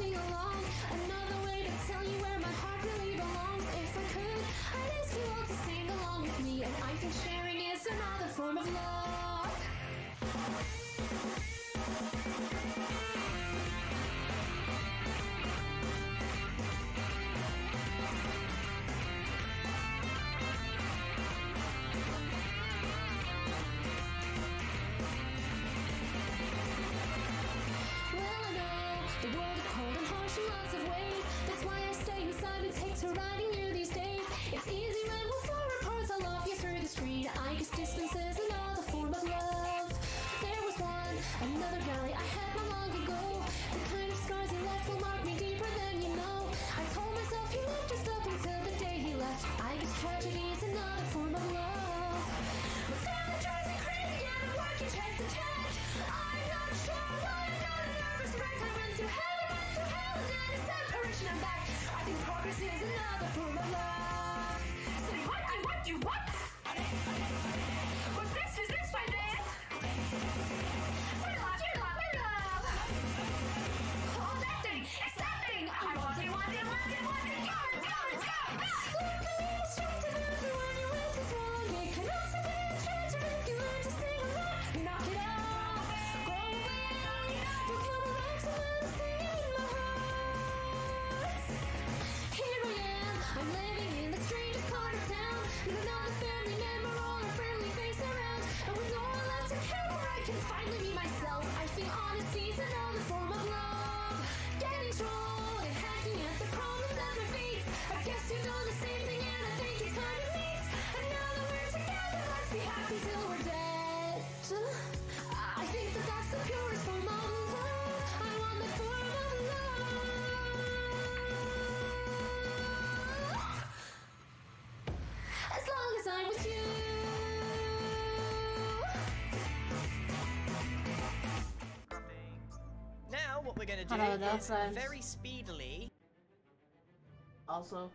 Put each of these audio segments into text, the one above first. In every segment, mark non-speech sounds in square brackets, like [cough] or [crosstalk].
to you. of. That's why I stay inside and take to riding. myself. I sing honesty enough. We're gonna do Hello, is sense. very speedily. Also,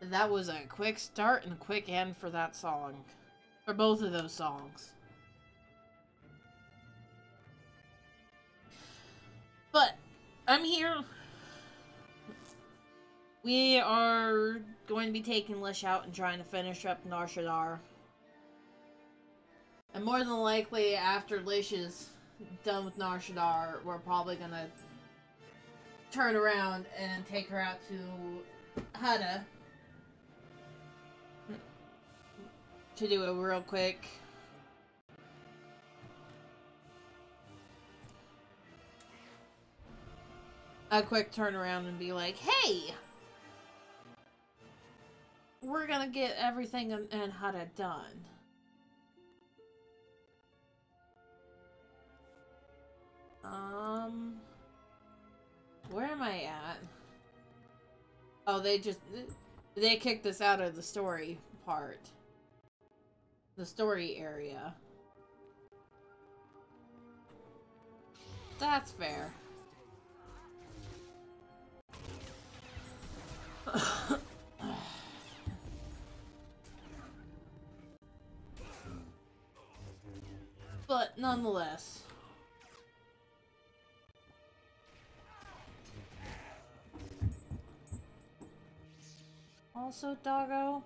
that was a quick start and a quick end for that song. For both of those songs. But, I'm here. We are going to be taking Lish out and trying to finish up Nar Shaddaa. And more than likely, after Lish is done with Nar Shaddaa, we're probably gonna turn around and take her out to Hutta to do a real quick a quick turnaround and be like, hey, we're gonna get everything and Hutta done. Um, where am I at? Oh, they just they kicked us out of the story part. The story area. That's fair. [coughs] but nonetheless. Also, doggo?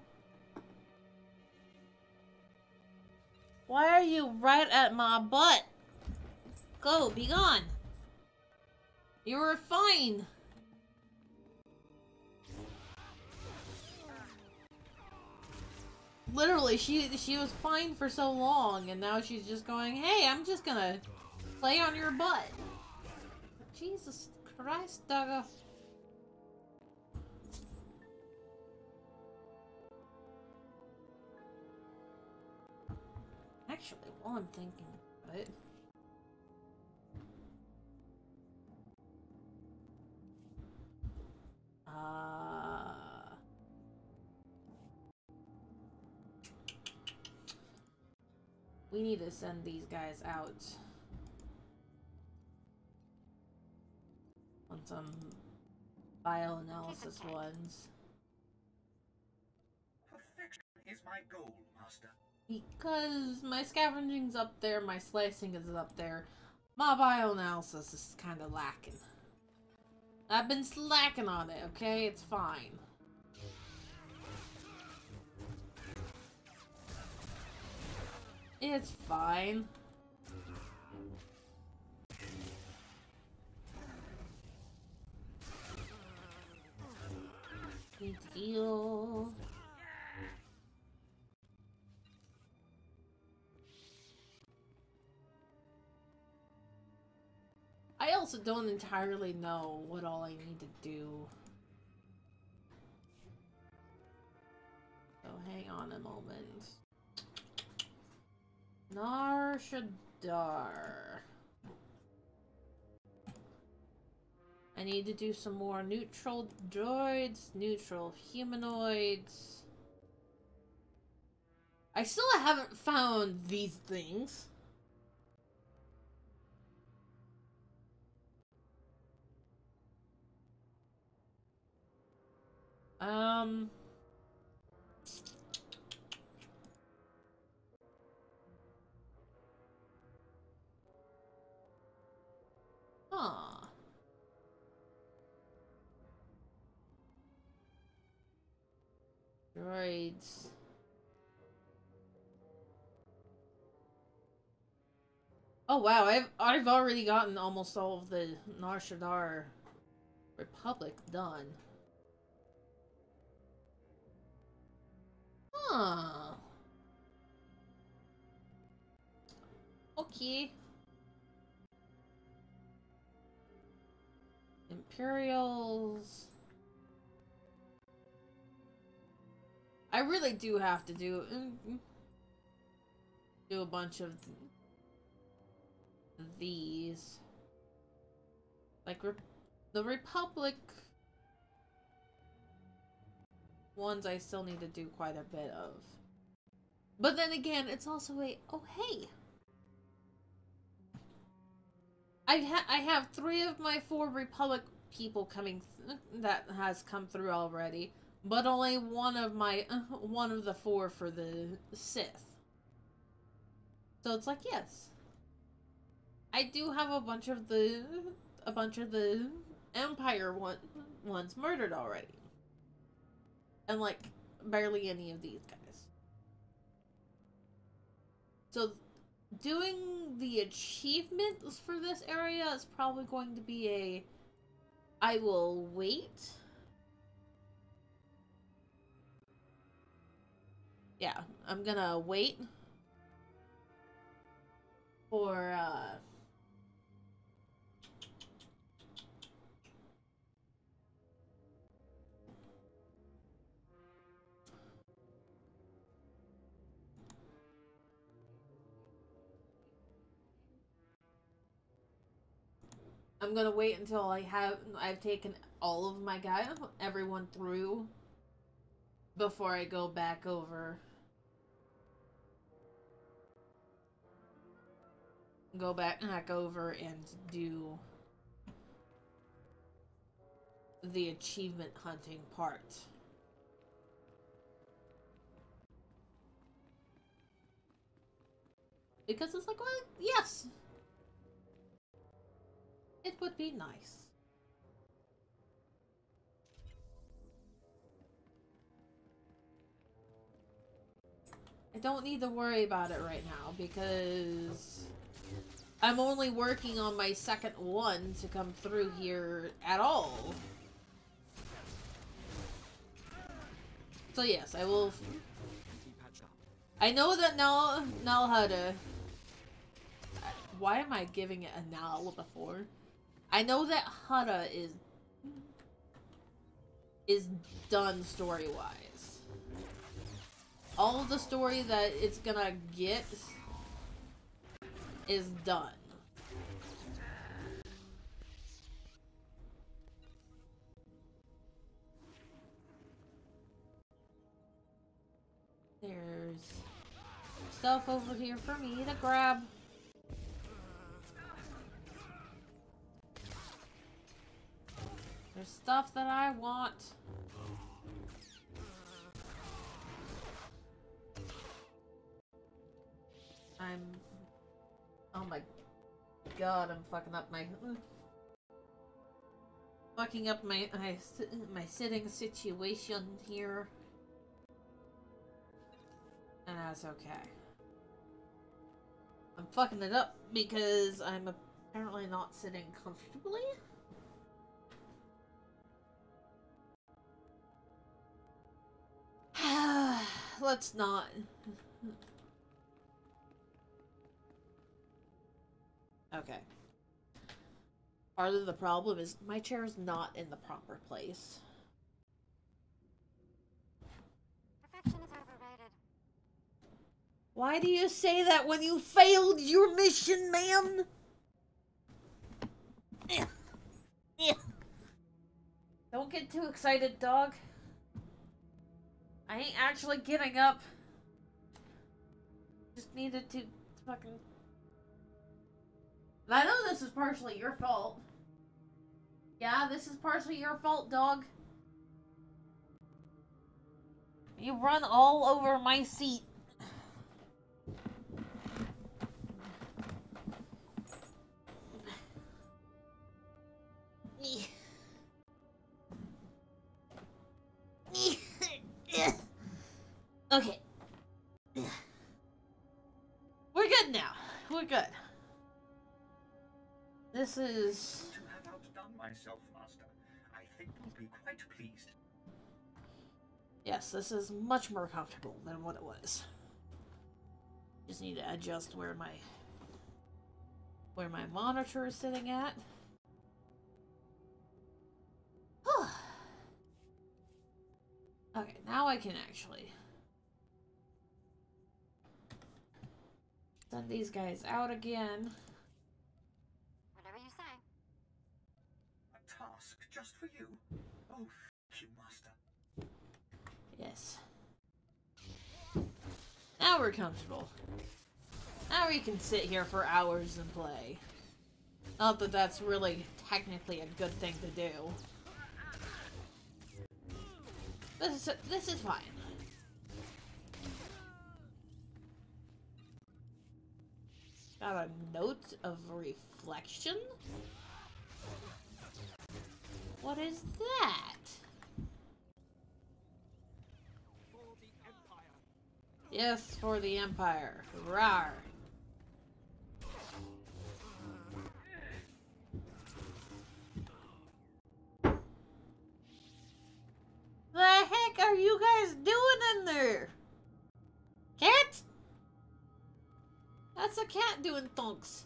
Why are you right at my butt? Go, be gone. You were fine. Literally, she she was fine for so long, and now she's just going, "Hey, I'm just gonna play on your butt." Jesus Christ, Dugga. While I'm thinking about it. Uh, we need to send these guys out on some bioanalysis ones Perfection is my goal, Master. Because my scavenging's up there, my slicing is up there. My bioanalysis is kind of lacking. I've been slacking on it, okay? It's fine. It's fine. Big deal. I also don't entirely know what all I need to do. So hang on a moment. Nar Shaddaa. I need to do some more neutral droids, neutral humanoids. I still haven't found these things. Um. Huh. Droids. Oh wow, I've I've already gotten almost all of the Nar Shaddaa Republic done. Okay. Imperials. I really do have to do mm, do a bunch of th these. Like Re the Republic ones I still need to do quite a bit of. But then again, it's also a oh hey. I ha I have three of my four Republic people coming th that has come through already, but only one of my uh, [laughs] one of the four for the Sith. So it's like yes, I do have a bunch of the a bunch of the Empire one ones murdered already and like barely any of these guys. So doing the achievements for this area is probably going to be a I will wait. Yeah, I'm gonna wait for uh I'm gonna wait until I have I've taken all of my guys, everyone through, before I go back over. Go back back over and do the achievement hunting part. Because it's like, well, yes, it would be nice. I don't need to worry about it right now because I'm only working on my second one to come through here at all. So yes, I will. I know that Nal Nalhada. Why am I giving it a Nal before? I know that Hutta is is done story wise. All the story that it's gonna get is done. There's stuff over here for me to grab. There's stuff that I want. I'm... Oh my god, I'm fucking up my... Fucking up my, my, my sitting situation here. And that's okay. I'm fucking it up because I'm apparently not sitting comfortably. [sighs] Let's not. Okay. Part of the problem is my chair is not in the proper place. Perfection is overrated. Why do you say that when you failed your mission, ma'am? Eh. Don't get too excited, dog. I ain't actually getting up. Just needed to fucking... And I know this is partially your fault. Yeah, this is partially your fault, dog. You run all over my seat. Okay. We're good now. We're good. This is... To have outdone myself, Master, I think you'll be quite pleased. Yes, this is much more comfortable than what it was. Just need to adjust where my... where my monitor is sitting at. [sighs] okay, now I can actually... Send these guys out again. Whatever you say. A task just for you. Oh, thank you, Master. Yes. Now we're comfortable. Now we can sit here for hours and play. Not that that's really technically a good thing to do. This is, this is fine. Got a note of reflection? What is that? Yes, for the Empire. Rar. The heck are you guys doing in there? Cat? That's a cat doing thunks.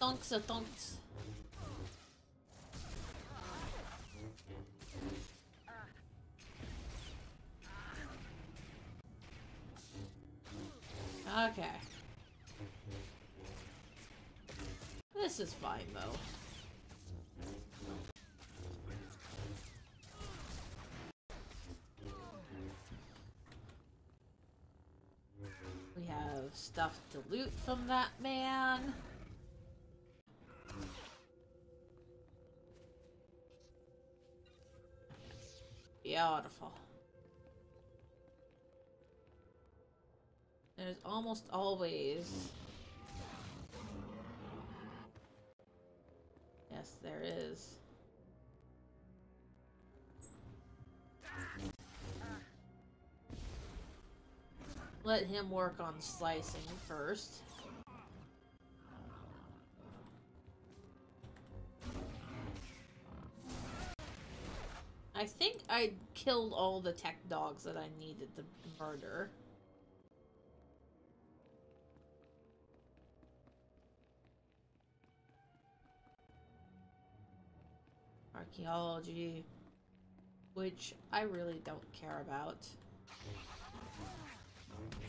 Thunks a thunks. Okay. This is fine, though. Have stuff to loot from that man. Beautiful. There's almost always... Yes, there is. Let him work on slicing first. I think I killed all the tech dogs that I needed to murder. Archaeology, which I really don't care about.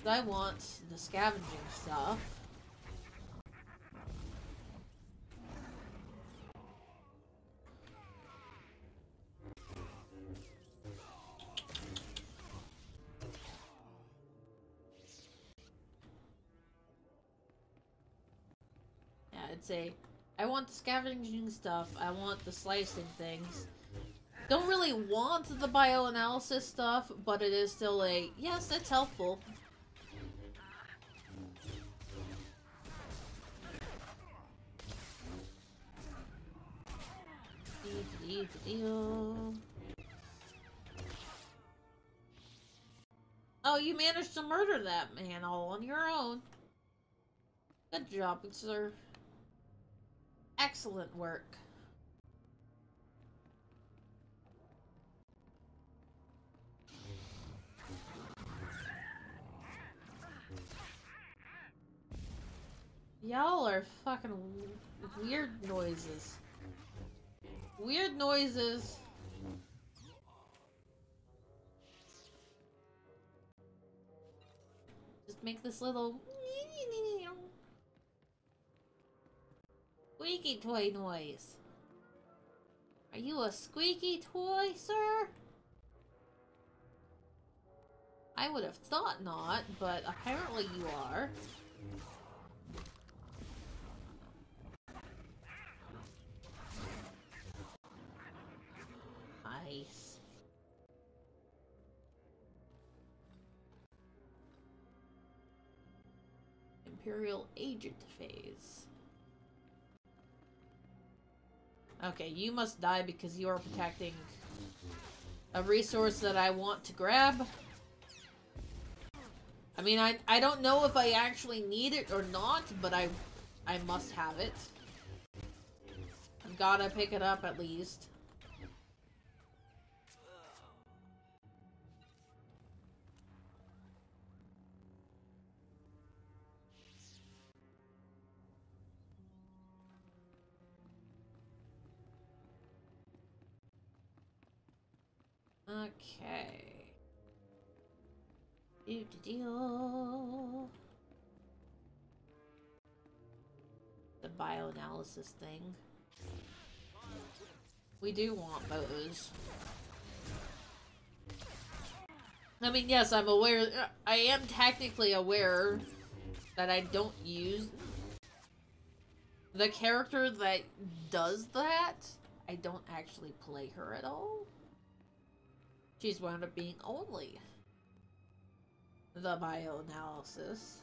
I want the scavenging stuff. Yeah, I'd say I want the scavenging stuff. I want the slicing things. Don't really want the bioanalysis stuff, but it is still a yes, it's helpful. Oh, you managed to murder that man all on your own. Good job, sir. Excellent work. Y'all are fucking weird noises. Weird noises. Just make this little squeaky toy noise. Are you a squeaky toy, sir? I would have thought not, but apparently you are. Nice. Imperial Agent phase. Okay, you must die because you are protecting a resource that I want to grab. I mean, I, I don't know if I actually need it or not, but I I must have it. I've gotta pick it up at least. Okay. Do do do. The bioanalysis thing. We do want those. I mean, yes, I'm aware. I am technically aware that I don't use the character that does that. I don't actually play her at all. She's wound up being only the bioanalysis.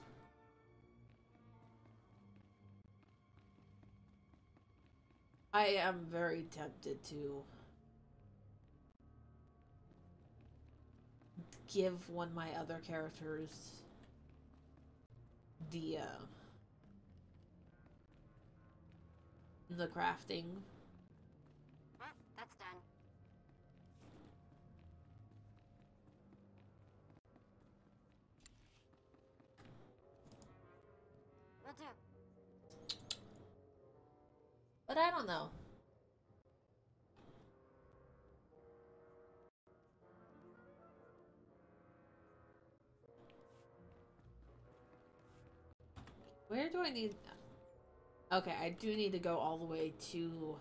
I am very tempted to give one of my other characters the uh, the crafting But I don't know. Where do I need... Okay, I do need to go all the way to...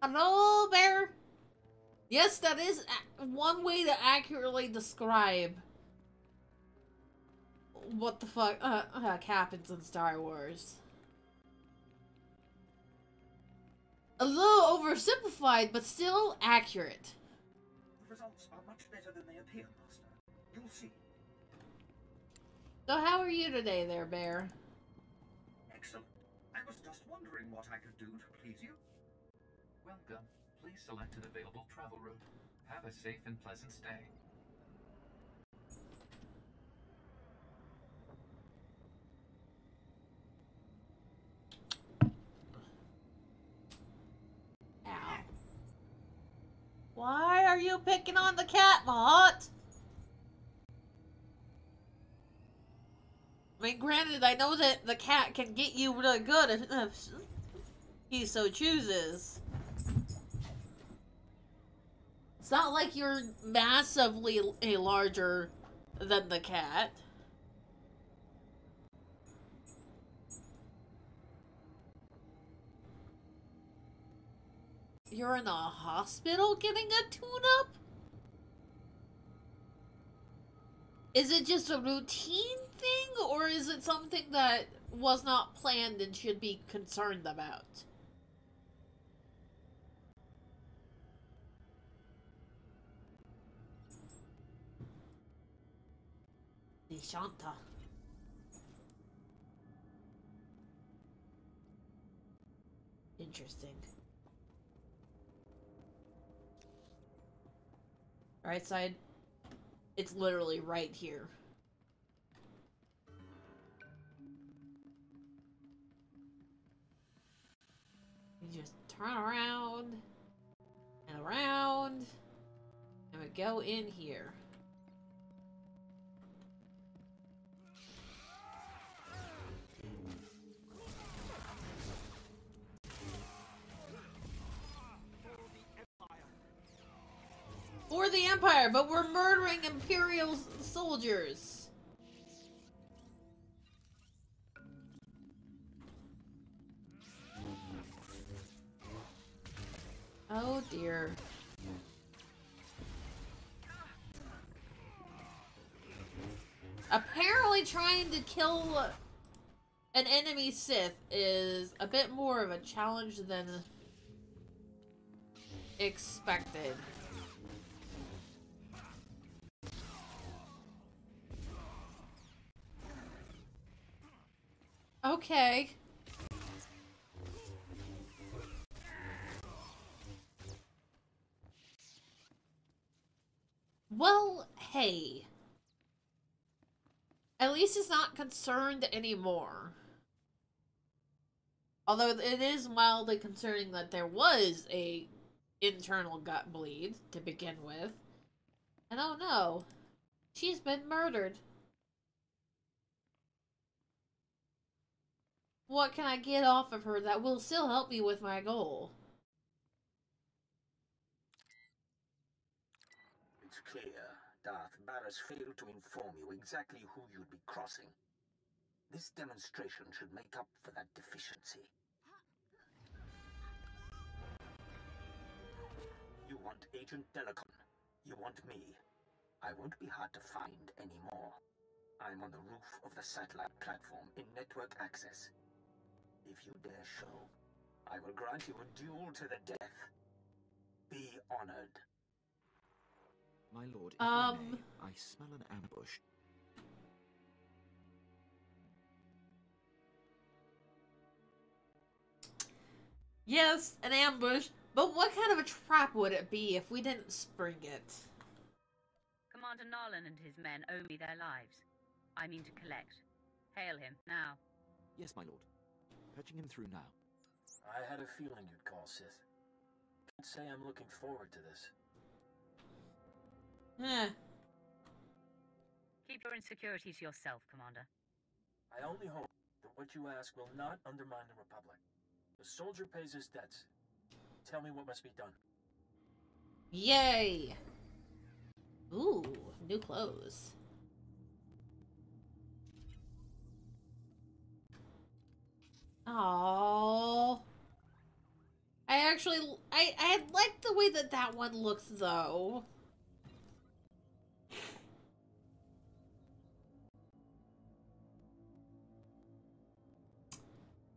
Hello, bear? Yes, that is one way to accurately describe what the fuck uh, uh, happens in Star Wars. A little oversimplified, but still accurate. The results are much better than they appear, Master. You'll see. So how are you today there, Bear? Excellent. I was just wondering what I could do to please you. Welcome. Please select an available travel route. Have a safe and pleasant stay. Why are you picking on the cat, Mott? I mean, granted, I know that the cat can get you really good if, if he so chooses. It's not like you're massively a larger than the cat. You're in a hospital getting a tune-up? Is it just a routine thing, or is it something that was not planned and should be concerned about? Nishanta. Interesting. Right side. It's literally right here. You just turn around and around and we go in here. For the Empire, but we're murdering Imperial soldiers. Oh dear. Apparently trying to kill an enemy Sith is a bit more of a challenge than expected. Okay. Well, hey. At least it's not concerned anymore. Although it is mildly concerning that there was a internal gut bleed to begin with. And oh no, she's been murdered. What can I get off of her that will still help me with my goal? It's clear Darth Baras failed to inform you exactly who you'd be crossing. This demonstration should make up for that deficiency. You want Agent Delicon. You want me. I won't be hard to find anymore. I'm on the roof of the satellite platform in network access. If you dare show, I will grant you a duel to the death. Be honored. My lord, if Um. I may, I smell an ambush. Yes, an ambush, but what kind of a trap would it be if we didn't spring it? Commander Narlan and his men owe me their lives. I mean to collect. Hail him, now. Yes, my lord. Fetching him through now. I had a feeling you'd call, Sith. Can't say I'm looking forward to this. Eh. Keep your insecurity to yourself, Commander. I only hope that what you ask will not undermine the Republic. The soldier pays his debts. Tell me what must be done. Yay! Ooh, new clothes. Oh. I actually, I, I like the way that that one looks though.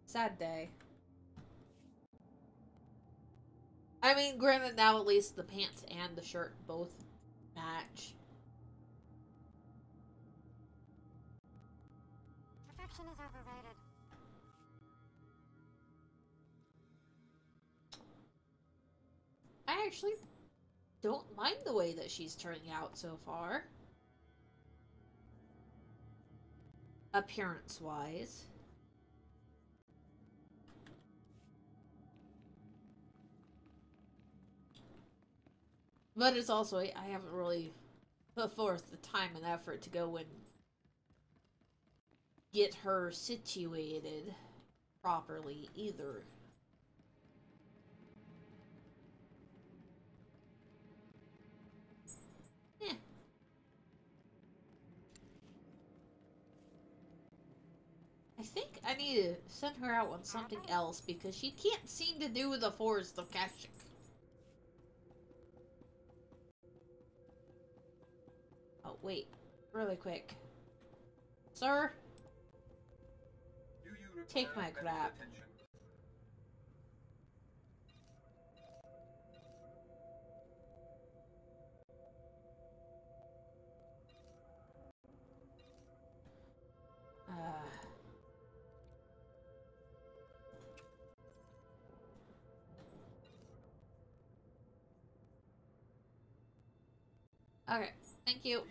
Sad day. I mean, granted, now at least the pants and the shirt both match. Perfection is overrated. I actually don't mind the way that she's turning out so far. Appearance wise. But it's also I haven't really put forth the time and effort to go and get her situated properly either. Yeah. I need to send her out on something else because she can't seem to do the Forest of Kashik. Oh, wait. Really quick. Sir? Take my crap. attention? Uh, okay, thank you.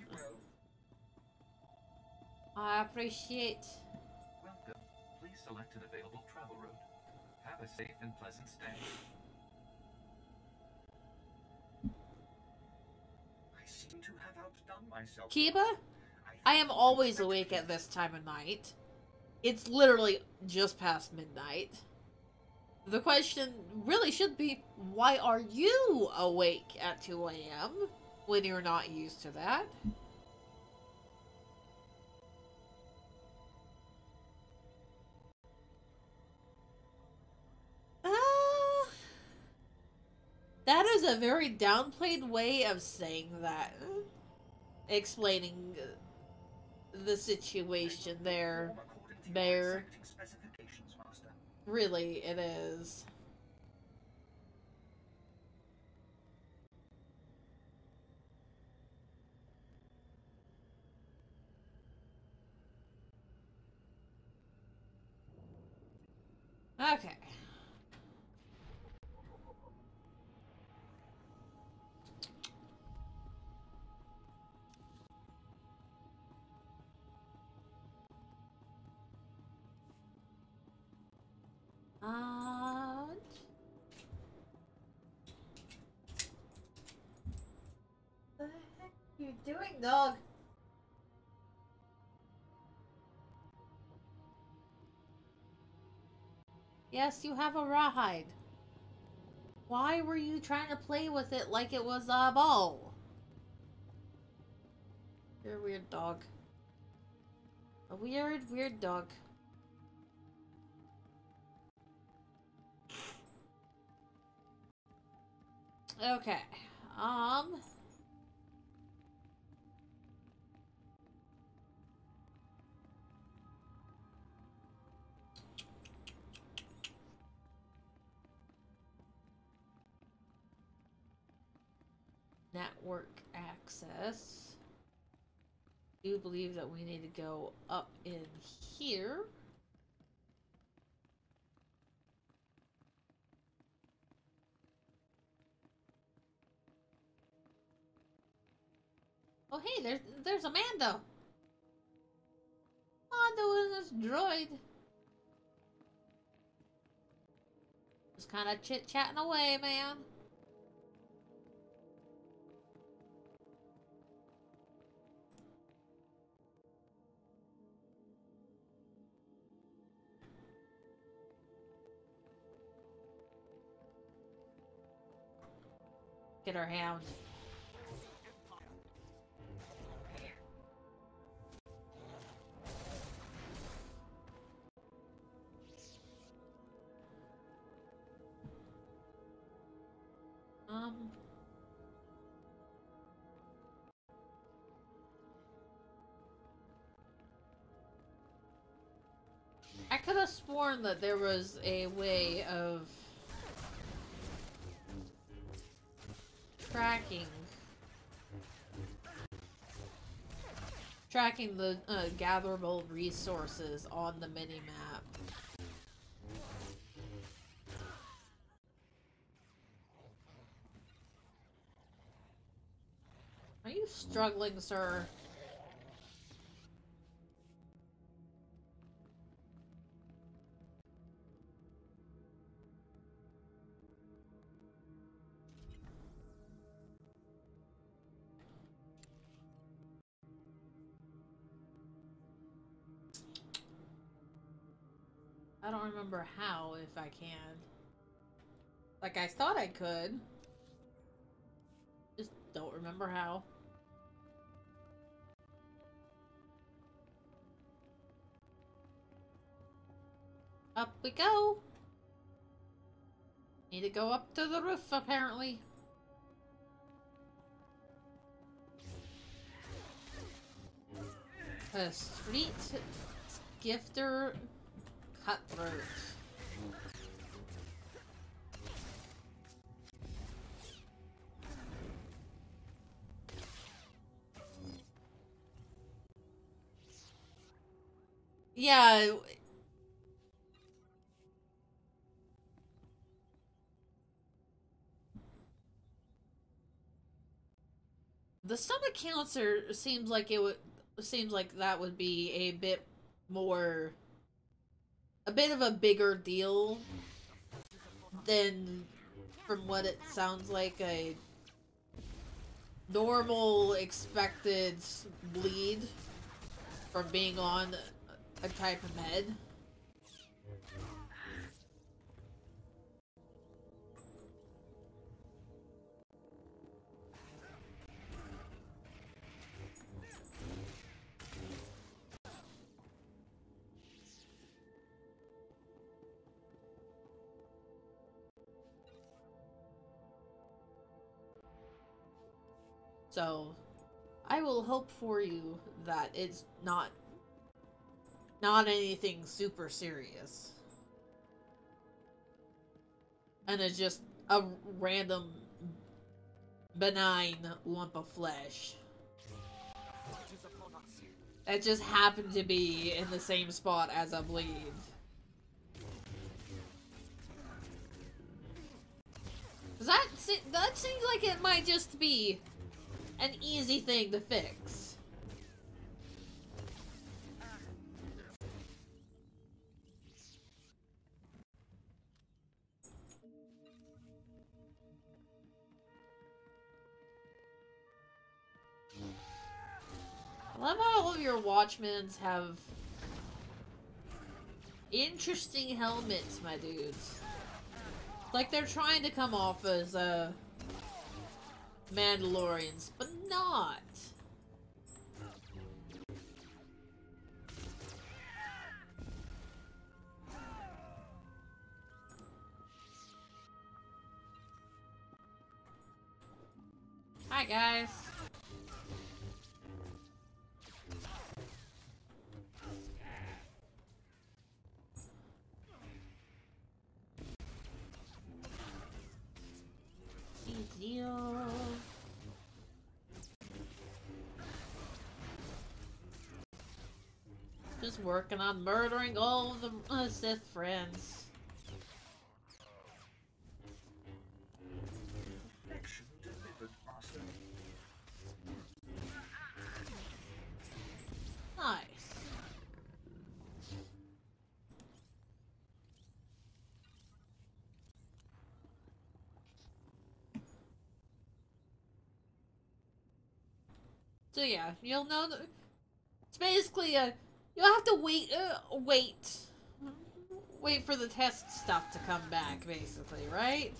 I appreciate. Welcome. Please select an available travel route. Have a safe and pleasant stay. I seem to have outdone myself. Kiba, I am always awake at this time of night. It's literally just past midnight. The question really should be why are you awake at 2 a.m. when you're not used to that? Uh, that is a very downplayed way of saying that. Explaining the situation there. According to your Bear. exacting specifications, Master. Really, it is. Okay. And the heck you doing, dog? Yes, you have a rawhide. Why were you trying to play with it like it was a ball? You're a weird dog. A weird, weird dog. Okay. Um. Network access. I Do believe that we need to go up in here. Oh hey, there's there's a Mando. Mando is this droid. Just kind of chit chatting away, man. Get our hound. Um. I could have sworn that there was a way of tracking tracking the uh, gatherable resources on the mini map. Are you struggling, sir? Remember how, if I can. Like, I thought I could. Just don't remember how. Up we go! Need to go up to the roof, apparently. A street gifter cutthroat. Yeah. The stomach cancer seems like it would seems like that would be a bit more a bit of a bigger deal than from what it sounds like a normal expected bleed from being on a type of med. So, I will hope for you that it's not not anything super serious. And it's just a random benign lump of flesh. That just happened to be in the same spot as a bleed. That that seems like it might just be an easy thing to fix. I love how all of your Watchmens have interesting helmets, my dudes. Like they're trying to come off as uh, Mandalorians, but not. Hi guys. Deal. Working on murdering all of the uh, Sith friends. Nice. So yeah, you'll know that it's basically a you'll have to wait uh, wait wait for the test stuff to come back basically, right?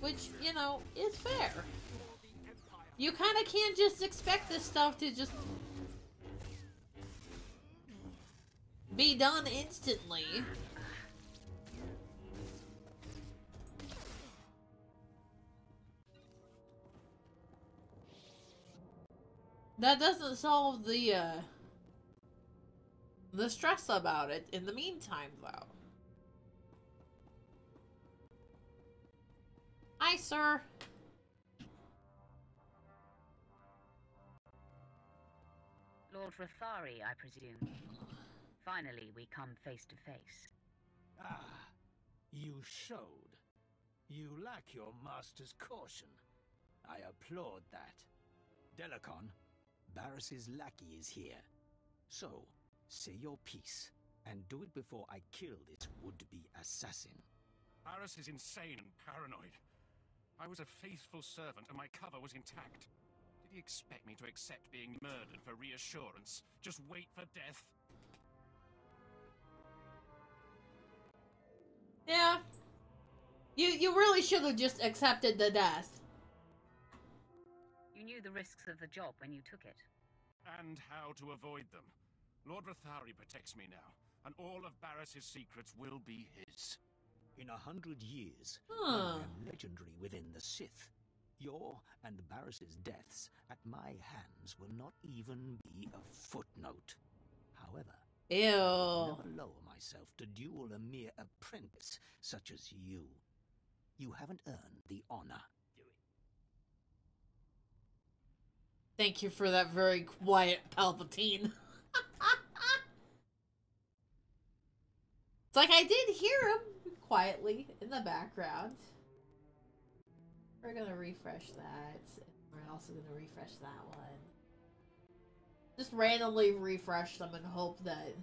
Which, you know, is fair. You kind of can't just expect this stuff to just be done instantly. That doesn't solve the, uh, the stress about it in the meantime, though. Hi, sir. Lord Rathari, I presume. Finally, we come face to face. Ah, you showed. You lack your master's caution. I applaud that. Delacon, Baras's lackey is here. So, say your piece, and do it before I kill this would-be assassin. Baras is insane and paranoid. I was a faithful servant and my cover was intact. Did he expect me to accept being murdered for reassurance? Just wait for death? Yeah. You you really should have just accepted the death. You knew the risks of the job when you took it. And how to avoid them. Lord Rathari protects me now, and all of Baras's secrets will be his. In a hundred years, Huh. I am legendary within the Sith. Your and Baras's deaths at my hands will not even be a footnote. However, Ew. I'll never lower myself to duel a mere apprentice such as you. You haven't earned the honor. Thank you for that very quiet Palpatine. it's like I did hear him quietly in the background. We're gonna refresh that. We're also gonna refresh that one. Just randomly refresh them and hope that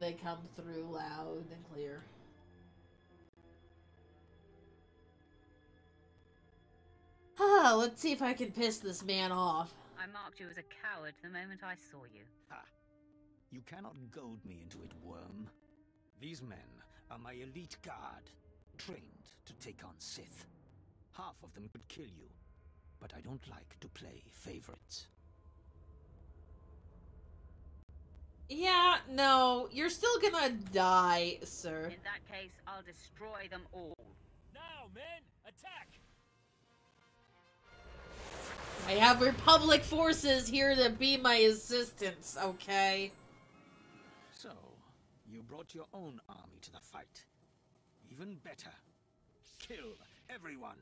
they come through loud and clear. Ah, [sighs] let's see if I can piss this man off. I marked you as a coward the moment I saw you. Ah, you cannot goad me into it, worm. These men are my elite guard, trained to take on Sith. Half of them could kill you, but I don't like to play favorites. Yeah, no, you're still gonna die, sir. In that case, I'll destroy them all. Now, men, attack! I have Republic forces here to be my assistants, okay? So, you brought your own army to the fight. Even better. Kill everyone.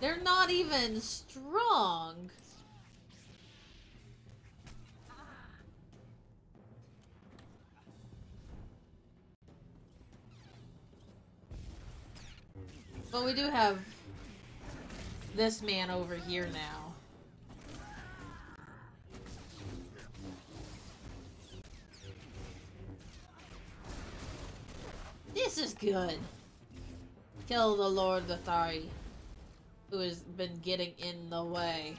They're not even strong. But we do have this man over here now. This is good. Kill the Lord Athari, who has been getting in the way.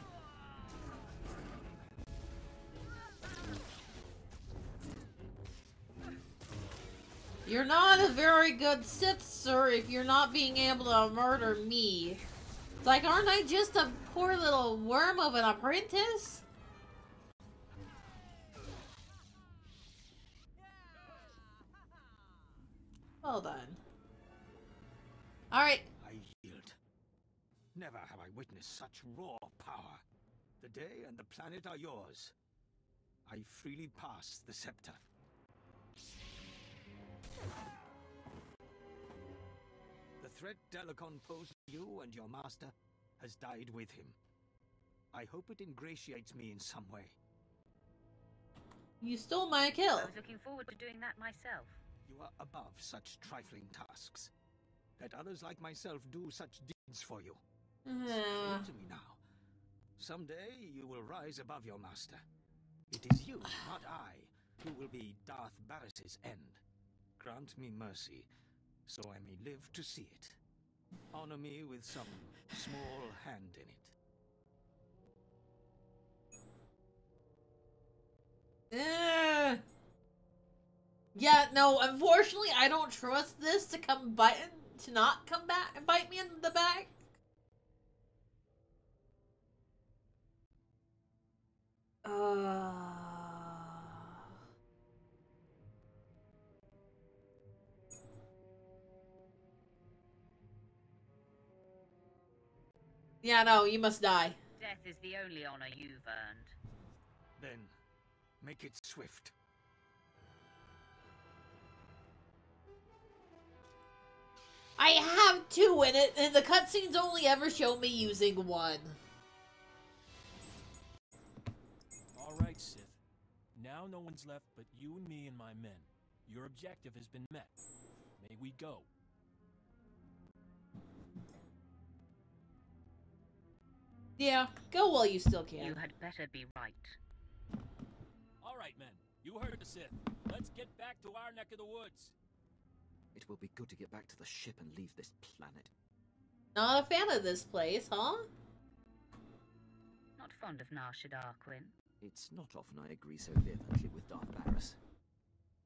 You're not a very good Sith, sir, if you're not being able to murder me. It's like, aren't I just a poor little worm of an apprentice? Well done. Alright, I yield. Never have I witnessed such raw power. The day and the planet are yours. I freely pass the scepter. The threat Delicon posed to you and your master has died with him. I hope it ingratiates me in some way. you stole my kill. I was looking forward to doing that myself. You are above such trifling tasks. Let others like myself do such deeds for you. Uh, Listen to me now. Someday you will rise above your master. It is you, not I, who will be Darth Baras's end. Grant me mercy, so I may live to see it. Honor me with some small hand in it. Yeah, no, unfortunately, I don't trust this to come bite to not come back and bite me in the back. Uh... Yeah, no, you must die. Death is the only honor you've earned. Then, make it swift. I have two in it, and the cutscenes only ever show me using one. All right, Sith. Now no one's left but you and me and my men. Your objective has been met. May we go. Yeah, go while you still can. You had better be right. All right, men. You heard the Sith. Let's get back to our neck of the woods. It will be good to get back to the ship and leave this planet. Not a fan of this place, huh? Not fond of Nar Shaddaa, Quinn. It's not often I agree so vehemently with Darth Baras.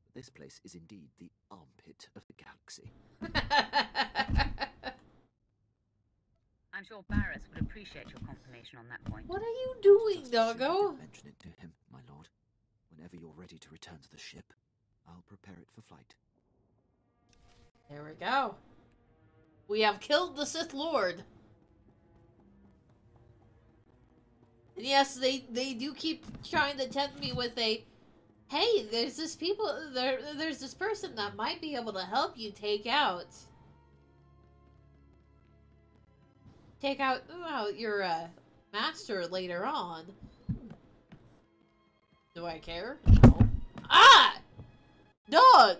But this place is indeed the armpit of the galaxy. [laughs] I'm sure Baras would appreciate your confirmation on that point. What are you doing, Just as soon as you doggo? Mention it to him, my lord. Whenever you're ready to return to the ship, I'll prepare it for flight. There we go. We have killed the Sith Lord. And yes, they they do keep trying to tempt me with a, hey, there's this people there. There's this person that might be able to help you take out, take out well, your uh, master later on. Do I care? No. Ah, dog.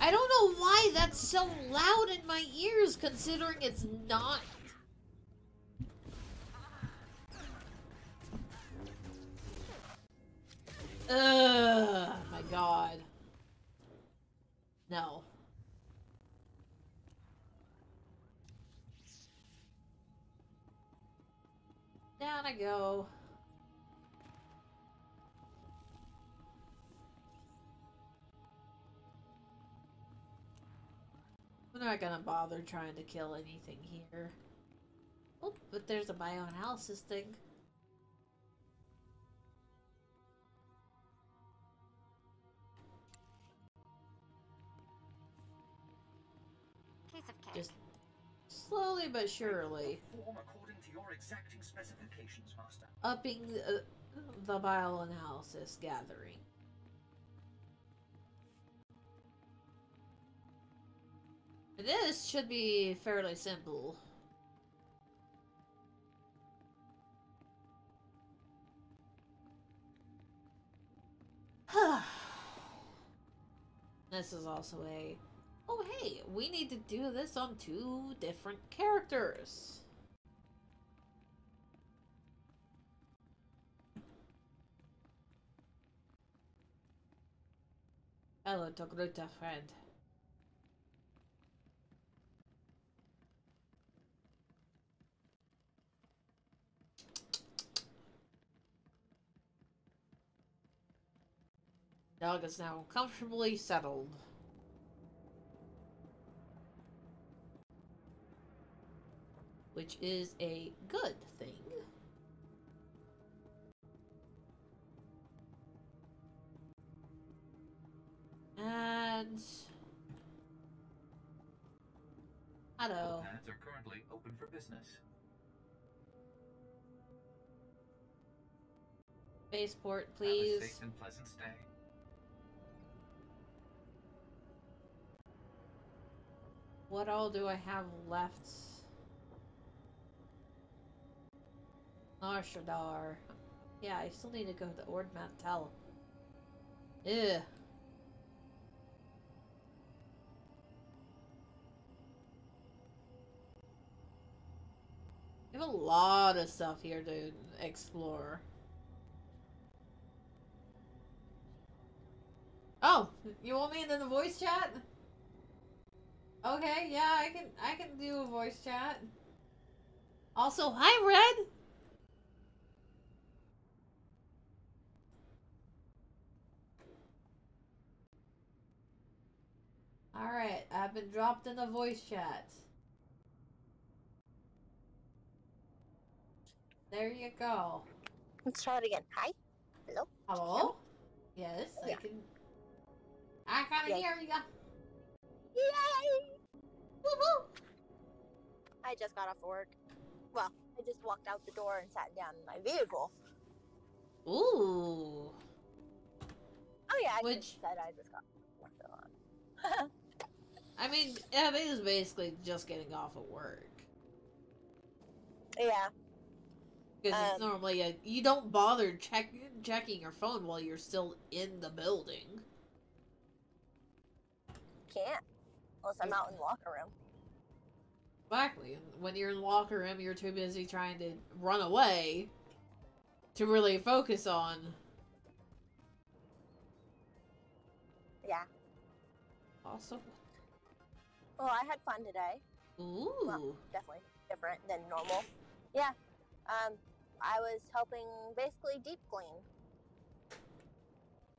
I don't know why that's so loud in my ears, considering it's not. Ugh, my god. No. Down I go. I'm not gonna bother trying to kill anything here. Oh, but there's a bioanalysis thing. Case of cake. Just slowly but surely Perform according to your exacting specifications, Master. upping the, uh, the bioanalysis gathering. This should be fairly simple. [sighs] this is also a. Oh, hey, we need to do this on two different characters. Hello, Togruta friend. Dog is now comfortably settled. Which is a good thing. And... Hello. Pads are currently open for business. Spaceport, Have a please. safe and pleasant stay. What all do I have left? Nar Shaddaa. Yeah, I still need to go to Ord Mantell. Ugh. Have a lot of stuff here to explore. Oh, you want me in the voice chat? Okay, yeah, I can I can do a voice chat. Also, hi Red. All right, I've been dropped in the voice chat. There you go. Let's try it again. Hi. Hello. Hello? Yes, I can. I can Yay. hear you. Yay! Woo I just got off work. Well, I just walked out the door and sat down in my vehicle. Ooh. Oh yeah, I Which- just said I just got left on. [laughs] I mean, yeah, it is basically just getting off of work. yeah. Because it's Um, normally a, you don't bother check, checking your phone while you're still in the building. Can't. Unless I'm out in the locker room. Exactly. When you're in the locker room, you're too busy trying to run away. to really focus on. Yeah. Awesome. Well, I had fun today. Ooh. Well, definitely different than normal. Yeah. Um, I was helping basically deep clean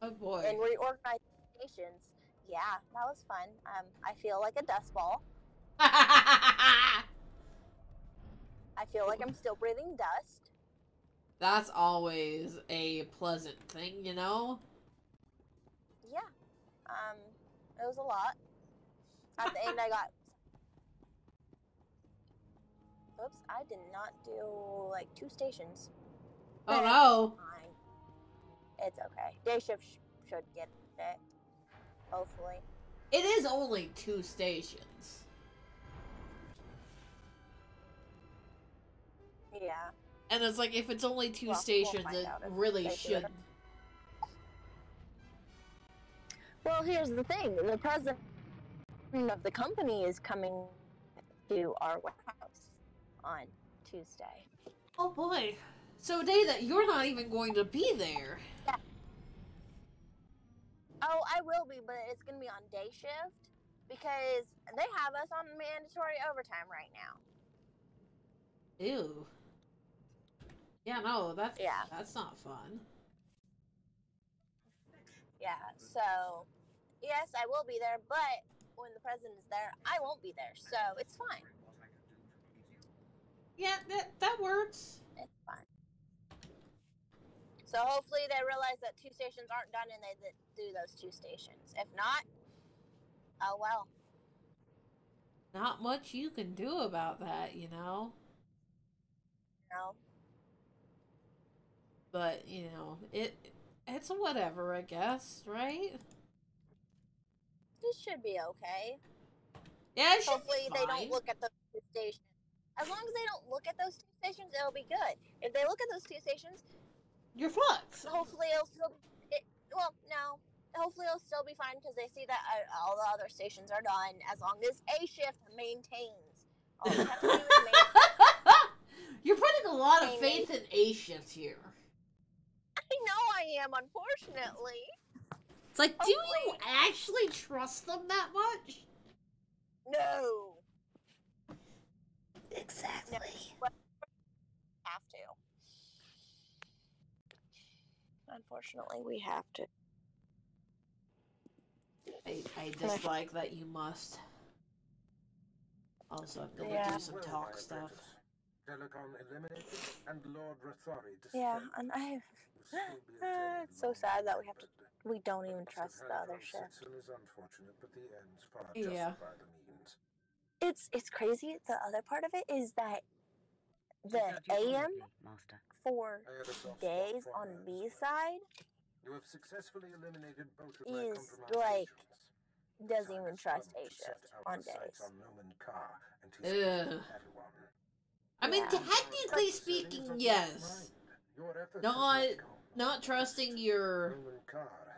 Oh boy. and reorganize stations. Yeah, that was fun. Um, I feel like a dust ball. [laughs] I feel like I'm still breathing dust. That's always a pleasant thing, you know? Yeah. Um, it was a lot. At the end, I [laughs] got. Oops, I did not do like two stations. Oh no. It's okay. Day shift sh- should get it. Hopefully. It is only two stations. Yeah. And it's like, if it's only two Well, we'll stations, it really they do it. should. Well, here's the thing: the president of the company is coming to our warehouse on Tuesday. Oh boy. So, a day that you're not even going to be there. Oh, I will be, but it's gonna be on day shift because they have us on mandatory overtime right now. Ew. Yeah, no, that's Yeah. that's not fun. Yeah, so yes, I will be there, but when the president is there, I won't be there, so it's fine. Yeah, that that works. It's fine. So hopefully they realize that two stations aren't done and they th- do those two stations. If not, oh well. Not much you can do about that, you know. No. But you know, it it's whatever, I guess, right? This should be okay. Yeah, it should Hopefully they don't look at the two stations. As long as they don't look at those two stations, it'll be good. If they look at those two stations, You're fucked. hopefully it'll still. It, well, no. Hopefully it'll still be fine because they see that uh, all the other stations are done. As long as A shift maintains. All we have to do is maintain. You're putting a lot of faith in A shift here. I know I am, unfortunately. It's like, do you actually trust them that much? No. Exactly. Have to. Unfortunately, we have to. I, I dislike that you must. Also, I'm gonna Yeah. do some talk stuff. Telecom eliminated and Lord Rathari Yeah, and I. Will still be a Uh, day it's so long sad that we have to. remembered. We don't even trust the Helcom other shift. system is unfortunate, but the ends far Yeah. justify the means. It's it's crazy. The other part of it is that the AM Master. for I had a soft spot days on. B side You have successfully eliminated both of my is compromised like doesn't even trust come A shift on the days. on Karr and Ugh. I mean, Yeah. technically Settings speaking, yes. Your efforts have Not not trusting your Nomen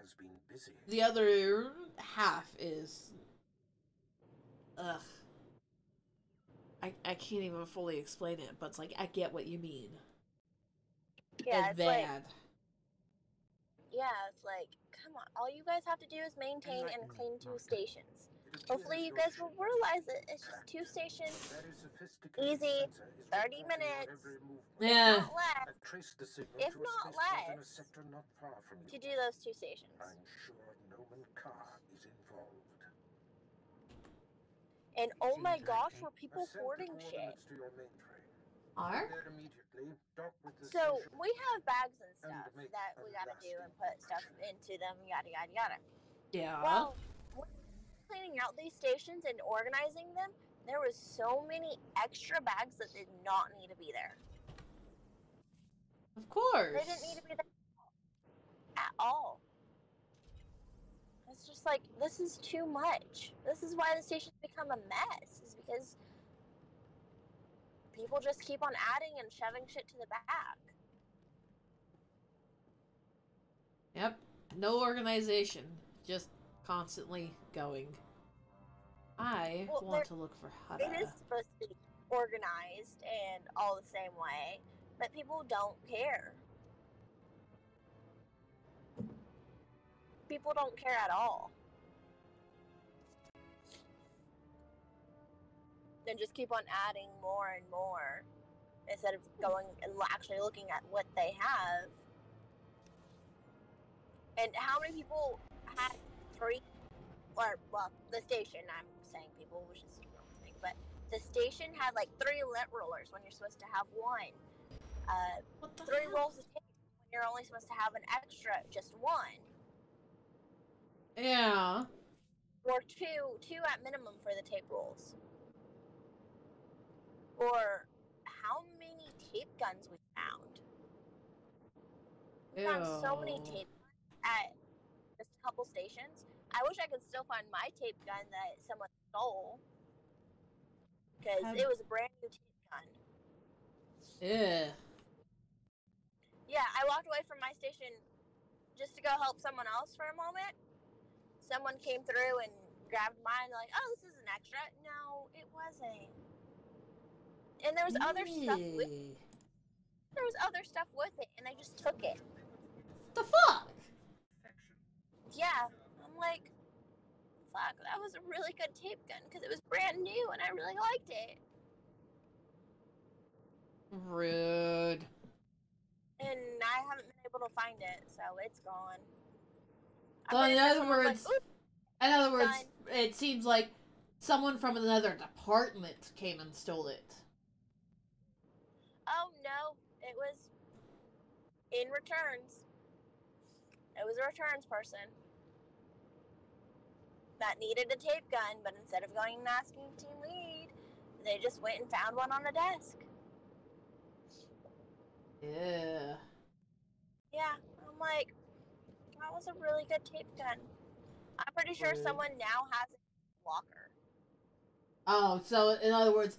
has been busy. the other half is ugh. I I can't even fully explain it, but it's like I get what you mean. Yeah, it's it's like yeah, it's like come on. All you guys have to do is maintain and clean two stations. Hopefully, you guys will realize that it's just two stations, easy, 30 minutes. every movement. Yeah. not less, I've traced the signal If not spaceport in a less, sector not far from you. to do those two stations. I'm sure Nomen Karr is involved. And oh my gosh, it. were people hoarding shit? to your mainframe. Are? Immediately. Dock with So we have bags and And stuff make that we gotta do and put stuff into them, yada yada yada. Yeah. Well, when cleaning out these stations and organizing them, there was so many extra bags that did not need to be there. of course. They didn't need to be there at all. It's just like this is too much. This is why the stations become a mess. Is because people just keep on adding and shoving shit to the back. Yep. No organization. Just constantly going. I Well, want to look for It Hada. is supposed to be organized and all the same way, but people don't care. People don't care at all. Then just keep on adding more and more instead of going and actually looking at what they have. And how many people had three, or well, the station? I'm saying people, which is the wrong thing, but the station had like three lint rollers when you're supposed to have one. Uh, three rolls of tape when you're only supposed to have an extra, just one, Yeah. or two, two at minimum for the tape rolls. Or how many tape guns we found? We found so many tape guns at just a couple stations. I wish I could still find my tape gun that someone stole because it was a brand new tape gun. Yeah. Yeah, I walked away from my station just to go help someone else for a moment. Someone came through and grabbed mine, like, "Oh, this is an extra." No, it wasn't. And there was other stuff with Ew. there was other stuff with it, and they just took it. The fuck? Yeah, I'm like, fuck, that was a really good tape gun because it was brand new and I really liked it. Rude. And I haven't been able to find it, so it's gone. So in other words, like, in other words, done." it seems like someone from another department came and stole it. oh no, it was in returns. It was a returns person that needed a tape gun, but instead of going and asking team lead, they just went and found one on the desk. Yeah. Yeah, I'm like, was a really good tape gun. I'm pretty sure Rude. someone now has a locker. Oh, so in other words,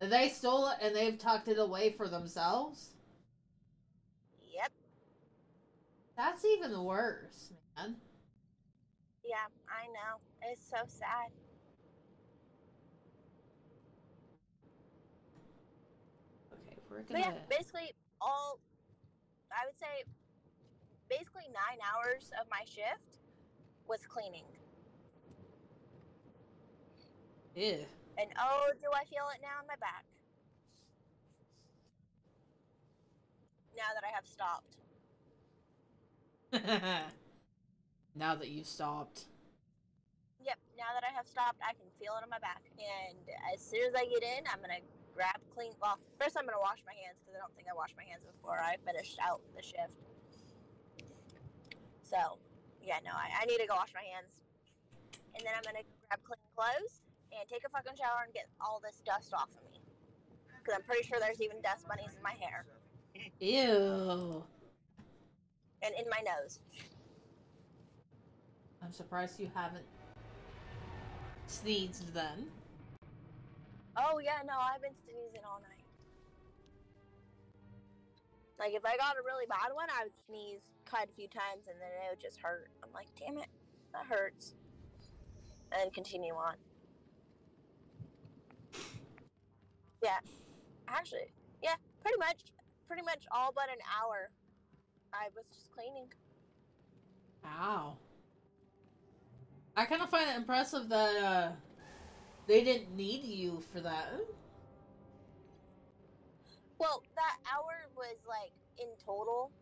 they stole it and they've tucked it away for themselves? Yep. That's even worse, man. Yeah, I know. It's so sad. Okay, we're But yeah, basically all I would say basically nine hours of my shift was cleaning. Ew. And oh do I feel it now in my back. Now that I have stopped. [laughs] now that you've stopped. Yep, now that I have stopped, I can feel it on my back. And as soon as I get in, I'm gonna grab clean. Well, first I'm gonna wash my hands because I don't think I washed my hands before I finished out the shift. So, yeah, no, I, I need to go wash my hands. And then I'm gonna grab clean clothes and take a fucking shower and get all this dust off of me. Because I'm pretty sure there's even dust bunnies in my hair Ew. and in my nose. I'm surprised you haven't sneezed then. Oh yeah, no, I've been sneezing all night. Like if I got a really bad one, I would sneeze quite a few times and then it would just hurt. I'm like, damn it, that hurts. And continue on. Yeah. Actually, yeah, pretty much pretty much all but an hour. I was just cleaning. Wow. I kind of find it impressive that uh, they didn't need you for that. Well, that hour was like in total.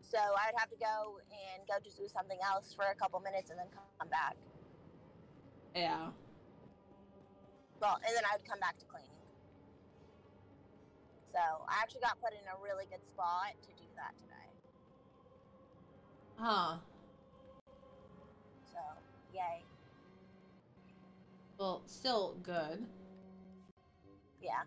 So I'd have to go and go just do something else for a couple minutes and then come back. Yeah. Well, and then I would come back to cleaning. So I actually got put in a really good spot to do that today. Huh. So yay. Well, still good. Yeah.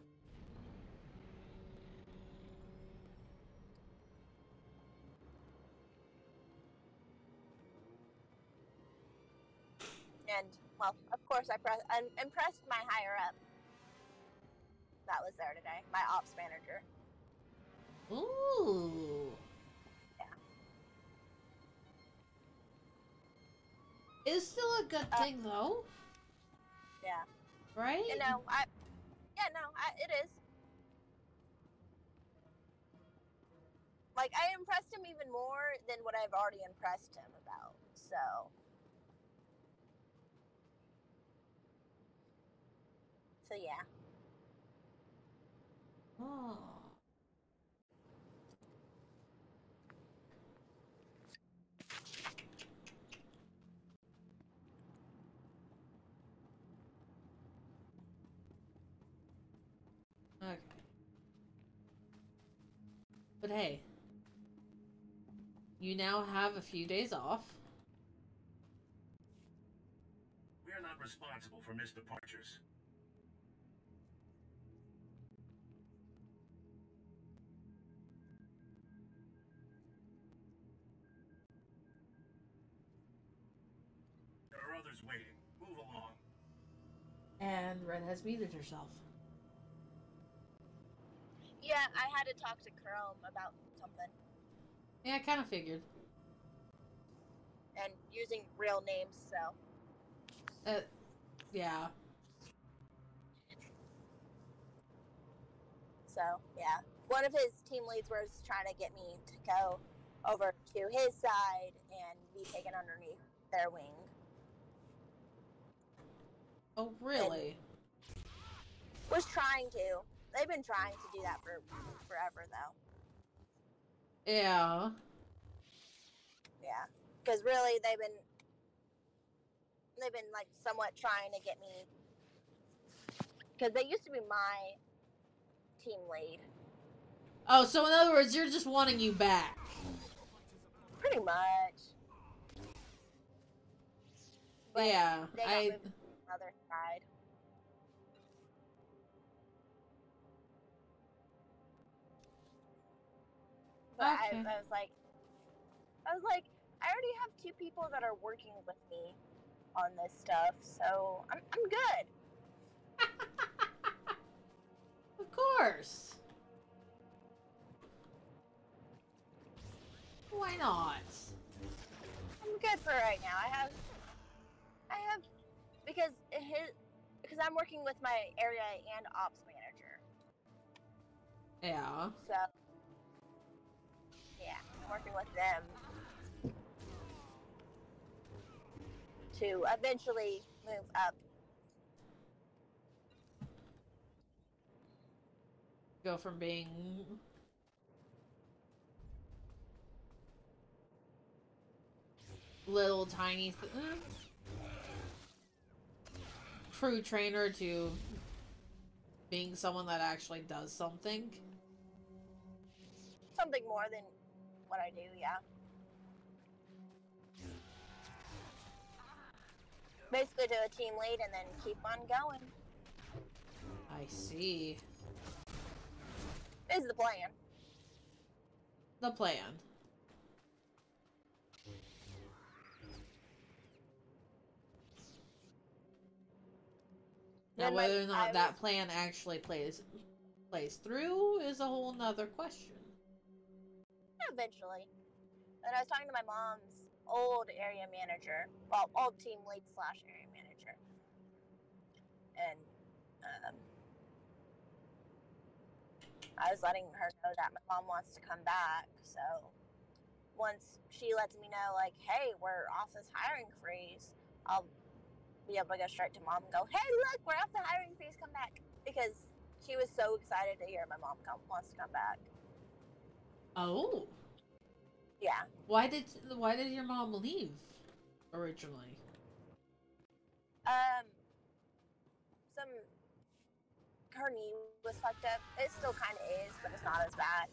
And well, of course, I press, I impressed my higher up. That was there today, my ops manager. Ooh. Yeah. It's still a good Uh, thing, though, Yeah. right? You know, I. Yeah, no, I, it is. Like I impressed him even more than what I've already impressed him about. So. So yeah. Oh. Okay. But hey, you now have a few days off. We are not responsible for missed departures. Waiting. Move along. And Red has muted herself. Yeah, I had to talk to Chrome about something Yeah, I kind of figured. and using real names, so. Uh, yeah. So, yeah. One of his team leads was trying to get me to go over to his side and be taken underneath their wing. Oh, really? Was trying to. They've been trying to do that for forever, though. Yeah. Yeah. Because really, they've been. They've been, like, somewhat trying to get me. Because they used to be my team lead. Oh, so in other words, you're just wanting you back. Pretty much. But yeah, I. But I, Okay. I was like, I was like, I already have two people that are working with me on this stuff, so I'm, I'm good. [laughs] Of course. Why not? I'm good for right now. I have, I have, because his, because I'm working with my area and ops manager. Yeah. So, working with them to eventually move up. Go from being. Little tiny eh, crew trainer to being someone that actually does something. Something more than what I do, yeah. Basically, do a team lead and then keep on going. I see. Is the plan. The plan. Now, whether or not that plan actually plays plays through is a whole nother question. Eventually. And I was talking to my mom's old area manager, well, old team lead slash area manager. And um, I was letting her know that my mom wants to come back. So once she lets me know, like, hey, we're off this hiring freeze, I'll be able to go straight to mom and go, hey, look, we're off the hiring freeze, come back. Because she was so excited to hear my mom come, wants to come back. Oh, Yeah. why did why did your mom leave originally? Um, some her knee was fucked up. It still kind of is, but it's not as bad,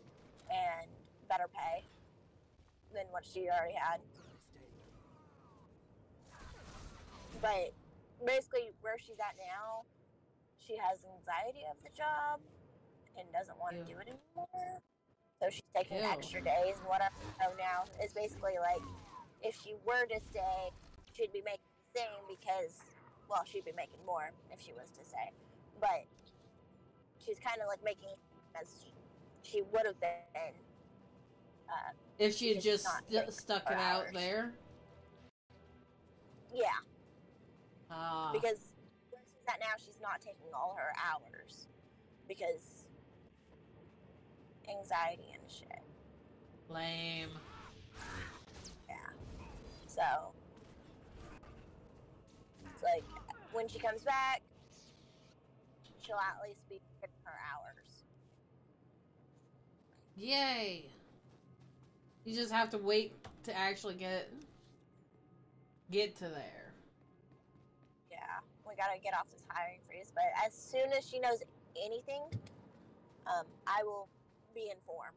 and better pay than what she already had. But basically, where she's at now, she has anxiety of the job and doesn't want to Ew. do it anymore. So she's taking Ew. extra days, and what I know now is basically like, if she were to stay, she'd be making the same because, well, she'd be making more if she was to stay. But she's kind of like making as she would have been. Uh, If she had just stu- stuck it out there. Yeah, Ah, because where she's at now, she's not taking all her hours because anxiety and shit. lame. Yeah. So So, like when she comes back, she'll at least be getting her hours. Yay! You just have to wait to actually get get to there. Yeah, we gotta get off this hiring freeze. But as soon as she knows anything, um, I will be informed.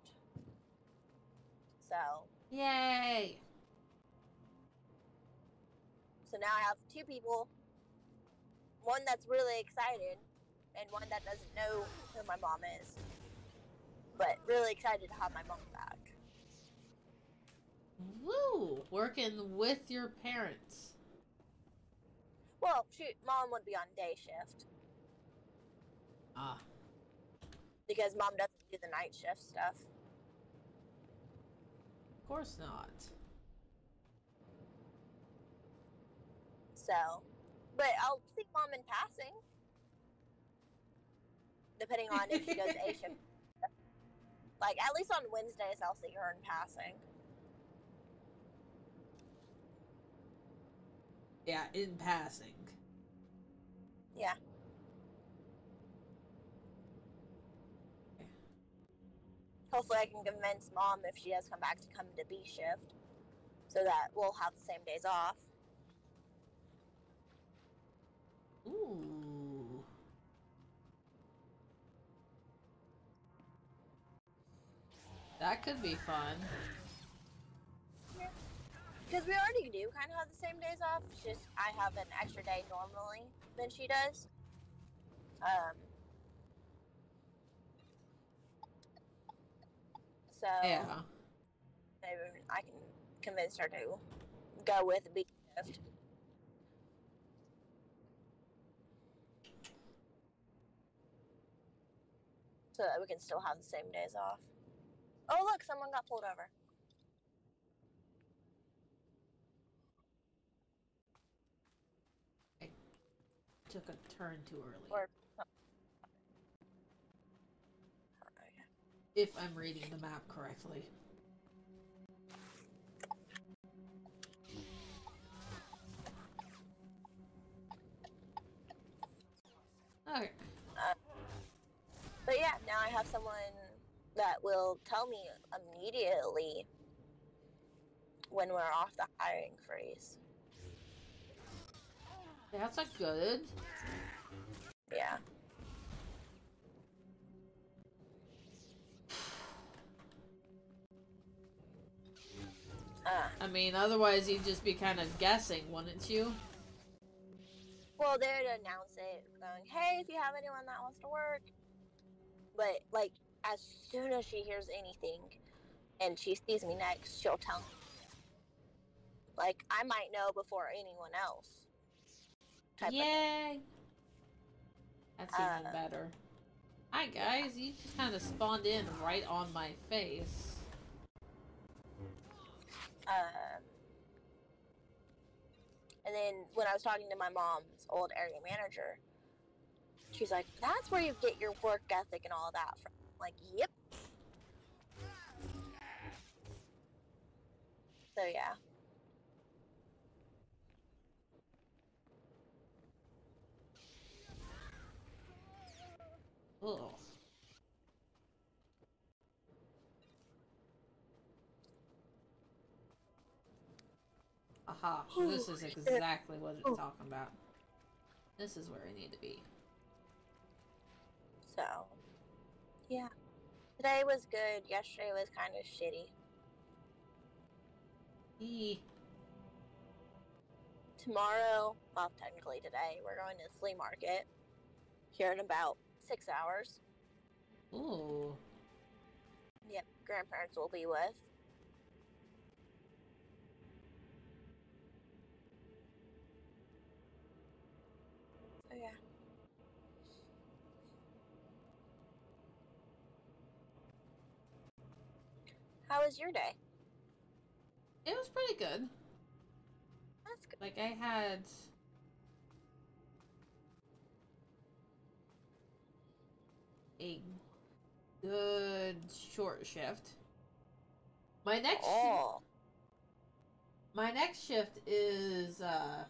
So, Yay! so now I have two people. One that's really excited, and one that doesn't know who my mom is, but really excited to have my mom back. Woo! Working with your parents. Well, shoot, mom would be on day shift Ah. because mom doesn't do the night shift stuff. Of course not. So, but I'll see mom in passing, depending on if she goes a shift. [laughs] Like at least on Wednesdays, I'll see her in passing. Yeah, in passing. Yeah. Hopefully, I can convince mom if she does come back to come to B shift, so that we'll have the same days off. Ooh. That could be fun. Because we already do kind of have the same days off. It's just I have an extra day normally than she does. Um. So Yeah. maybe I can convince her to go with B shift. So that we can still have the same days off. Oh look, someone got pulled over. Took a turn too early. Or If I'm reading the map correctly. Okay. But yeah, now I have someone that will tell me immediately when we're off the hiring freeze. That's a good. Yeah. Uh, I mean, otherwise you'd just be kind of guessing, wouldn't you? well, they're to announce it, going, "Hey, if you have anyone that wants to work," but like as soon as she hears anything, and she sees me next, she'll tell me. Like I might know before anyone else. type. Yay! That's even Uh, better. Hi guys, you just kind of spawned in right on my face. Um, and then when I was talking to my mom's old area manager, she's like, "That's where you get your work ethic and all that from." I'm like, yep. So yeah. Ugh. Aha, this is exactly what it's talking about. This is where I need to be. So, yeah. Today was good. Yesterday was kind of shitty. Eee. Tomorrow, well, technically today, we're going to the flea market here in about six hours. Ooh. Yep, grandparents will be with. So yeah. How was your day? It was pretty good. That's good. Like I had a good short shift. My next Oh, my next shift is uh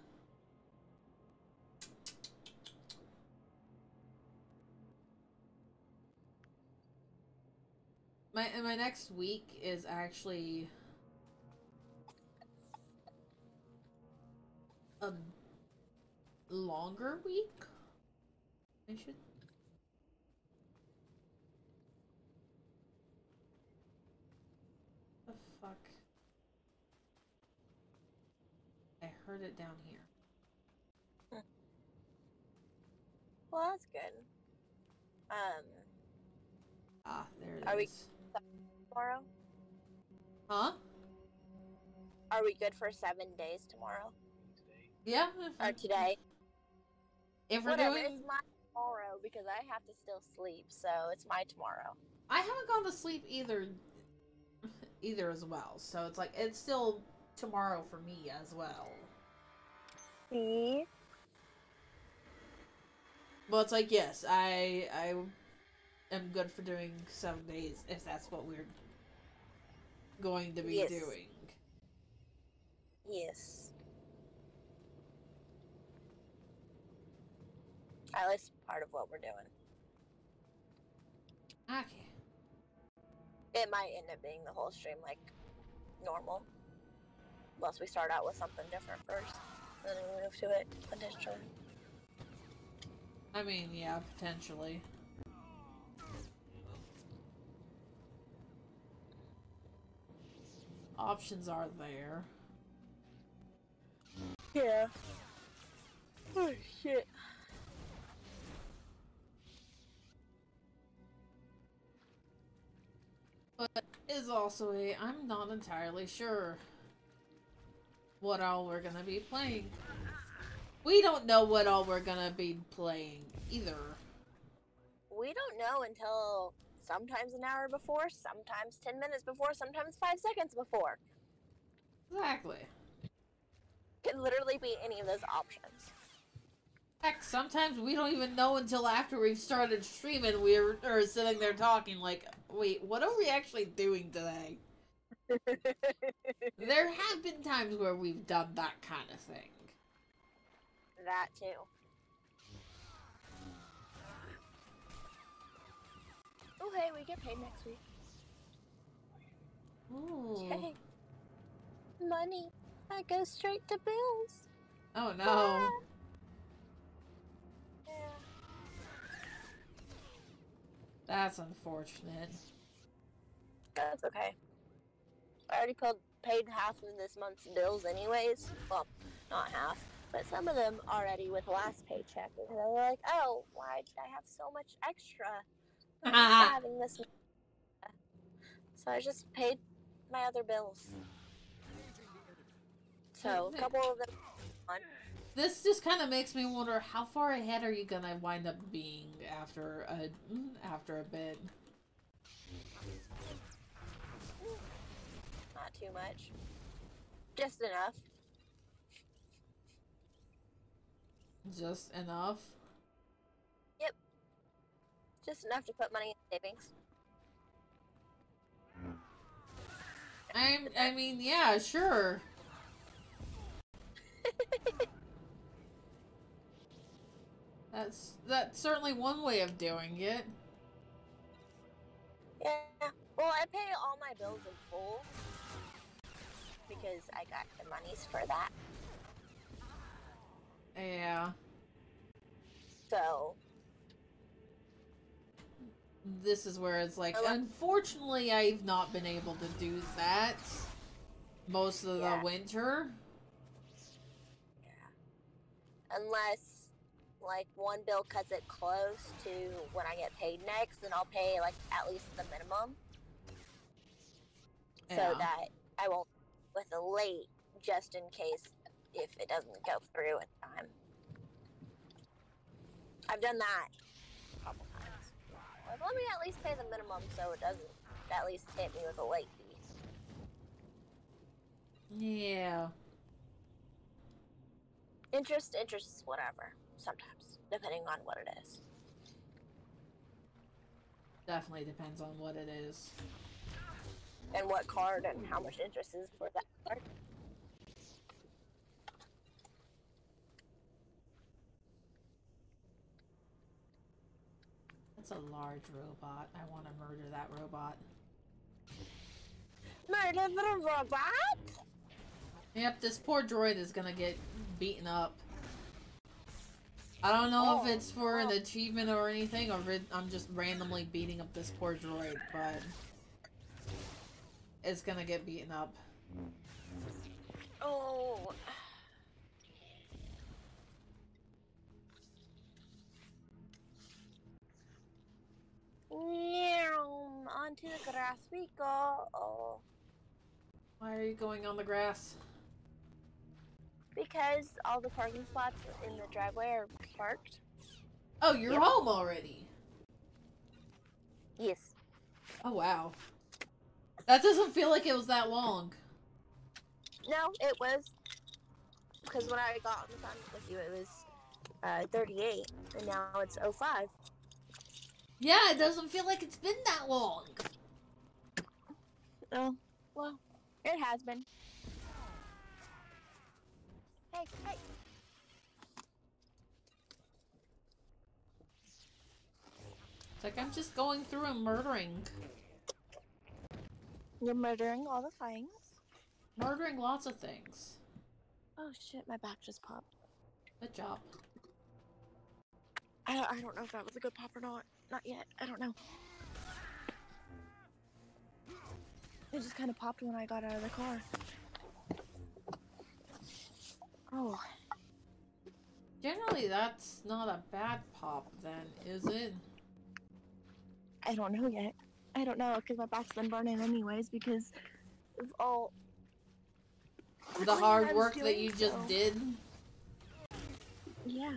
My my next week is actually a longer week. I should. The fuck. I heard it down here. Well, that's good. Um, Ah, there it Are we- is. Tomorrow? Huh? Are we good for seven days tomorrow? Yeah. Or today? If we're Whatever, doing, it's my tomorrow because I have to still sleep, so it's my tomorrow. I haven't gone to sleep either. Either as well, so it's like it's still tomorrow for me as well. See? But it's like yes, I I am good for doing seven days if that's what we're going to be Yes. doing. Yes. At least part of what we're doing. Okay. It might end up being the whole stream like normal. Unless we start out with something different first. And then we move to it potentially. I mean, yeah, potentially. Options are there. Yeah. Oh shit. But is also a I'm not entirely sure what all we're gonna be playing. We don't know what all we're gonna be playing either. We don't know until sometimes an hour before, sometimes 10 minutes before, sometimes 5 seconds before. Exactly. Could literally be any of those options. Heck, sometimes we don't even know until after we've started streaming. We're or sitting there talking like, wait, what are we actually doing today? [laughs] there have been times where we've done that kind of thing. That too. Oh, hey, we get paid next week. Ooh. Yay. Money. That goes straight to bills. Oh no. Ah. Yeah. That's unfortunate. That's okay. I already paid, paid half of this month's bills anyways. Well, not half, but some of them already with last paycheck. And they were like, oh, why did I have so much extra? I'm used to having this. So I just paid my other bills. So a couple of them. on. This just kind of makes me wonder how far ahead are you gonna wind up being after a mm, after a bit. Not too much. Just enough. Just enough. Just enough to put money in savings. I'm. I mean, yeah, sure. [laughs] That's that's certainly one way of doing it. Yeah. Well, I pay all my bills in full because I got the monies for that. Yeah. So This is where it's like, unfortunately, I've not been able to do that most of Yeah. the winter. unless like one bill cuts it close to when I get paid next, then I'll pay like at least the minimum. Yeah. So that I won't with a late just in case if it doesn't go through in time. I've done that a couple times. Let me at least pay the minimum so it doesn't at least hit me with a late fee. Yeah. Interest, interest whatever. Sometimes, depending on what it is. Definitely depends on what it is. and what card and how much interest is for that card. That's a large robot. I want to murder that robot. Murder the robot? Yep, this poor droid is gonna get beaten up. I don't know if Oh, it's for an oh. achievement or anything, or I'm just randomly beating up this poor droid, but it's gonna get beaten up. Oh. Onto the grass we go. Oh. Why are you going on the grass? Because all the parking spots in the driveway are parked. Oh, you're Yep. home already. Yes. Oh wow. That doesn't feel like it was that long. No, it was. Because when I got on the phone with you, it was uh, 38, and now it's 05. Yeah, it doesn't feel like it's been that long. Oh, well, it has been. Hey, hey. It's like I'm just going through and murdering. You're murdering all the things. Murdering lots of things. Oh shit, my back just popped. Good job. I I don't know if that was a good pop or not. Not yet. I don't know. It just kind of popped when I got out of the car. Oh, Generally, that's not a bad pop, then, is it? I don't know yet. I don't know because my back's been burning anyways because of all The hard work that doing, you just so- did. Yeah.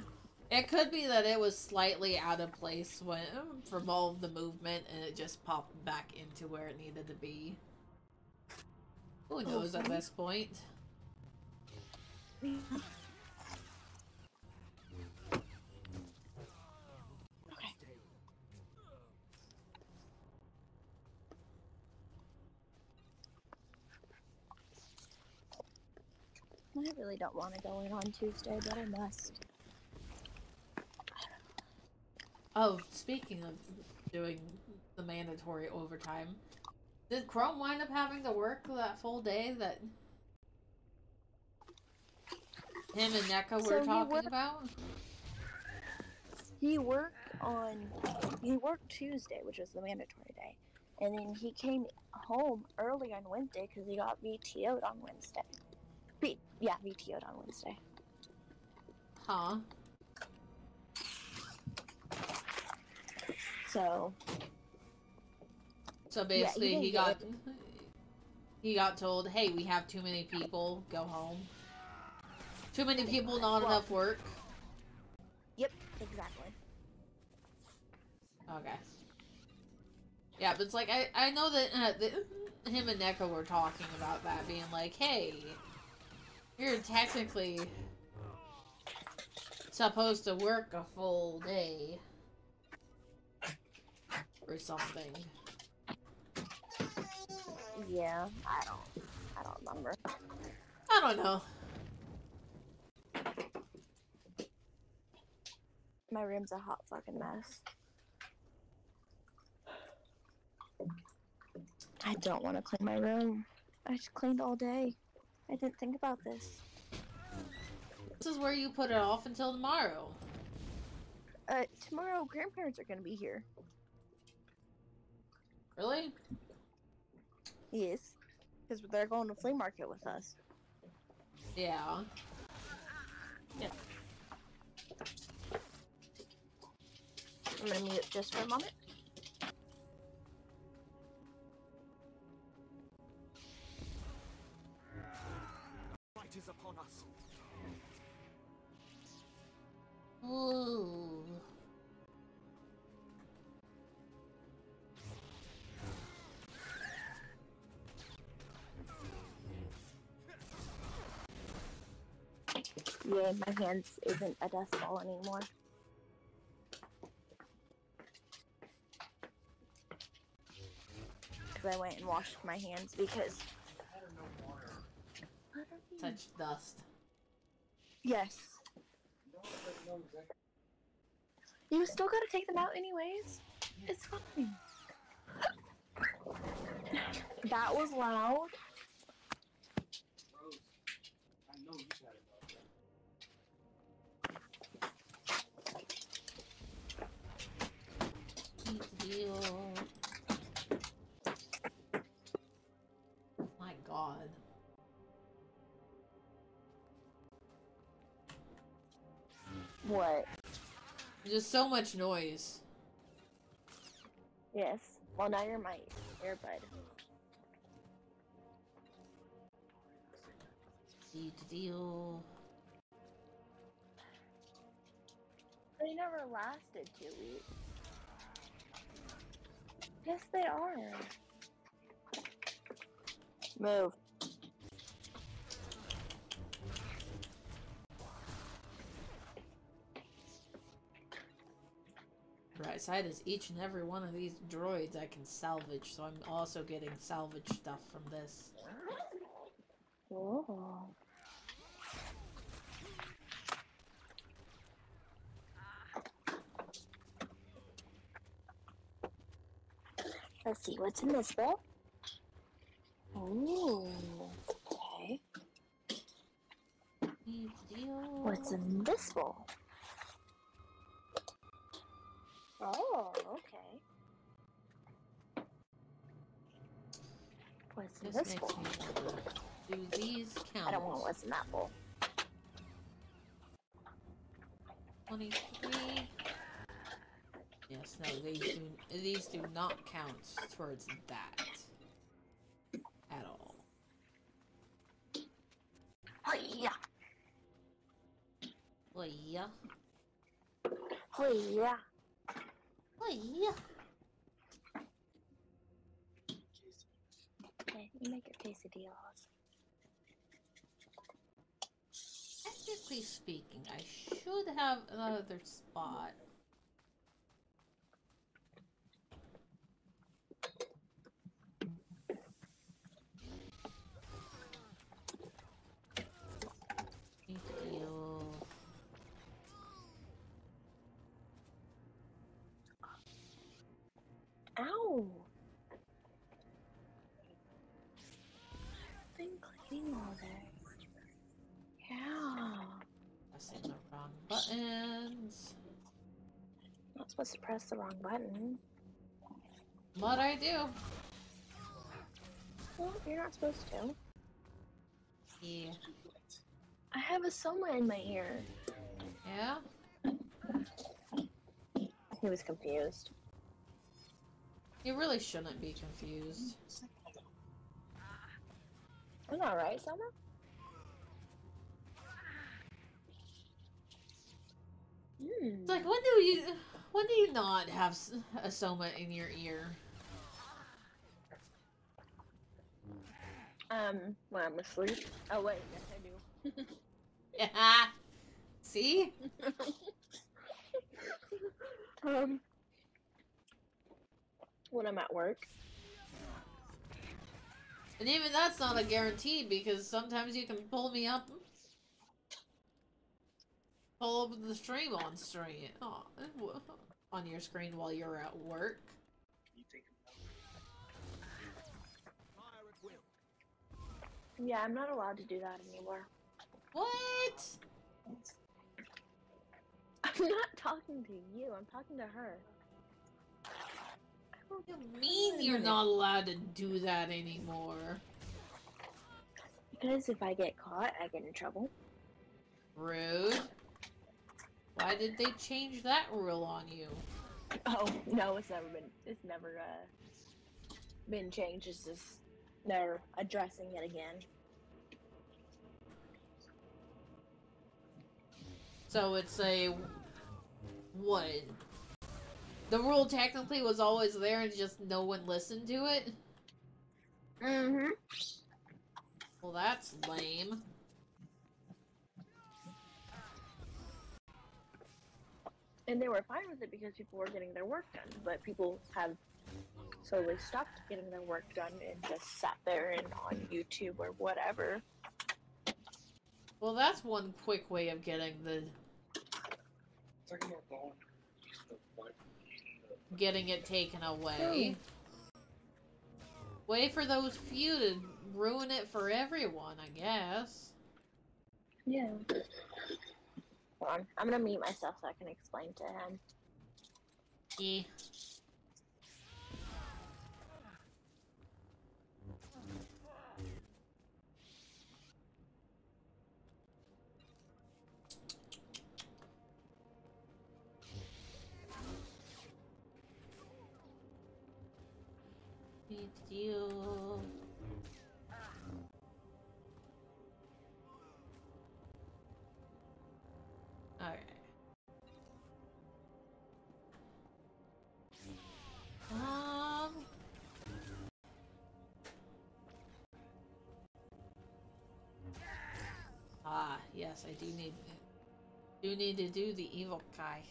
It could be that it was slightly out of place when from all of the movement, and it just popped back into where it needed to be. Who knows at this point? Okay. I really don't want to go in on Tuesday, but I must. Oh, speaking of doing the mandatory overtime, did Chrome wind up having to work that full day that him and NECA were So talking worked- about? He worked on he worked Tuesday, which was the mandatory day, and then he came home early on Wednesday because he got VTO'd on Wednesday. V yeah, VTO'd on Wednesday. Huh? So So Yeah, he basically, didn't he got he got told, "Hey, we have too many people. Go home. Too many people, not Well- enough work." Yep, exactly. Okay. Yeah, but it's like I I know that uh, the, him and NECA were talking about that being like, "Hey, you're technically supposed to work a full day or something." Yeah, I don't I don't remember. I don't know. My room's a hot fucking mess. I don't want to clean my room. I just cleaned all day. I didn't think about this. This is where you put it off until tomorrow. Uh, tomorrow grandparents are gonna be here. Really? Yes, because they're going to flea market with us. Yeah. Yep. I'm gonna mute just for a moment. Light is upon us. Ooh. Yeah, my hands isn't a dust ball anymore. Because I went and washed my hands because. Touch dust. Yes. You still gotta take them out anyways. It's fine. [laughs] That was loud. What? Just so much noise. Yes. Well, now you're my earbud. Deal. They never lasted two weeks. Yes, they are. Move. Side is each and every one of these droids I can salvage, so I'm also getting salvage stuff from this. Oh. Let's see what's in this bowl. Ooh. Okay. What's in this bowl? Oh, okay. What's in This this makes bowl? Do these count? I don't want what's in that bowl. 23. Yes, no, these do, these do not count towards that. At all. Oh yeah. Oh yeah. Yeah. Oh yeah. Okay, you make your quesadillas. Technically speaking, I should have another spot. Buttons. Not supposed to press the wrong button. But I do. Well, you're not supposed to. Yeah. I have a soma in my ear. Yeah? He was confused. You really shouldn't be confused. I'm alright, Soma? Hmm. It's like when do you when do you not have a soma in your ear? Um, when I'm asleep. Oh wait, yes I do. Yeah. [laughs] See? [laughs] um, when I'm at work. And even that's not a guarantee because sometimes you can pull me up pull up the stream on stream oh, on your screen while you're at work. Yeah, I'm not allowed to do that anymore. What? [laughs] I'm not talking to you. I'm talking to her. What do you mean you're not allowed to do that anymore? Because if I get caught, I get in trouble. Rude. Why did they change that rule on you? [laughs] Oh no, it's never been. It's never uh, been changed. It's just they're addressing it again. So it's a what? The rule technically was always there and just no one listened to it? Mm-hmm. Well, that's lame. And they were fine with it because people were getting their work done. But people have slowly stopped getting their work done and just sat there and on YouTube or whatever. Well, that's one quick way of getting the getting it taken away. Hmm. Way for those few to ruin it for everyone, I guess. Yeah. Hold on. I'm gonna mute myself so I can explain to him. Yeah. Need you. Yes, I do need do need to do the evil Kai.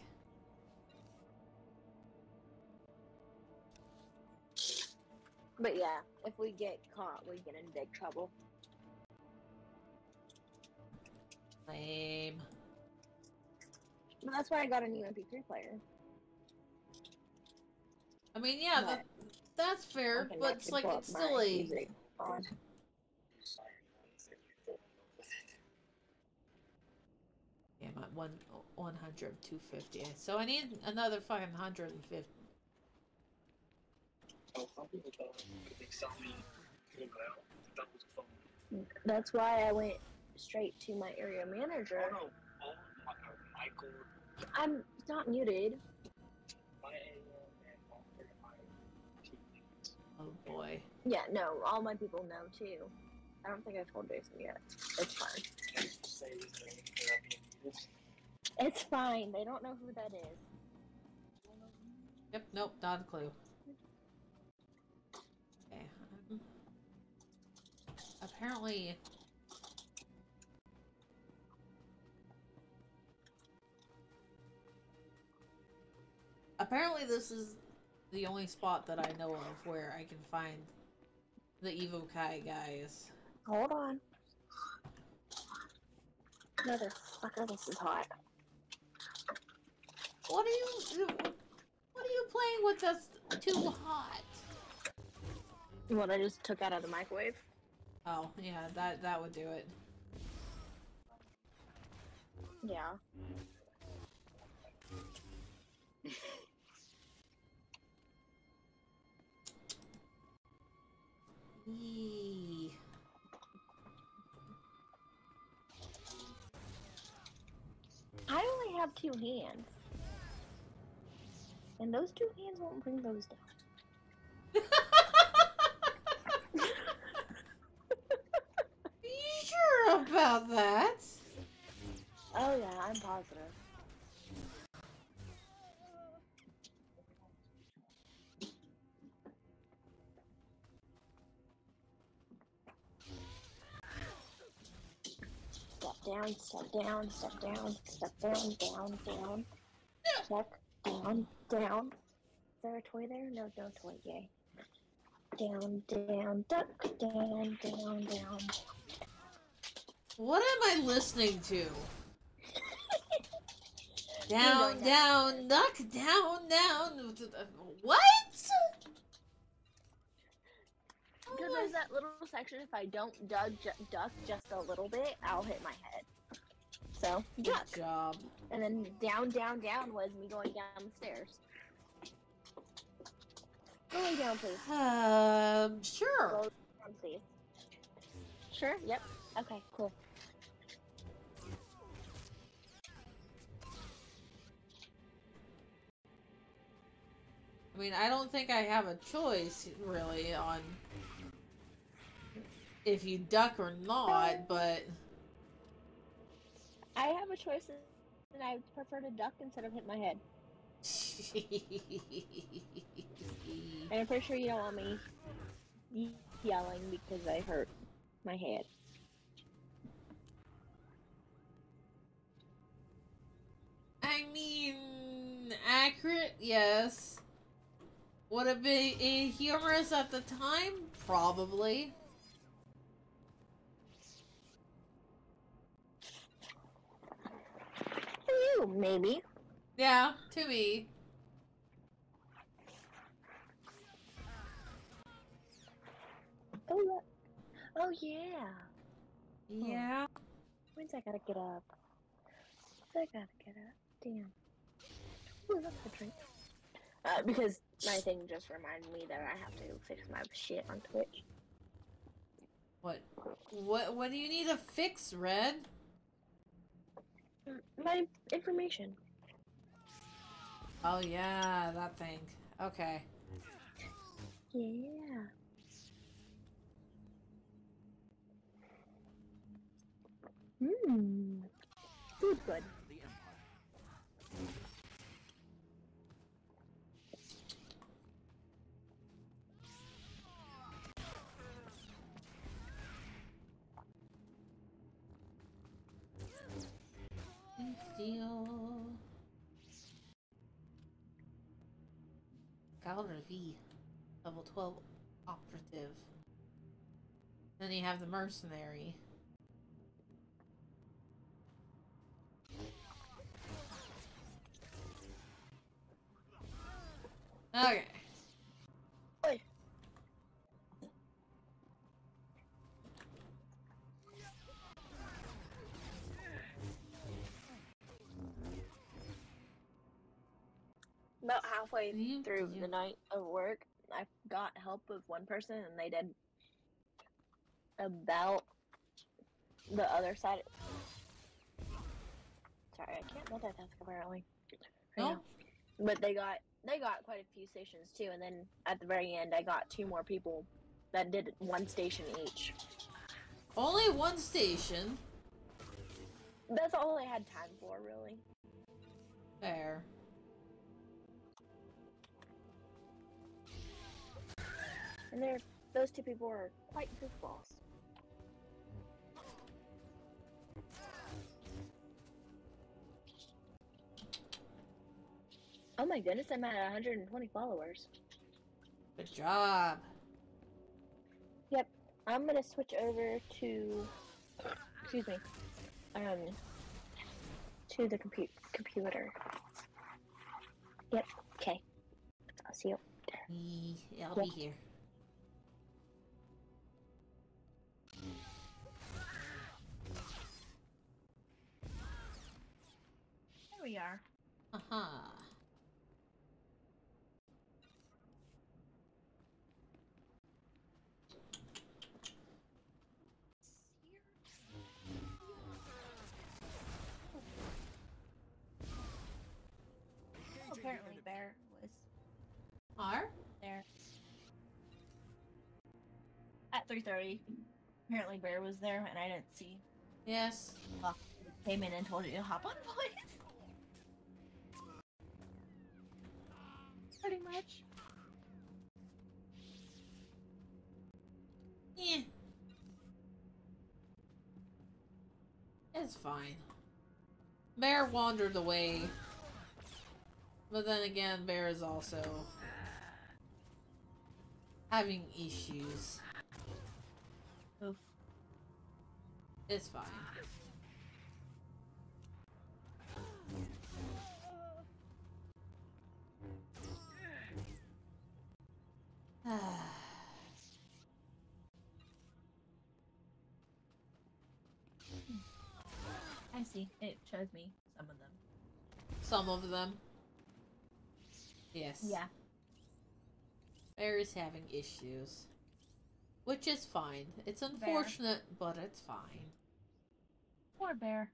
But yeah, if we get caught, we get in big trouble. Lame. But that's why I got a new MP3 player. I mean, yeah, that, that's fair, but it's like it's up still my a music on. Yeah, I'm at one one hundred two fifty. So I need another fucking hundred and fifty. That's why I went straight to my area manager. oh michael I'm not muted. Oh boy. Yeah, no, all my people know too. I don't think I told Jason yet. It's fine. It's fine. They don't know who that is. Yep. Nope. Not a clue. Okay. um, apparently. Apparently, this is the only spot that I know of where I can find the Evo Kai guys. Hold on. Motherfucker, this is hot. What are you? What are you playing with that's too hot? What I just took out of the microwave. Oh yeah, that that would do it. Yeah. I only have two hands. And those two hands won't bring those down. You [laughs] sure about that? Oh yeah, I'm positive. Step down, step down, step down, step down, down, down. Check, down, down. Is there a toy there? No, no toy, yay. Down, down, duck, down, down, down. What am I listening to? [laughs] Down, down, duck, down, down. What? Because there's that little section, if I don't duck, ju- duck just a little bit, I'll hit my head. So, Good duck. job. And then down, down, down was me going down the stairs. Go lay down, please. Um, sure. Go down, please. Sure? Yep. Okay, cool. I mean, I don't think I have a choice really on if you duck or not, but I have a choice, and I prefer to duck instead of hit my head. [laughs] And I'm pretty sure you don't want me yelling because I hurt my head. I mean, accurate, yes. Would it be eh, humorous at the time? Probably. Maybe. Yeah, to me. Oh, look. Oh, yeah. Yeah. When's I gotta get up? I gotta get up. Damn. Ooh, that's a drink. Uh, because my thing just reminded me that I have to fix my shit on Twitch. What? What? What do you need to fix, Red? My information. Oh yeah, that thing. Okay. Yeah. Mmm. Food good. Galder V, level 12 operative. Then you have the mercenary. Okay. About halfway through the night of work, I got help with one person, and they did about the other side. Sorry, I can't multitask apparently. No? But they got they got quite a few stations too, and then at the very end, I got two more people that did one station each. Only one station. That's all I had time for, really. Fair. And they're those two people are quite goofballs. Oh my goodness, I'm at 120 followers. Good job. Yep, I'm gonna switch over to, excuse me, um, to the compu- computer. Yep. Okay. I'll see you. Yeah, I'll Yeah. be here. We are. Aha. Apparently, Bear was R? there at 3:30. Apparently, Bear was there, and I didn't see. Yes. Well, came in and told you to hop on voice. Pretty much. Yeah. It's fine. Bear wandered away. But then again, Bear is also having issues. Oof. It's fine. [sighs] I see. It shows me some of them. Some of them. Yes. Yeah. Bear is having issues. Which is fine. It's unfortunate, but it's fine. Poor Bear.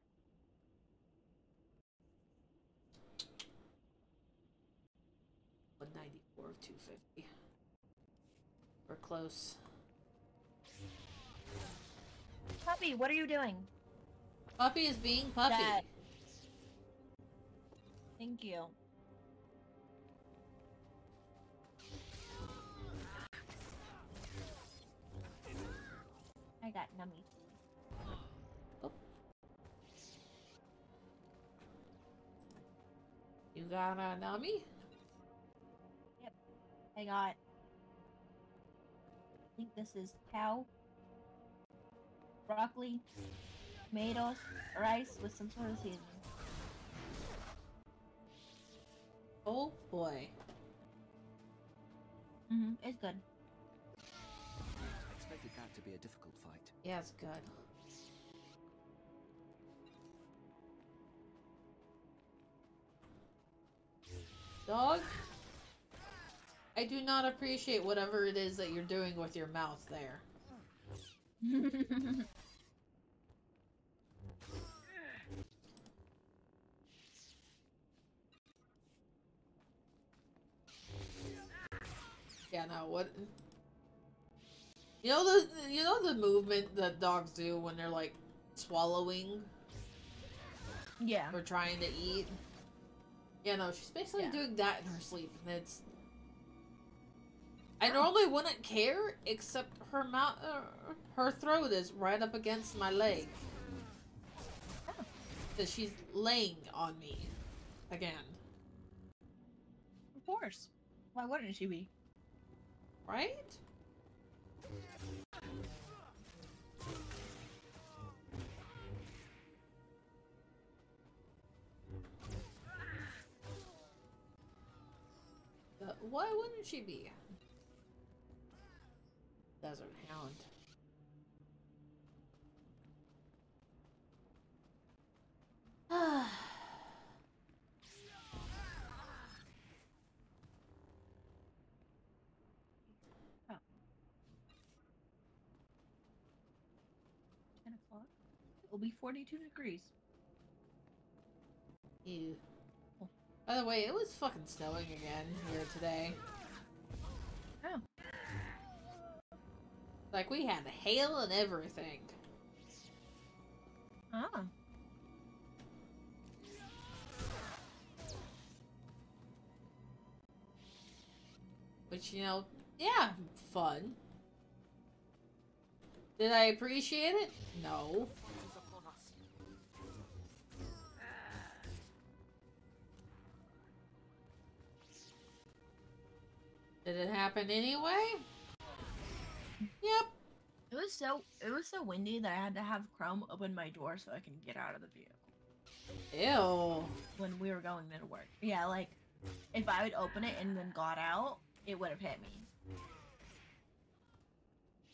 One ninety four of two fifty. Close. Puppy, what are you doing? Puppy is being puppy. That- Thank you. I got nummy food. You got a nummy? Yep. I got. I think this is cow, broccoli, tomatoes, rice with some sort of seasoning. Oh boy. Mm-hmm. It's good. Expect expected that to be a difficult fight. Yeah, it's good. Dog? I do not appreciate whatever it is that you're doing with your mouth there. [laughs] Yeah, no, what? You know the you know the movement that dogs do when they're like swallowing Yeah. or trying to eat. Yeah, no, she's basically Yeah. doing that in her sleep, and it's. I normally wouldn't care, except her mouth, uh, her throat is right up against my leg. Because she's laying on me, again, Of course. Why wouldn't she be? right? Uh, why wouldn't she be? Desert Hound. Ah. [sighs] Ten o'clock. It'll be forty-two degrees. Ew. By the way, it was fucking snowing again here today. Oh. Like we had hail and everything. Ah. Which, you know, yeah, fun. Did I appreciate it? No. Did it happen anyway? Yep. It was so it was so windy that I had to have Chrome open my door so I can get out of the vehicle Ew. when we were going to work. Yeah, like if I would open it and then got out, it would have hit me.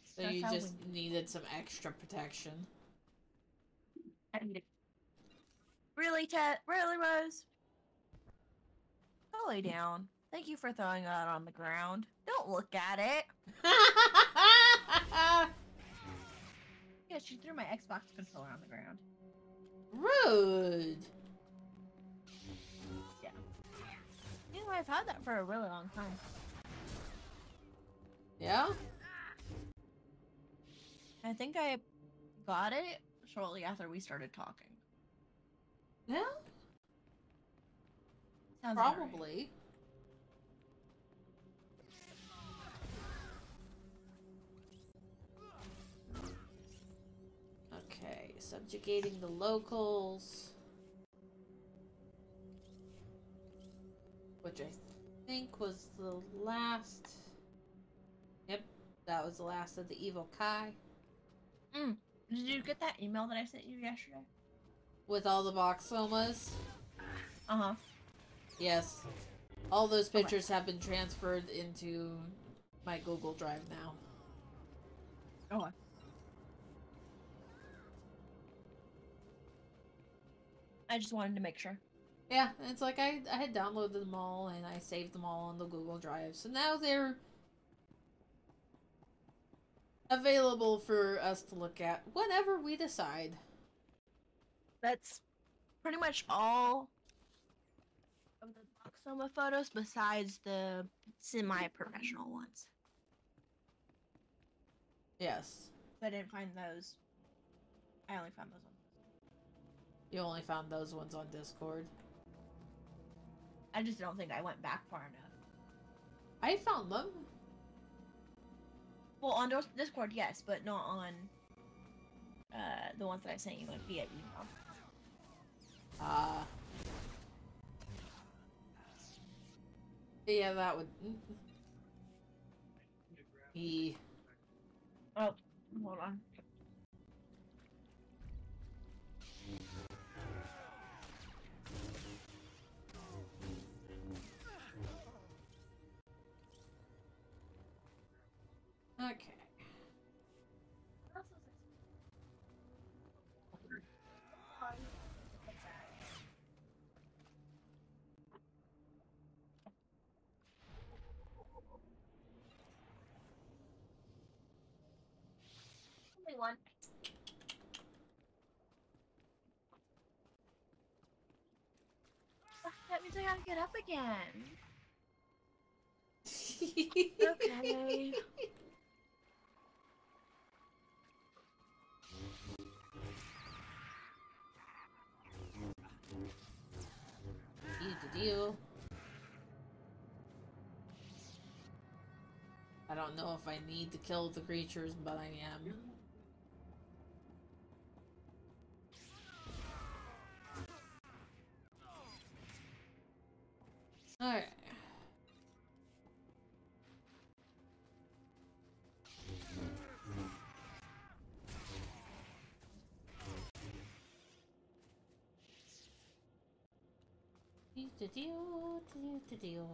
So That's you just windy. needed some extra protection. I need. Really, Ted? Really, Rose? Go lay down. Thank you for throwing that on the ground. Don't look at it. [laughs] Yeah, she threw my Xbox controller on the ground. Rude. Yeah. You know, I've had that for a really long time. Yeah? I think I got it shortly after we started talking. Yeah? Sounds. Probably. Subjugating the locals. Which I think was the last. Yep, that was the last of the evil Kai. Mm. Did you get that email that I sent you yesterday? With all the box somas. Uh huh. Yes. All those pictures have been transferred into my Google Drive now. Okay. I just wanted to make sure. Yeah, it's like I, I had downloaded them all and I saved them all on the Google Drive. So now they're available for us to look at whenever we decide. That's pretty much all of the Boxoma photos besides the semi-professional ones. Yes. I didn't find those. I only found those on. You only found those ones on Discord. I just don't think I went back far enough. I found them. Well, on Discord, yes, but not on uh, the ones that I sent you via email. Uh Yeah, that would mm, E Oh, hold on. Okay. Only one. Ah, that means I gotta get up again. [laughs] okay. Deal. I don't know if I need to kill the creatures, but I am. Alright. Deal, deal, deal.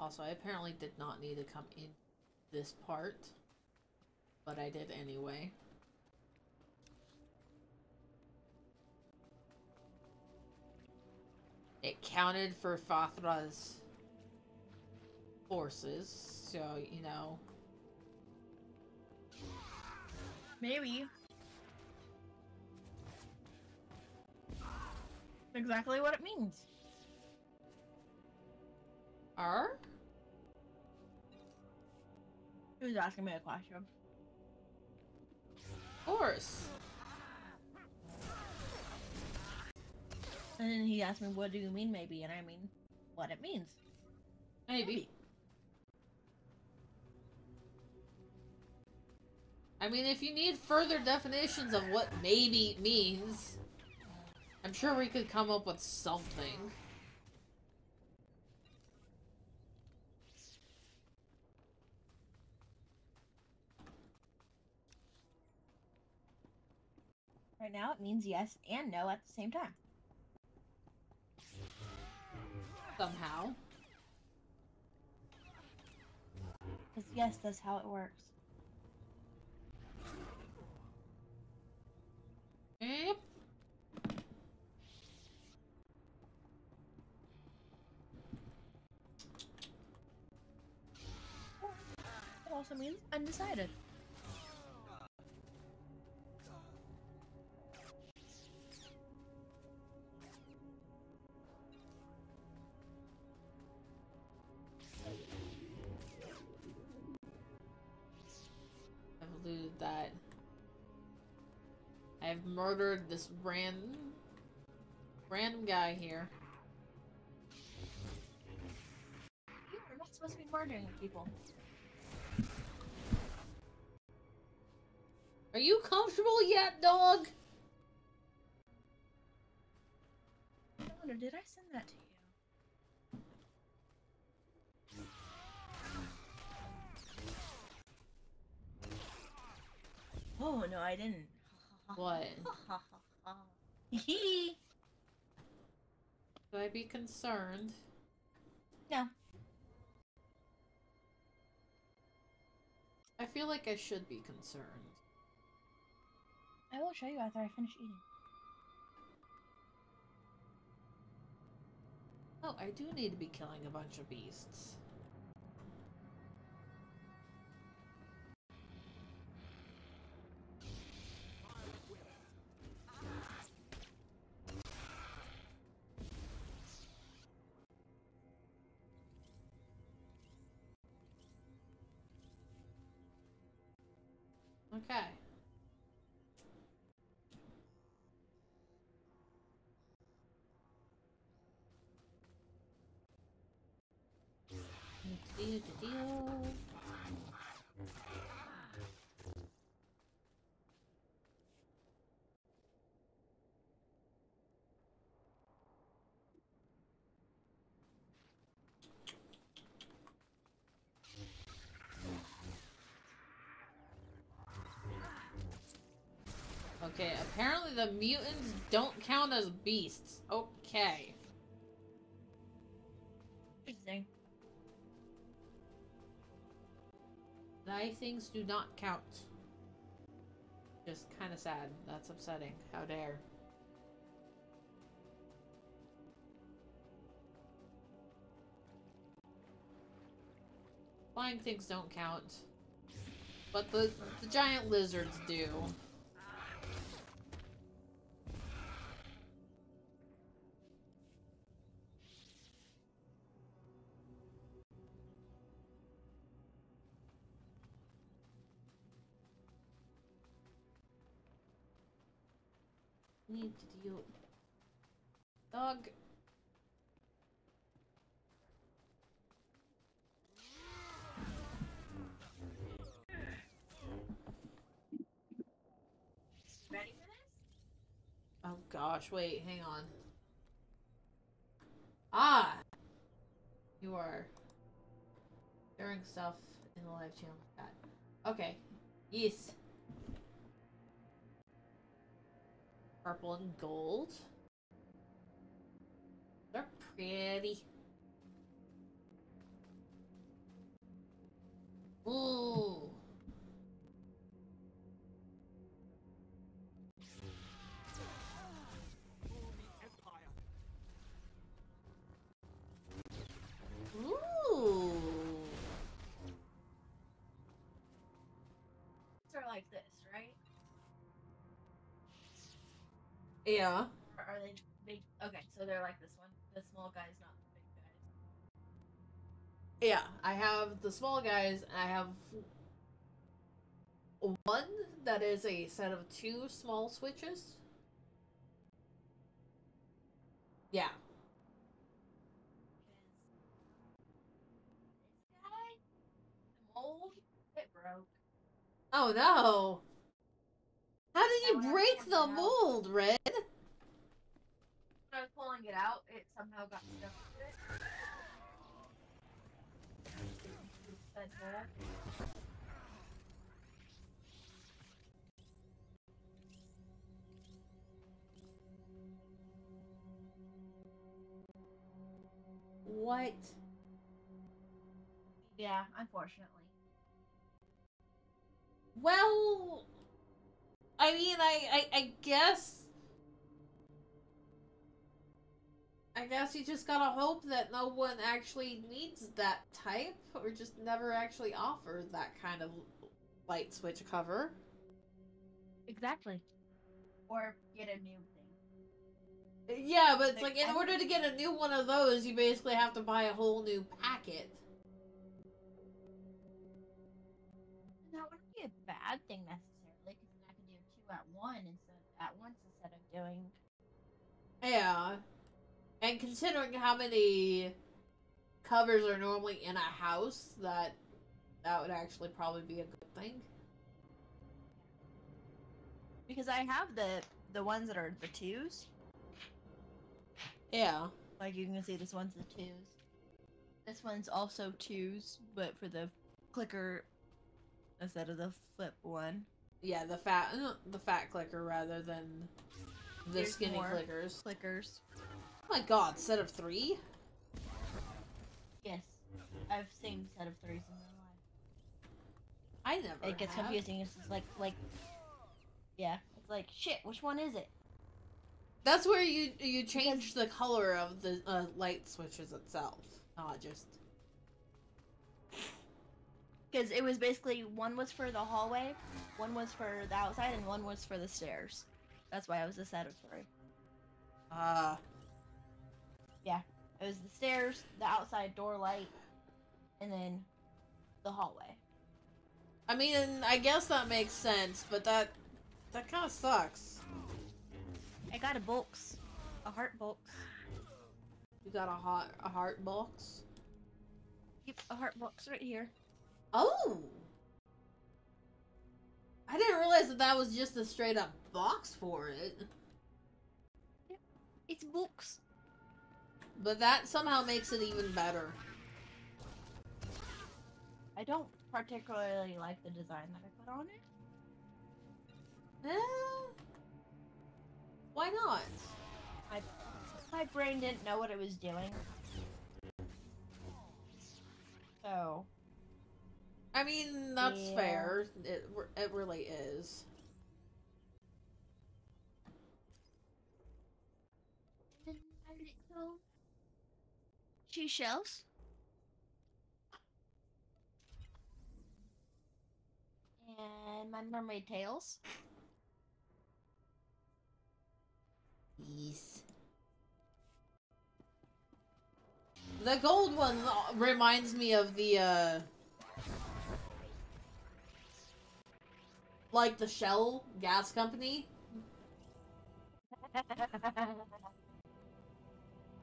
Also, I apparently did not need to come in this part, but I did anyway. It counted for Fathra's forces, so, you know. Maybe. Exactly what it means. Are? Who's asking me a question? Of course. And then he asked me, what do you mean maybe? And I mean, what it means. Maybe. maybe. I mean, if you need further definitions of what maybe means, I'm sure we could come up with something. Right now, it means yes and no at the same time. Somehow. Because yes, that's how it works. Also means undecided. I've murdered this random random guy here. You are not supposed to be murdering people. Are you comfortable yet, dog? I wonder, did I send that to you? Oh, no, I didn't. What? [laughs] Should I be concerned? No. I feel like I should be concerned. I will show you after I finish eating. Oh, I do need to be killing a bunch of beasts. Okay. Okay, apparently the mutants don't count as beasts. Okay. Interesting. Thy things do not count. Just kind of sad. That's upsetting. How dare. Flying things don't count. But the, the giant lizards do. To deal. Dog. Ready for this? Oh gosh, wait, hang on. Ah! You are sharing stuff in the live channel chat. Okay. Yes. Purple and gold. They're pretty. Yeah. Or are they big? Okay, so they're like this one. The small guy's not the big guys. Yeah, I have the small guys. I have one that is a set of two small switches. Yeah. This guy, the mold, it broke. Oh no! How did you break the now. mold, Red? When I was pulling it out, it somehow got stuck to it. It said there. What? Yeah, unfortunately. Well, I mean, I, I, I guess. I guess you just gotta hope that no one actually needs that type, or just never actually offer that kind of light switch cover. Exactly. Or get a new thing. Yeah, but it's Like, like in order to get a new one of those, you basically have to buy a whole new packet. That wouldn't be a bad thing necessarily, one instead at once instead of doing. Yeah. And considering how many covers are normally in a house, that that would actually probably be a good thing. Because I have the the ones that are the twos. Yeah. Like you can see, this one's the twos. This one's also twos, but for the clicker instead of the flip one. Yeah, the fat uh, the fat clicker rather than the There's skinny more clickers. Clickers. Oh my god, set of three? Yes, I've seen set of threes in my life. I never It gets have. confusing. It's just like like, yeah, it's like shit. Which one is it? That's where you you change the color of the uh, light switches itself, not just. Because it was basically one was for the hallway, one was for the outside, and one was for the stairs. That's why it was a set of three. Ah. Yeah, it was the stairs, the outside door light, and then the hallway. I mean, I guess that makes sense, but that that kind of sucks. I got a box, a heart box. You got a heart a heart box. Yep, a heart box right here. Oh. I didn't realize that that was just a straight up box for it. It's books. But that somehow makes it even better. I don't particularly like the design that I put on it. Eh, why not? My my brain didn't know what it was doing. So I mean, that's Yeah. fair. It it really is. then I And my mermaid tails. Yes. The gold one reminds me of the, uh... Like the Shell gas company.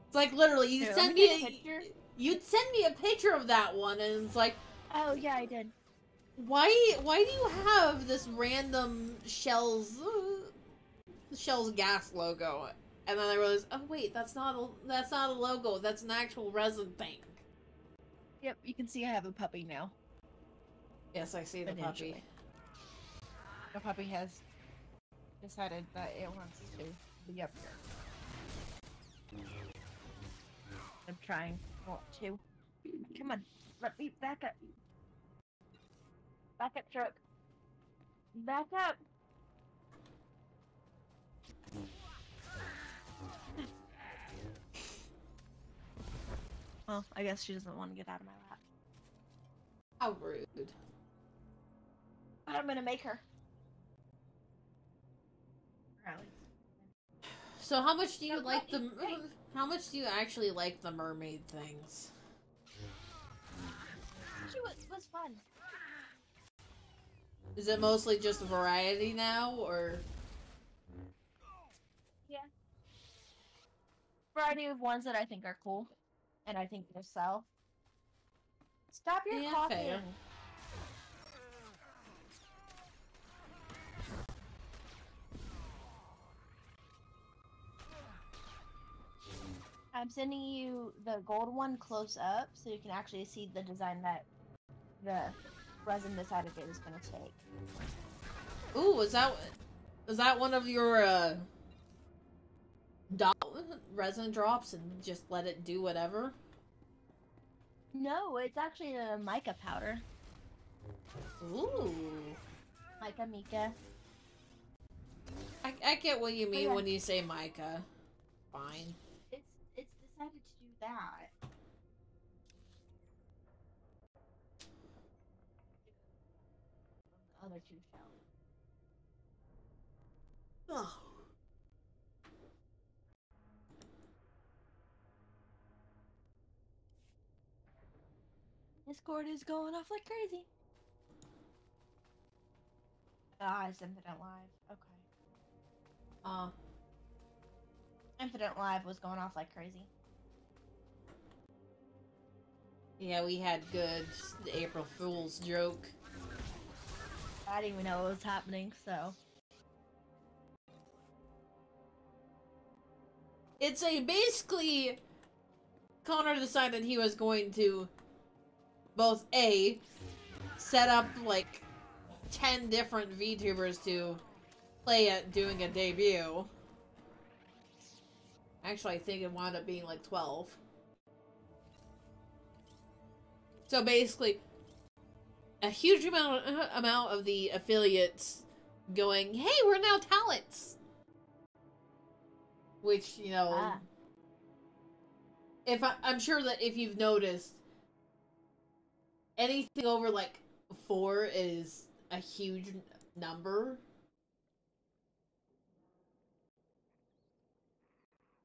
It's like literally, you send me a picture. you'd send me a picture of that one, and it's like, Oh yeah, I did. why why do you have this random Shell's uh, Shell's gas logo? And then I realized, oh wait, that's not a that's not a logo. That's an actual resin thing. Yep, you can see I have a puppy now. Yes, I see the puppy. Eventually. The puppy has decided that it wants to be up here. I'm trying not to. Come on, let me back up. Back up, truck. Back up. [laughs] Well, I guess she doesn't want to get out of my lap. How rude. But I'm gonna make her. So how much do you like the how much do you actually like the mermaid things? She was, was fun. Is it mostly just a variety now or Yeah. Variety of ones that I think are cool, and I think they'll sell. Stop your Yeah, coughing. fair. I'm sending you the gold one close up so you can actually see the design that the resin decided it was gonna take. Ooh, is that is that one of your uh dot resin drops and just let it do whatever? No, it's actually a mica powder. Ooh. Mica Mika. I, I get what you Oh, mean yeah. when you say mica. Fine. It's it's decided to do that. The other two shells. Oh. Discord is going off like crazy. Ah, it's Infinite Live. Okay. Uh Infinite Live was going off like crazy. Yeah, we had good April Fool's joke. I didn't even know what was happening, so. It's a basically Connor decided he was going to both A set up like 10 different VTubers to play at doing a debut. Actually, I think it wound up being like 12. So basically, a huge amount amount of the affiliates going, "Hey, we're now talents." Which, you know, Ah. if I, I'm sure that if you've noticed, anything over like four is a huge number.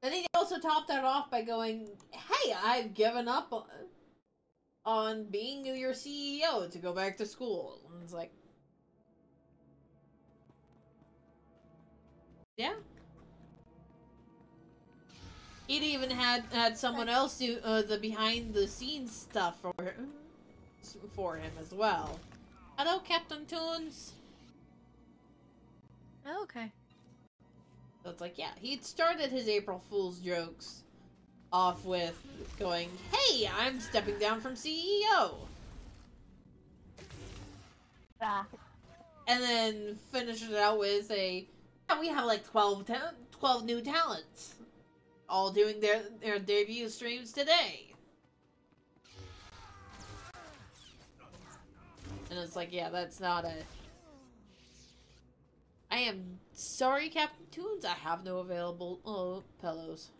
And then he also topped that off by going, "Hey, I've given up on, on being your CEO to go back to school." And it's like, yeah. He'd even had had someone else do uh, the behind the scenes stuff for for him as well. Hello, Captain Toons. Oh, okay. So it's like, yeah, he'd started his April Fool's jokes off with going, "Hey, I'm stepping down from CEO," Ah. and then finished it out with a, "Yeah, we have like 12, ta- 12 new talents, all doing their their debut streams today." And it's like, yeah, that's not a. I am sorry, Captain Toons. I have no available uh, pillows.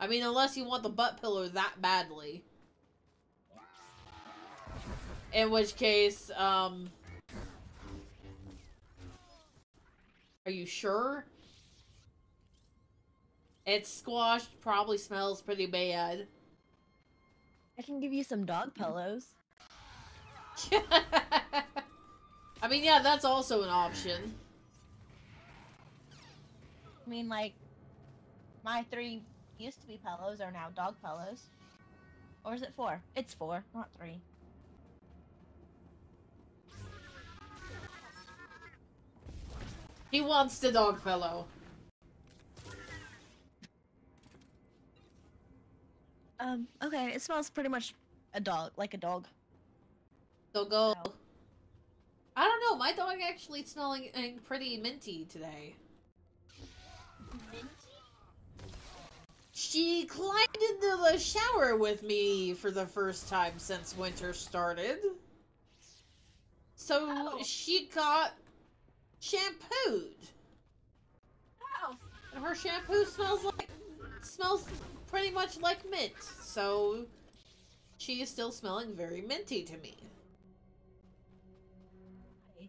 I mean, unless you want the butt pillow that badly. In which case, um, Are you sure? It's squashed, probably smells pretty bad. I can give you some dog pillows. [laughs] I mean, yeah, that's also an option. I mean, like, my three used to be pillows are now dog pillows. Or is it four? It's four, not three. He wants the dog pillow. Um, okay, it smells pretty much a dog, like a dog. So go. I don't know. My dog actually smelling pretty minty today. She climbed into the shower with me for the first time since winter started. So Oh. she got shampooed. Oh. And her shampoo smells like smells pretty much like mint. So she is still smelling very minty to me. Nice.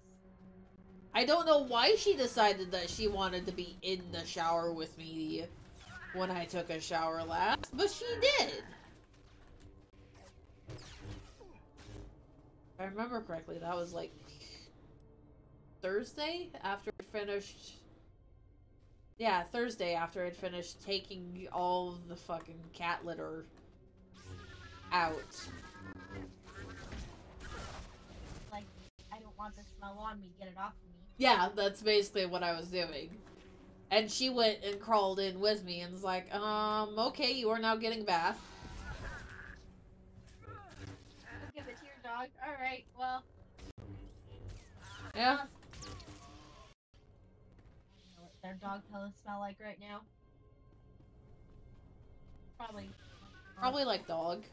I don't know why she decided that she wanted to be in the shower with me when I took a shower last, but she did. If I remember correctly, that was like Thursday after I finished. Yeah, Thursday after I'd finished taking all the fucking cat litter out. Like, I don't want the smell on me. Get it off of me. Yeah, that's basically what I was doing. And she went and crawled in with me and was like, um, okay, you are now getting a bath. Give it to your dog. All right. Well. Yeah. what their dog pillows smell like right now. Probably. Probably like dog.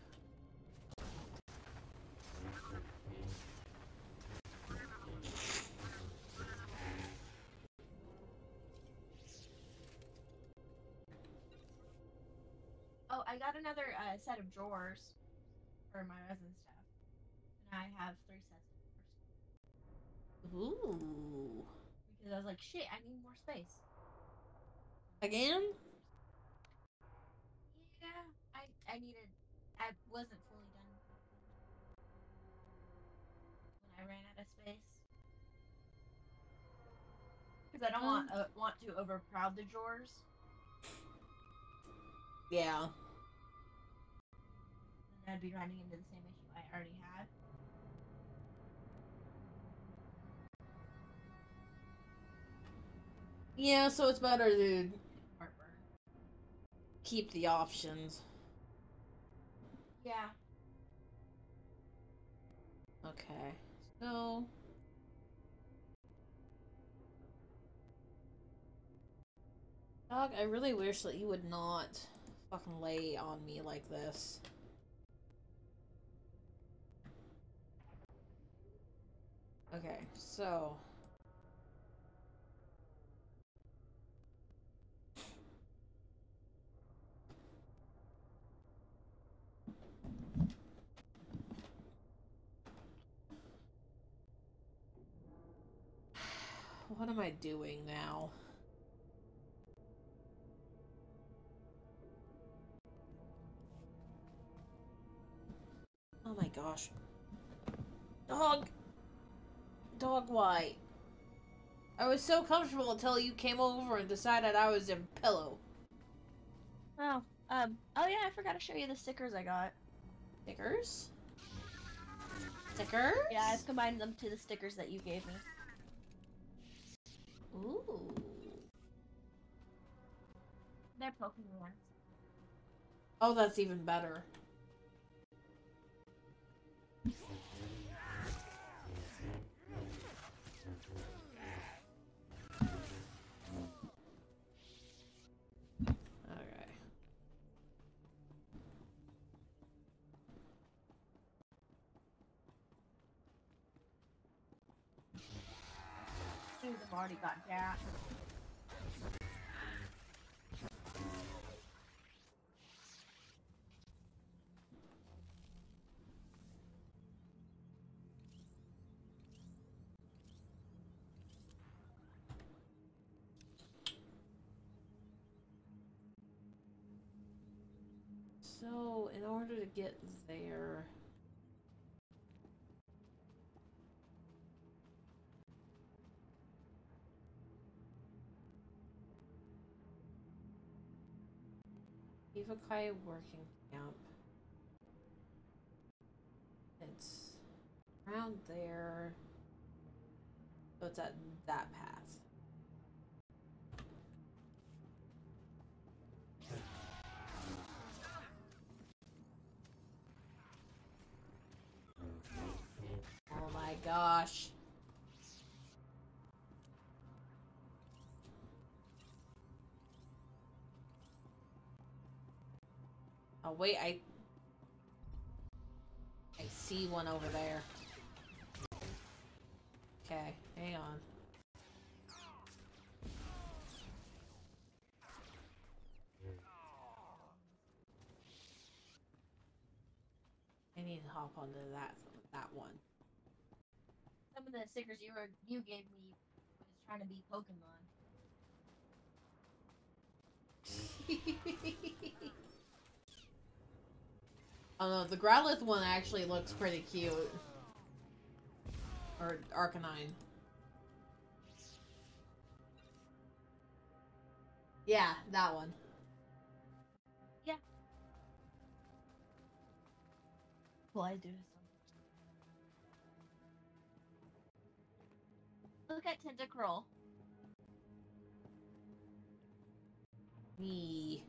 Oh, I got another uh, set of drawers for my resin stuff, and I have three sets of drawers Ooh. because I was like, shit, I need more space. Again? Yeah, I I needed. I wasn't fully done when I ran out of space. Because I don't want uh, want to overcrowd the drawers. Yeah. I'd be running into the same issue I already had. Yeah, so it's better to keep the options. Yeah. Okay. So. Dog, I really wish that you would not fucking lay on me like this. Okay, so. [sighs] What am I doing now? Oh my gosh. Dog! Dog, why? I was so comfortable until you came over and decided I was in pillow. Oh, um, oh yeah, I forgot to show you the stickers I got. Stickers? Stickers? Yeah, I've combined them to the stickers that you gave me. Ooh. They're Pokemon. Oh, that's even better. already got that. So, in order to get there... Evocii working camp. It's around there. So it's at that path. Oh my gosh. Oh wait, I I see one over there. Okay, hang on. I need to hop onto that that one. Some of the stickers you were you gave me was trying to be Pokemon. [laughs] Oh no, the Growlithe one actually looks pretty cute. Or Arcanine. Yeah, that one. Yeah. Well, I do. Look at Tentacruel. Me.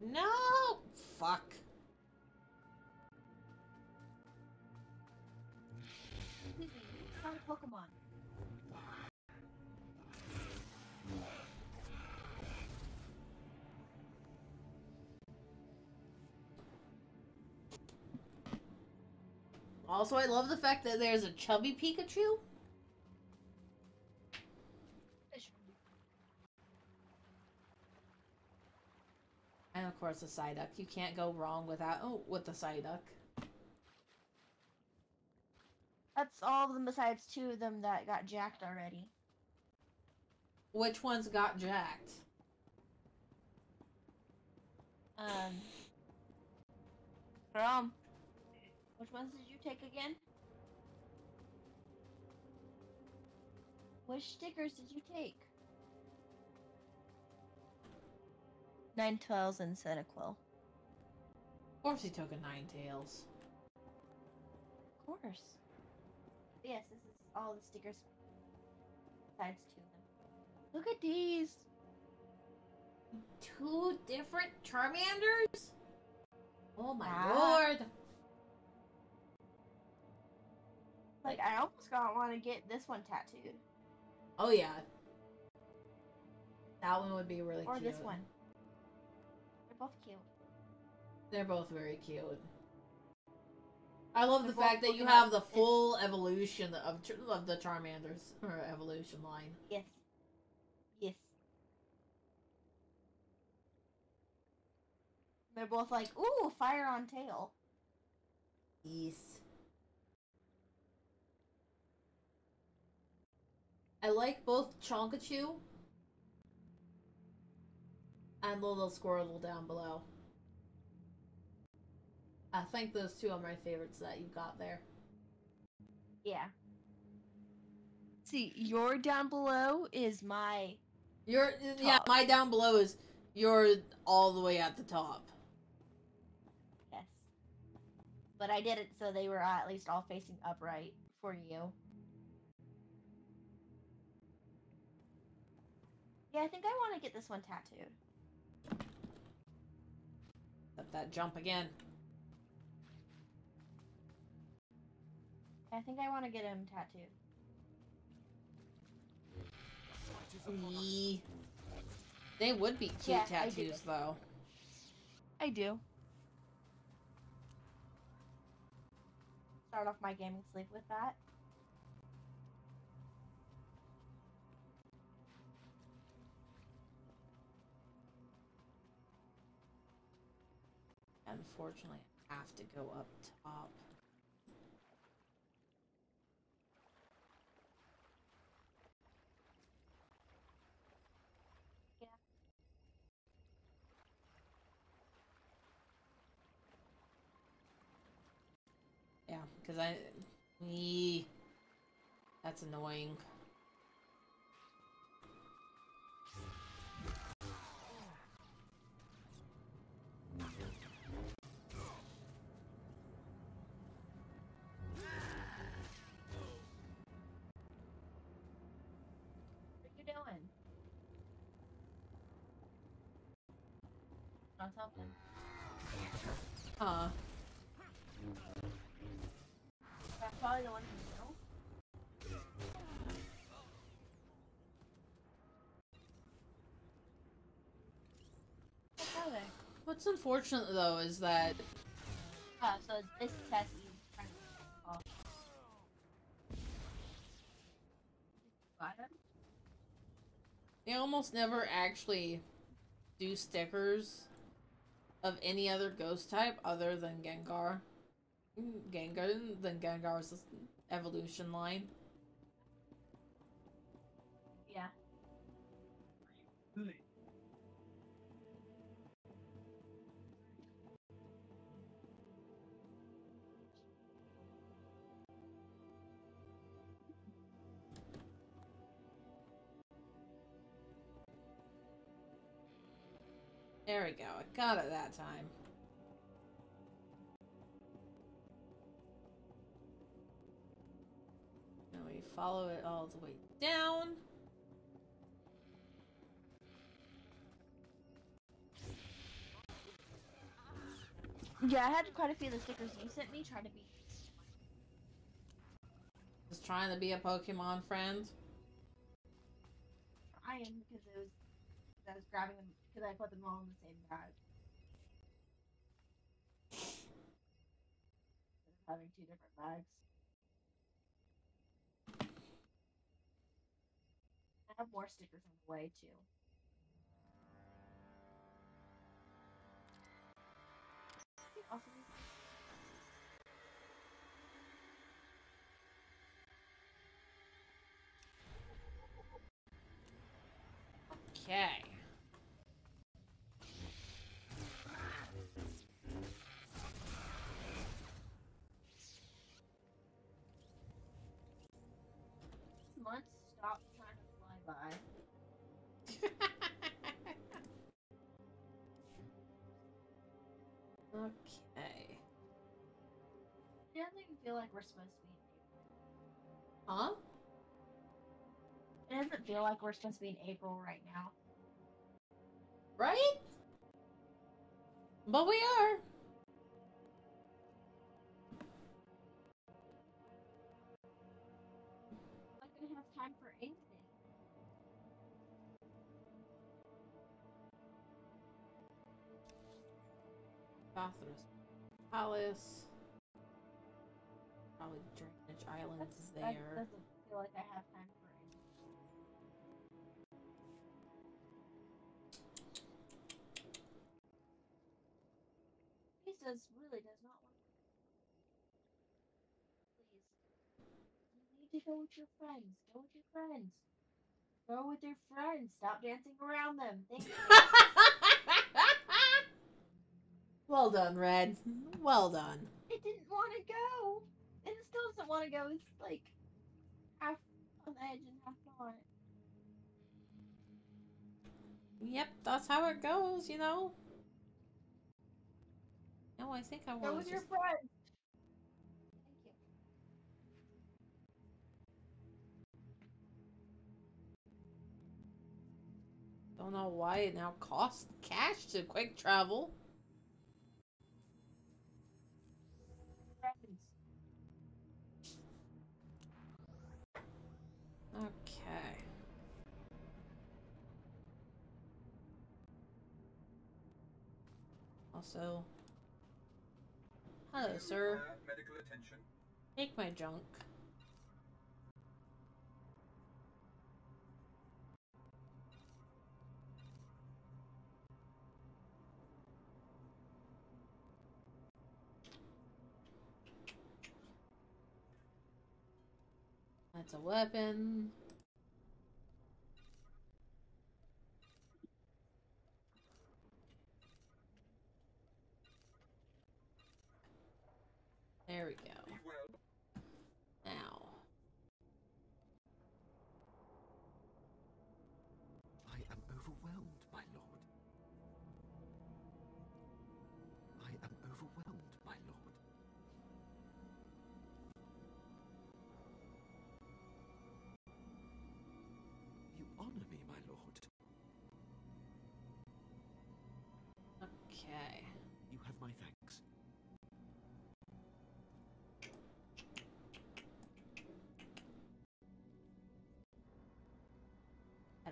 No! Fuck. Excuse me, it's not a Pokemon. Also, I love the fact that there's a chubby Pikachu. Course, a Psyduck. You can't go wrong without oh, with the Psyduck. That's all of them besides two of them that got jacked already. Which ones got jacked? Um. From. Which ones did you take again? Which stickers did you take? Ninetales and Cyndaquil. Of course, he took a nine tails. Of course. Yes, this is all the stickers besides two of them. Look at these. Two different Charmanders? Oh my Ah. lord! Like, I almost got want to get this one tattooed. Oh yeah. That one would be really or cute. this one. They're both cute. They're both very cute. I love They're the fact that you have the it's- full evolution of of the Charmanders or evolution line. Yes. Yes. They're both like, ooh, fire on tail. Yes. I like both Chonkachu and the little Squirtle down below. I think those two are my favorites that you got there. Yeah. See, your down below is my. Your yeah, my down below is you're all the way at the top. Yes. But I did it so they were at least all facing upright for you. Yeah, I think I want to get this one tattooed. Let that jump again. I think I want to get him tattooed. They would be cute Yeah, I tattoos though. I do. Start off my gaming sleep with that. Unfortunately, I have to go up top. Yeah, because I... me. that's annoying. Something. Huh. That's probably the one knew. What? What's unfortunate though is that Ah, so this test you kind of off. They almost never actually do stickers of any other ghost type other than Gengar. Mm, Gengar than Gengar's evolution line. There we go. I got it that time. Now we follow it all the way down. Yeah, I had quite a few of the stickers you sent me trying to be. Just trying to be a Pokemon friend. I am because it was I was grabbing them because I put them all in the same bag. Having two different bags. I have more stickers on the way too. Stop trying to fly by. [laughs] Okay. It doesn't even feel like we're supposed to be in Huh? It doesn't feel like we're supposed to be in April right now. Right? But we are. Bathurst Palace. Probably Drainage Islands is That there. doesn't feel like I have time for anything. He really does not want. Please. You need to go with your friends. Go with your friends. Go with your friends. Stop dancing around them. [laughs] Thank you. Well done, Red. Mm-hmm. Well done. it didn't want to go. And it still doesn't want to go. It's like half on the edge and half not. Yep, that's how it goes, you know. No, I think I Go want with to your just... friends. Thank you. Don't know why it now costs cash to quick travel. Also, hello, sir. medical attention. Take my junk. That's a weapon. There we go. Now. I am overwhelmed, my lord. I am overwhelmed, my lord. You honor me, my lord. Okay. You have my thanks.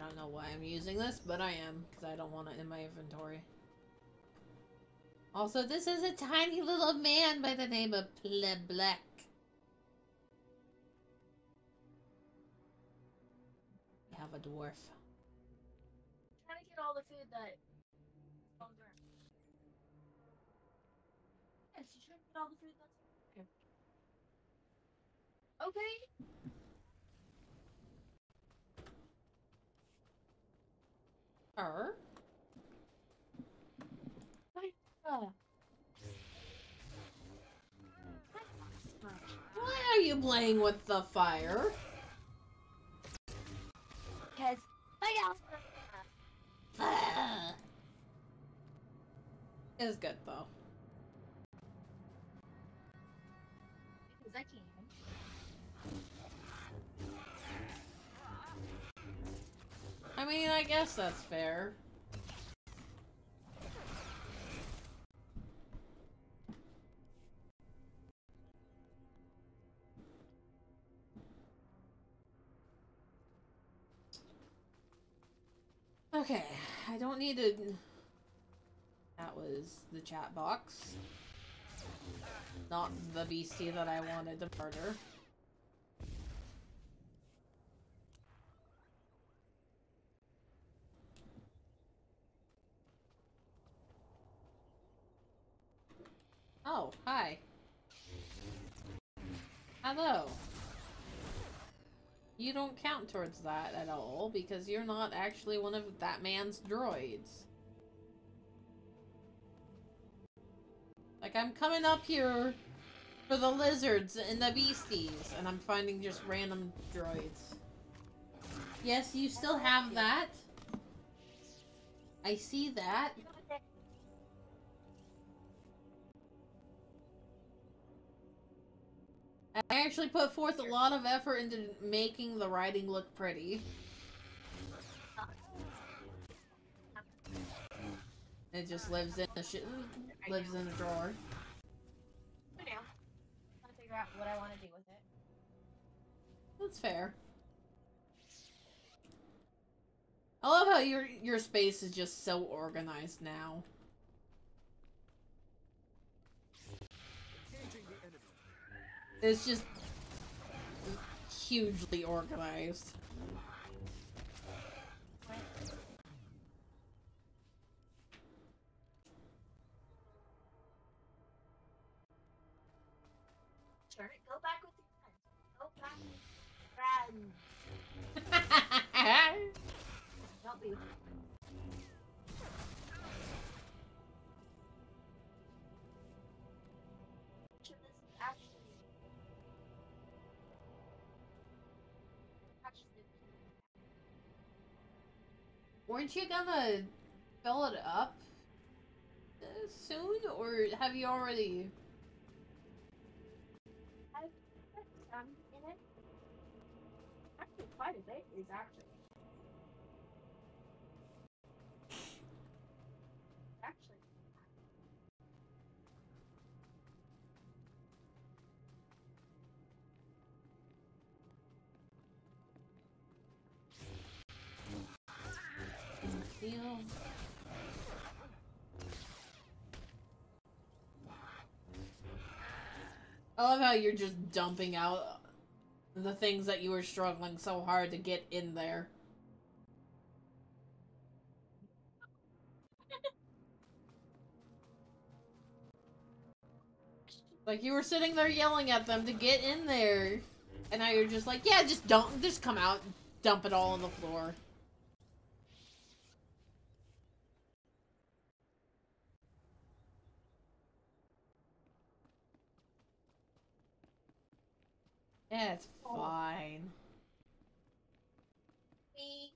Don't know why I'm using this, but I am, because I don't want it in my inventory. Also, this is a tiny little man by the name of Pleblek. We have a dwarf. trying to get all the food that. Oh. Yes, you to get all the food that's. Okay. Okay. Her? Uh, Why are you playing with the fire? Because I got. It's good though. Because I can. I mean, I guess that's fair. Okay, I don't need to... That was the chat box. Not the beastie that I wanted to murder. Oh, hi. Hello. You don't count towards that at all because you're not actually one of that man's droids. Like, I'm coming up here for the lizards and the beasties, and I'm finding just random droids. Yes, you still have that. I see that. I actually put forth a lot of effort into making the writing look pretty. It just lives in the sh lives in a drawer. I know. To figure out what I want to do with it. That's fair. I love how your your space is just so organized now. It's just hugely organized. Sure. Go back with your friends. Go back with your friends. [laughs] Weren't you gonna fill it up soon, or have you already? I've put some in it. Actually, quite a bit is. Actually. I love how you're just dumping out the things that you were struggling so hard to get in there. Like you were sitting there yelling at them to get in there, and now you're just like, yeah, just don't just come out, dump it all on the floor. It's fine. Me.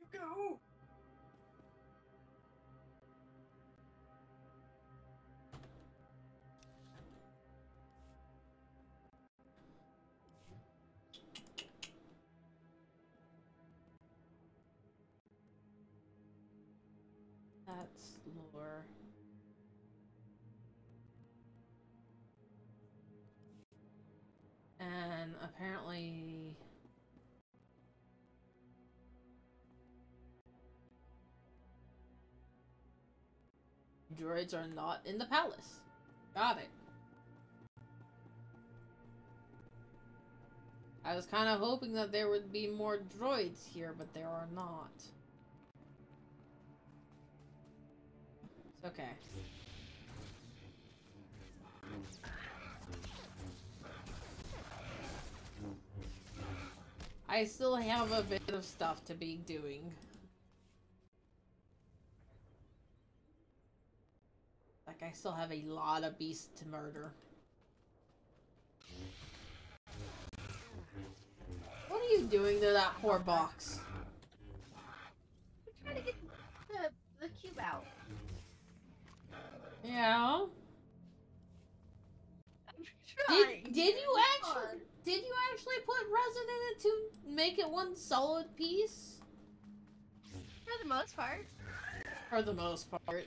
You go! Apparently... Droids are not in the palace. Got it. I was kind of hoping that there would be more droids here, but there are not. It's okay. I still have a bit of stuff to be doing. Like, I still have a lot of beasts to murder. What are you doing to that poor box? We're trying to get the, the cube out. Yeah. Trying. Did, did you actually did you actually put resin in it to make it one solid piece? For the most part. For the most part.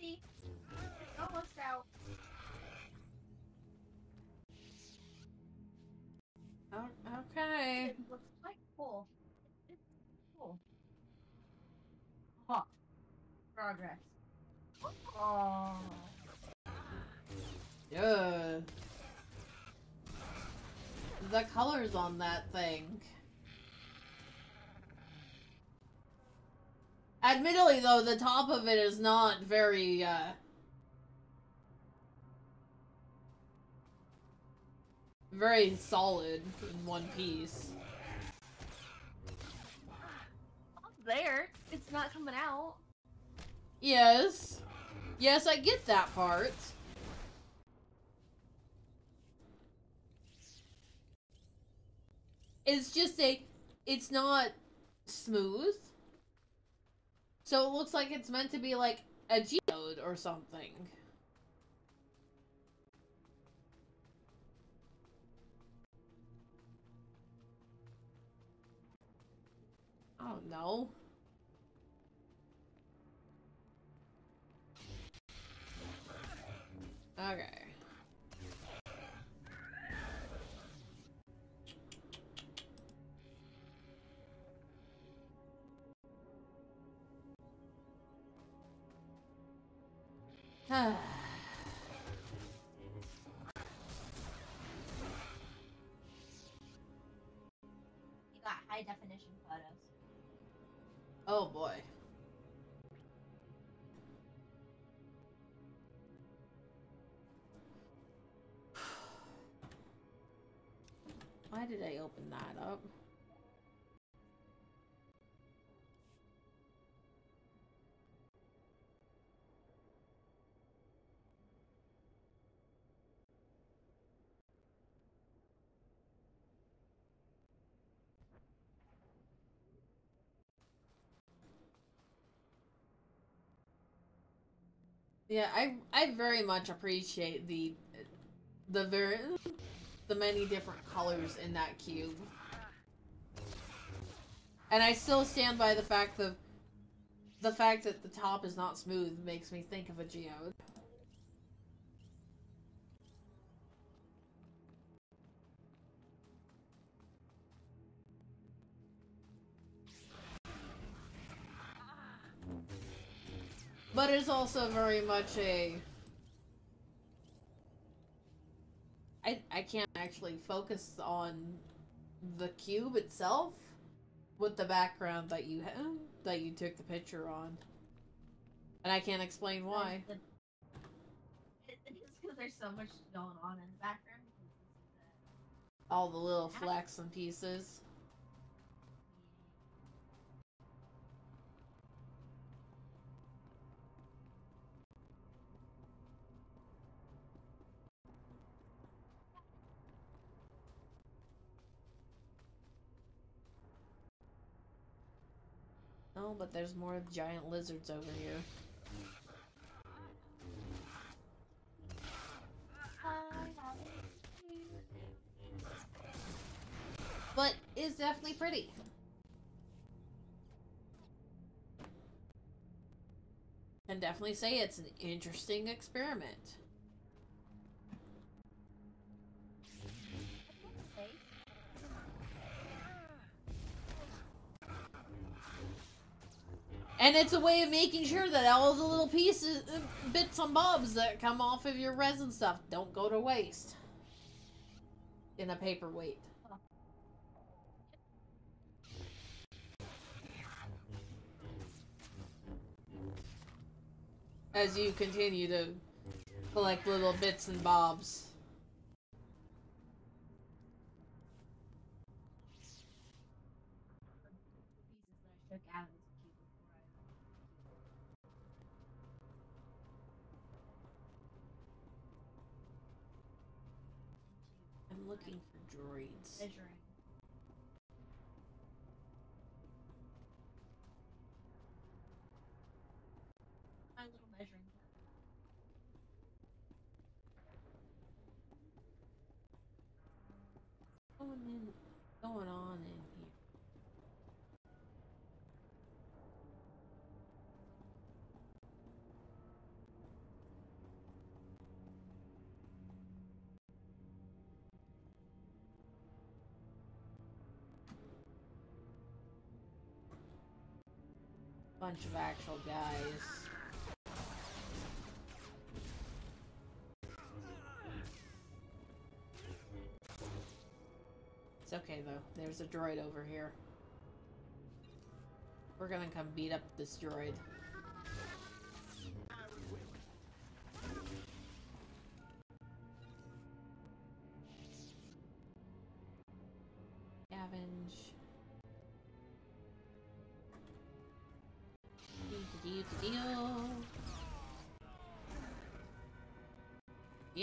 See? It's almost out. O- Okay. It looks quite cool. It's cool. Hot. Progress. Oh. Yeah. The colors on that thing. Admittedly, though, the top of it is not very, uh... Very solid in one piece. There. It's not coming out. Yes. Yes, I get that part. It's just a... It's not smooth. So it looks like it's meant to be like a geode or something. Oh no. Okay. [sighs] You got high definition photos. oh boy. [sighs] Why did I open that up? Yeah, I I very much appreciate the the very the many different colors in that cube. And I still stand by the fact that the fact that the top is not smooth makes me think of a geode. But it's also very much a I I can't actually focus on the cube itself with the background that you ha- that you took the picture on. And I can't explain why. It- It's because there's so much going on in the background. All the little and pieces. But there's more giant lizards over here. But it's definitely pretty. And definitely say it's an interesting experiment. And it's a way of making sure that all the little pieces, uh, bits and bobs that come off of your resin stuff don't go to waste in a paperweight. As you continue to collect little bits and bobs. Bunch of actual guys. It's okay though. There's a droid over here. We're gonna come beat up this droid.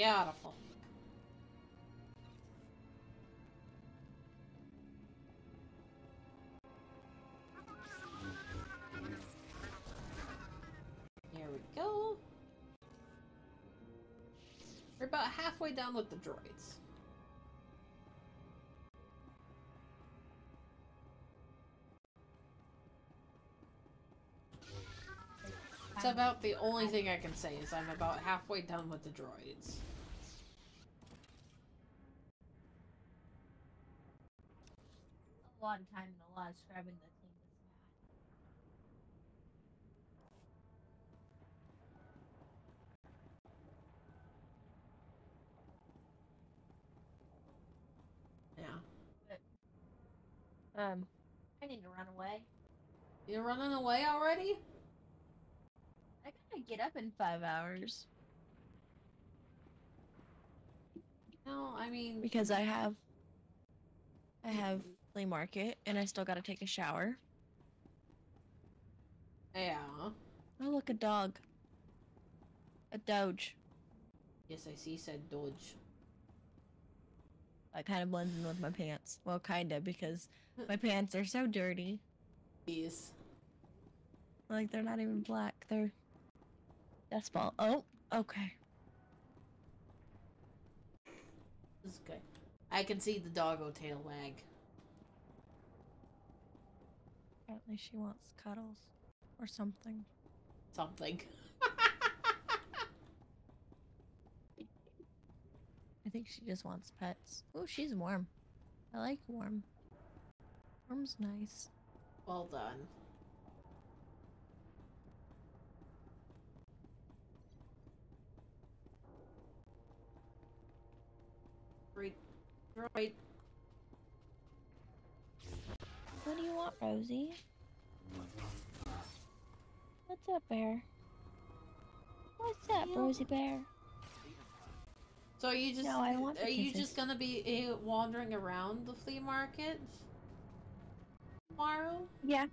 Beautiful. We go. We're about halfway done with the droids. It's about the only thing I can say is I'm about halfway done with the droids. A lot of time and a lot of scrubbing to clean this mat. Yeah. Um, I need to run away. You're running away already? I gotta get up in five hours No, I mean because I have I have flea market and I still gotta take a shower. Yeah. Oh look a dog. A doge. Yes, I see said Dodge. That kind of blends in with my pants. Well, kinda because my [laughs] pants are so dirty. Yes. Like they're not even black. They're dust ball. Oh, okay. This is good. I can see the doggo tail wag. Apparently she wants cuddles or something. Something. [laughs] I think she just wants pets. Oh, she's warm. I like warm. Warm's nice. Well done. Great. Droid. What do you want, Rosie? What's up, Bear? What's up, Rosie Bear? So are you just No, I want are you just gonna be uh, wandering around the flea market tomorrow? Yeah.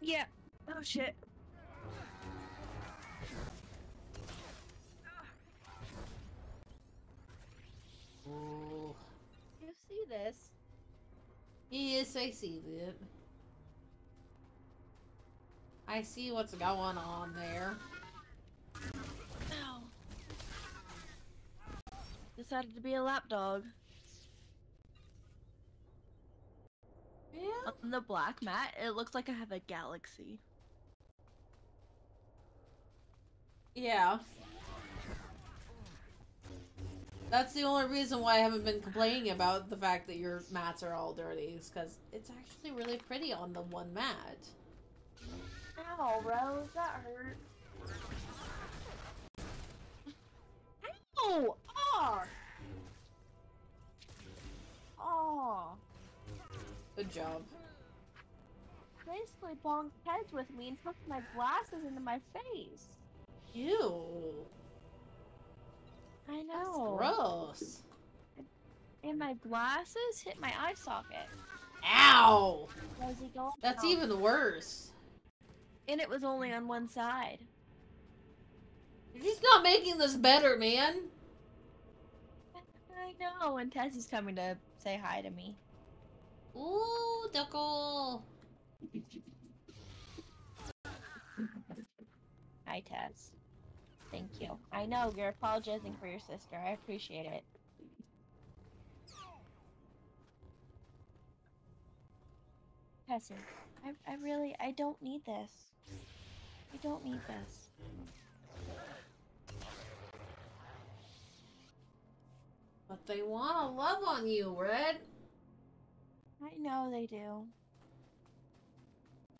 Yeah. Oh shit. Oh. You see this? Yes, I see that. I see what's going on there. Decided to be a lapdog. Yeah. On the black mat, it looks like I have a galaxy. Yeah. That's the only reason why I haven't been complaining about the fact that your mats are all dirty, is because it's actually really pretty on the one mat. Ow, Rose, that hurt. Ow! Oh! Oh! Good job. Basically bonked heads with me and hooked my glasses into my face. Ew. I That's know. gross. And my glasses hit my eye socket. Ow! Was he going That's even worse. And it was only on one side. You're just not making this better, man. I know, and Tessie's coming to say hi to me. Ooh, Duckle. Hi, Tess. Thank you. I know you're apologizing for your sister. I appreciate it. Tessie, I, I really, I don't need this. I don't need this. But they want to love on you, Red. I know they do.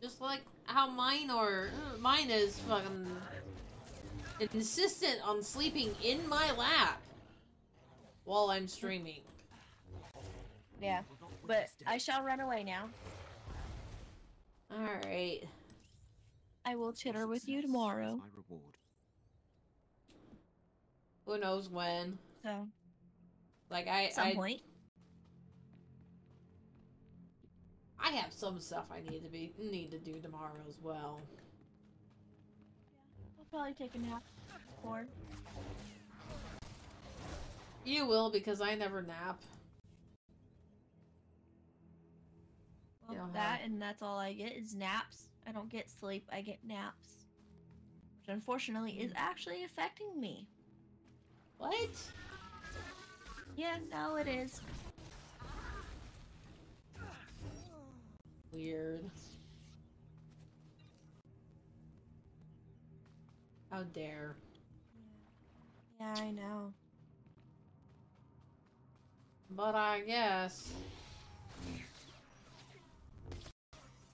Just like how mine are. uh, Mine is fucking insistent on sleeping in my lap while I'm streaming. Yeah, but I shall run away now. Alright. I will chitter with you tomorrow. My reward. Who knows when? So, Like I, at some I, point. I have some stuff I need to be need to do tomorrow as well. Probably take a nap. Or You will because I never nap. well, that, and that's all I get is naps. I don't get sleep. I get naps, which unfortunately is hmm. actually affecting me. What? Yeah, no, it is. Weird. How dare. Yeah, I know. But I guess.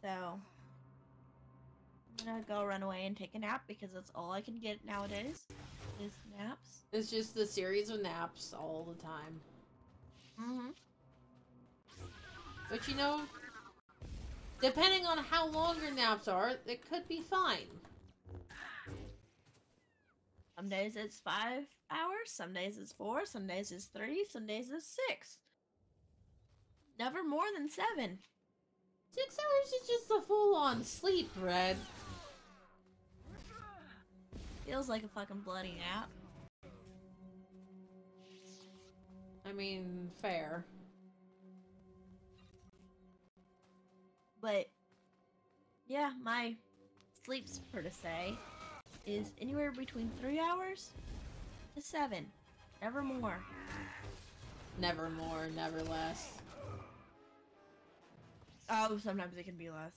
So I'm gonna go run away and take a nap because that's all I can get nowadays is naps. It's just a series of naps all the time. Mm-hmm. But you know, depending on how long your naps are, it could be fine. Some days it's five hours, some days it's four, some days it's three, some days it's six. Never more than seven. Six hours is just a full on sleep, Red. Feels like a fucking bloody nap. I mean, fair. But yeah, my sleep's per to say is anywhere between three hours to seven. Never more. Never more, never less. Oh, sometimes it can be less.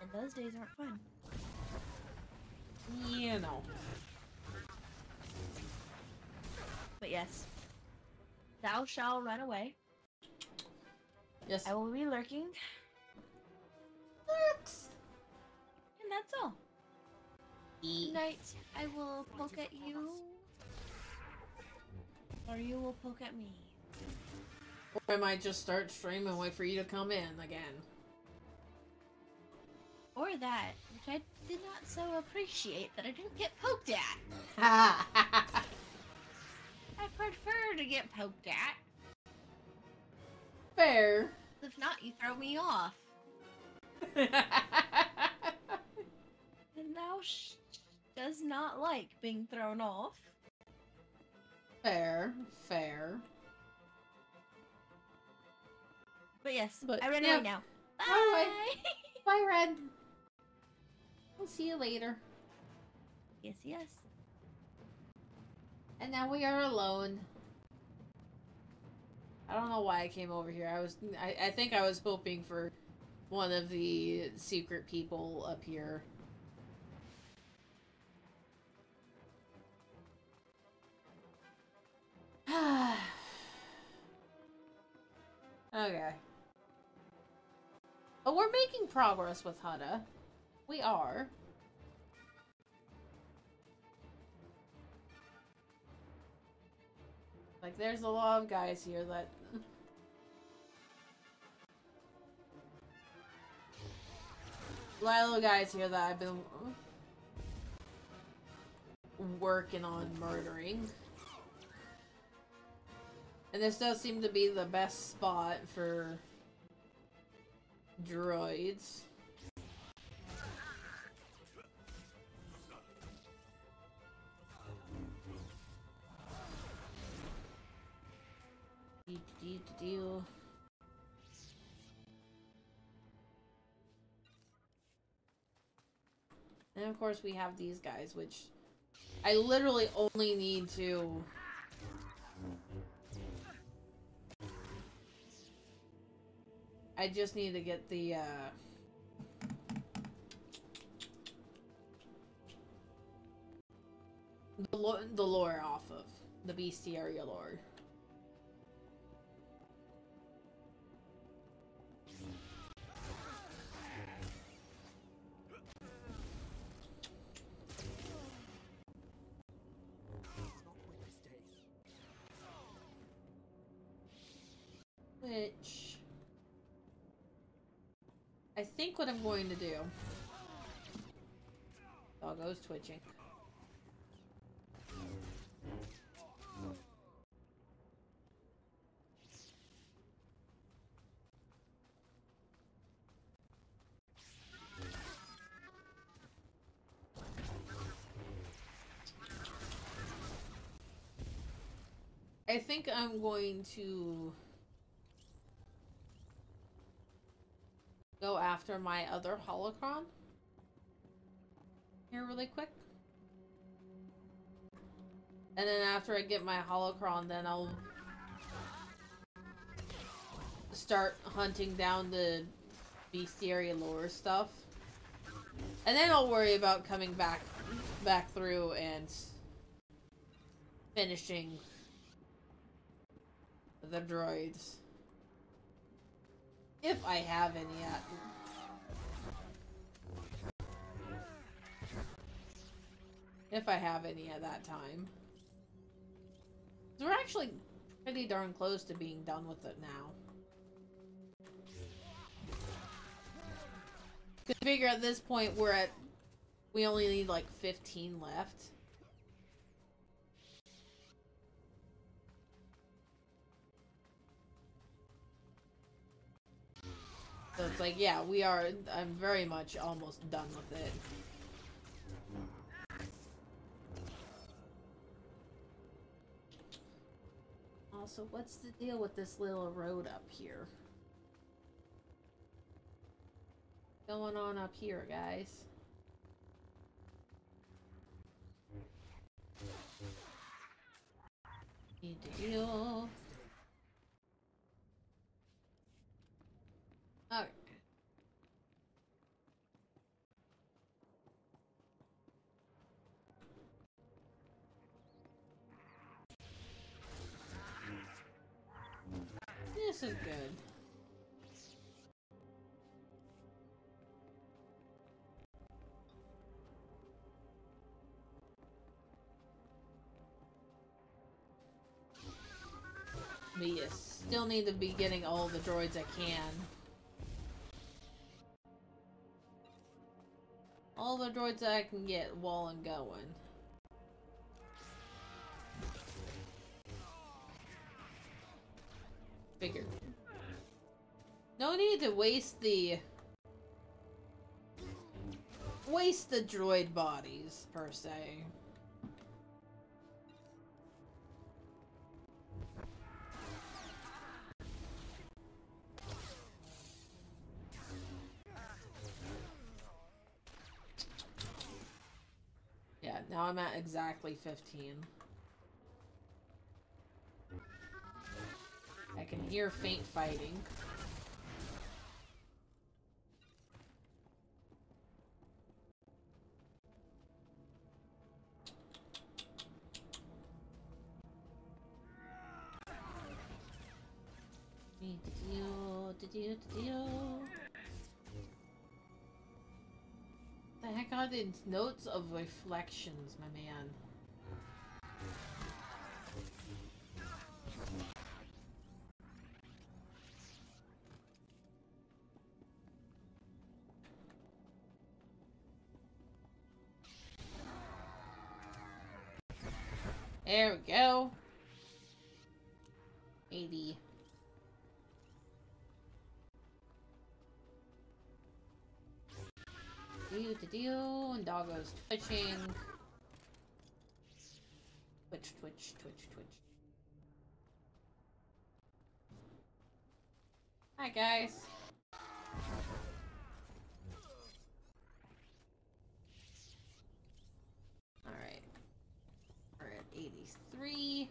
And those days aren't fun. You know. But yes. Thou shall run away. Yes. I will be lurking. And that's all. Good night. I will poke at you. Or you will poke at me. Or I might just start streaming and wait for you to come in again. Or that, which I did not so appreciate that I didn't get poked at. [laughs] I prefer to get poked at. Fair. If not, you throw me off. [laughs] And thou sh- does not like being thrown off. fair. Fair. But yes, But, I ran yeah. away now. Bye. [laughs] Bye, Red. We'll see you later. Yes, yes. And now we are alone. I don't know why I came over here. I was I, I think I was hoping for one of the secret people up here. [sighs] okay. But we're making progress with Hutta. We are. Like, there's a lot of guys here that. a [laughs] lot of guys here that I've been working on murdering. And this does seem to be the best spot for droids. And of course we have these guys, which I literally only need to I just need to get the uh the, the lore off of the bestiaria lore. Think what I'm going to do. Oh, Doggo's twitching. I think I'm going to go after my other holocron here really quick. And then after I get my holocron, then I'll start hunting down the bestiaria lore stuff. And then I'll worry about coming back back through and finishing the droids. If I have any yet. If I have any at that time. We're actually pretty darn close to being done with it now. Could figure at this point we're at we only need like 15 left. So it's like, yeah, we are, I'm very much almost done with it. Also, what's the deal with this little road up here? Going on up here, guys? Need to deal. Okay. This is good. Still need to be getting all the droids I can. All the droids I can get while I'm going. No need to waste the... Waste the droid bodies, per se. Yeah, now I'm at exactly 15. I can hear faint fighting. The heck are these notes of reflections, my man? Do, and doggo's twitching. Twitch, twitch, twitch, twitch. Hi, guys. Alright. We're at 83.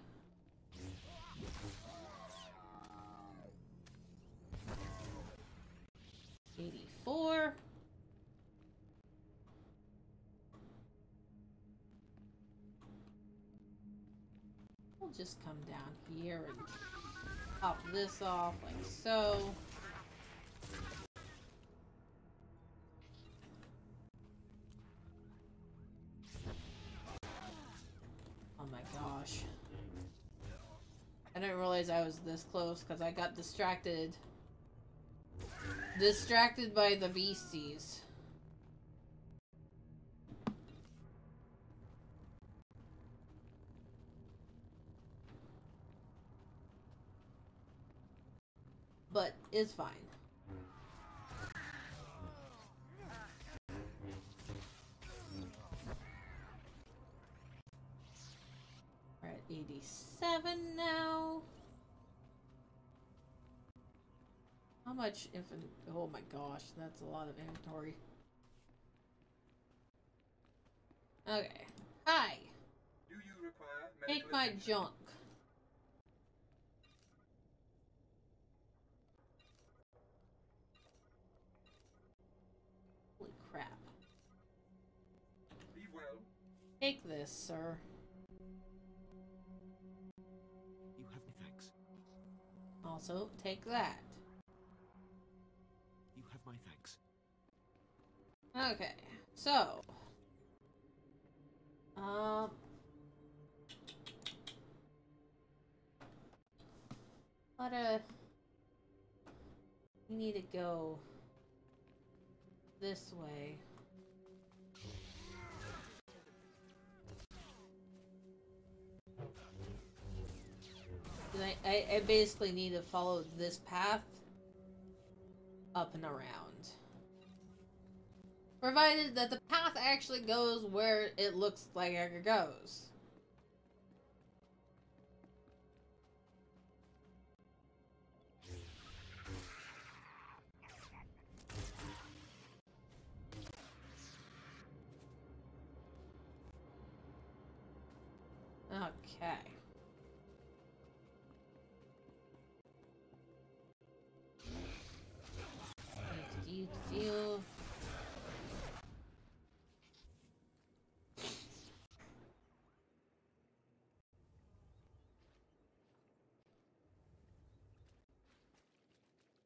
Eighty-four. We'll just come down here and pop this off like so. Oh my gosh. I didn't realize I was this close because I got distracted. Distracted by the beasties. It's fine. We're at 87 now. How much infant? Oh my gosh, that's a lot of inventory. Okay. Hi. Do you require Take my junk. Holy crap. Be well. Take this, sir. You have my thanks. Also, take that. You have my thanks. Okay, so. Um. What a. We need to go this way. I, I, I basically need to follow this path up and around. Provided that the path actually goes where it looks like it goes.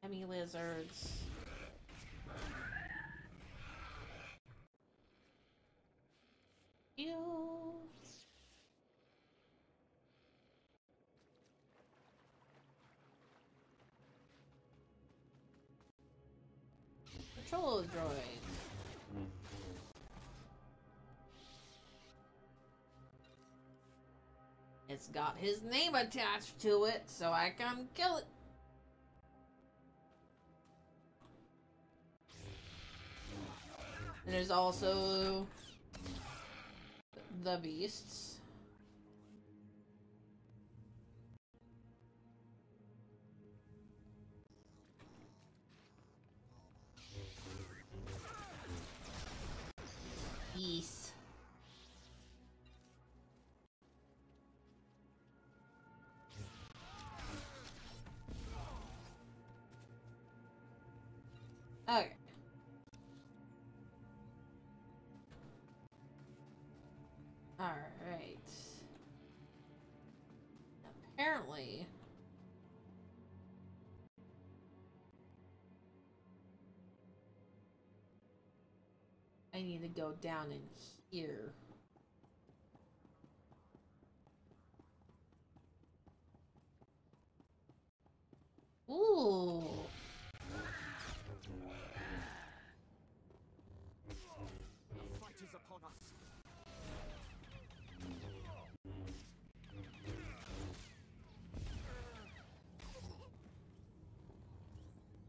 Hemi lizards. Ew. Patrol droid. It's got his name attached to it, so I can kill it. And there's also the beasts. Need to go down in here. Ooh.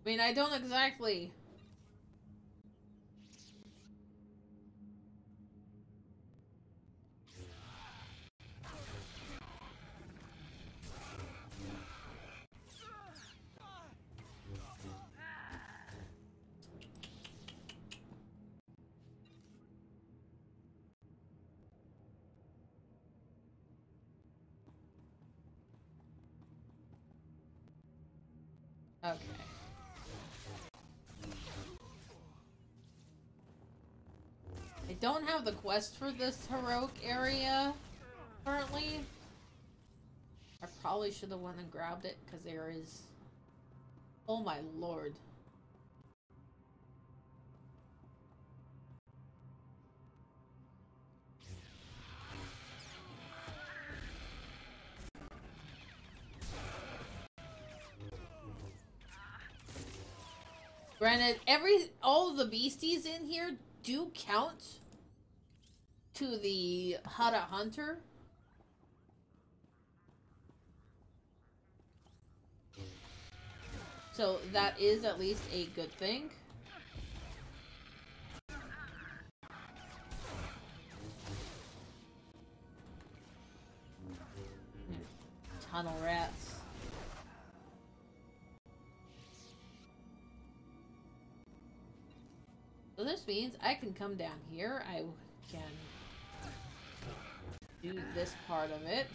I mean, I don't exactly. Don't have the quest for this heroic area currently. I probably should have went and grabbed it because there is. Oh my lord. Granted, every all the beasties in here do count to the Hutta Hunter. So that is at least a good thing. Tunnel rats. So this means I can come down here. I can do this part of it.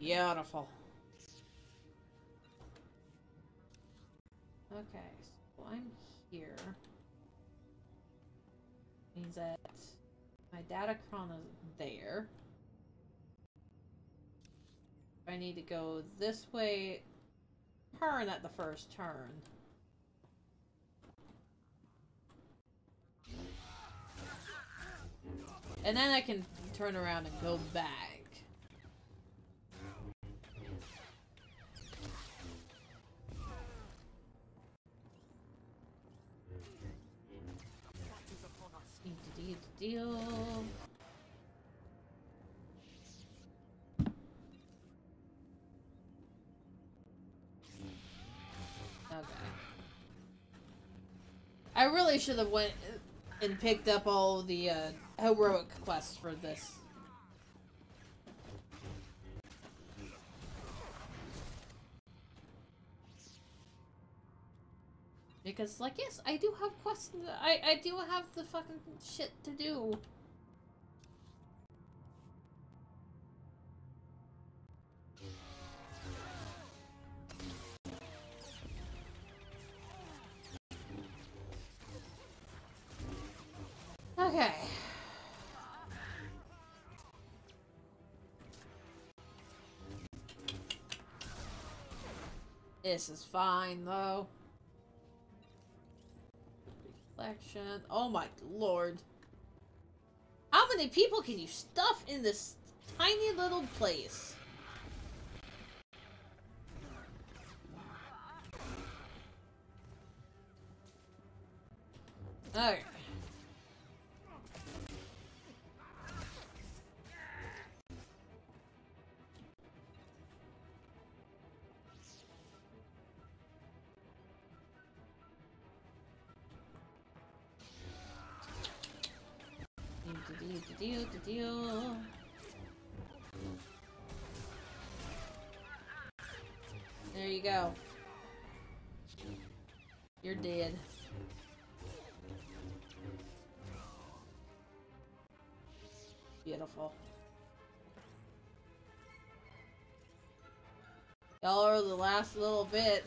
Beautiful. Okay, so I'm here. Means that my Datacron is there. I need to go this way, turn at the first turn. And then I can turn around and go back. Deal. I really should have went and picked up all the uh, heroic quests for this. Because, like, yes, I do have quests. I, I do have the fucking shit to do. This is fine, though. Reflection. Oh my lord. How many people can you stuff in this tiny little place? Beautiful. Y'all are the last little bit.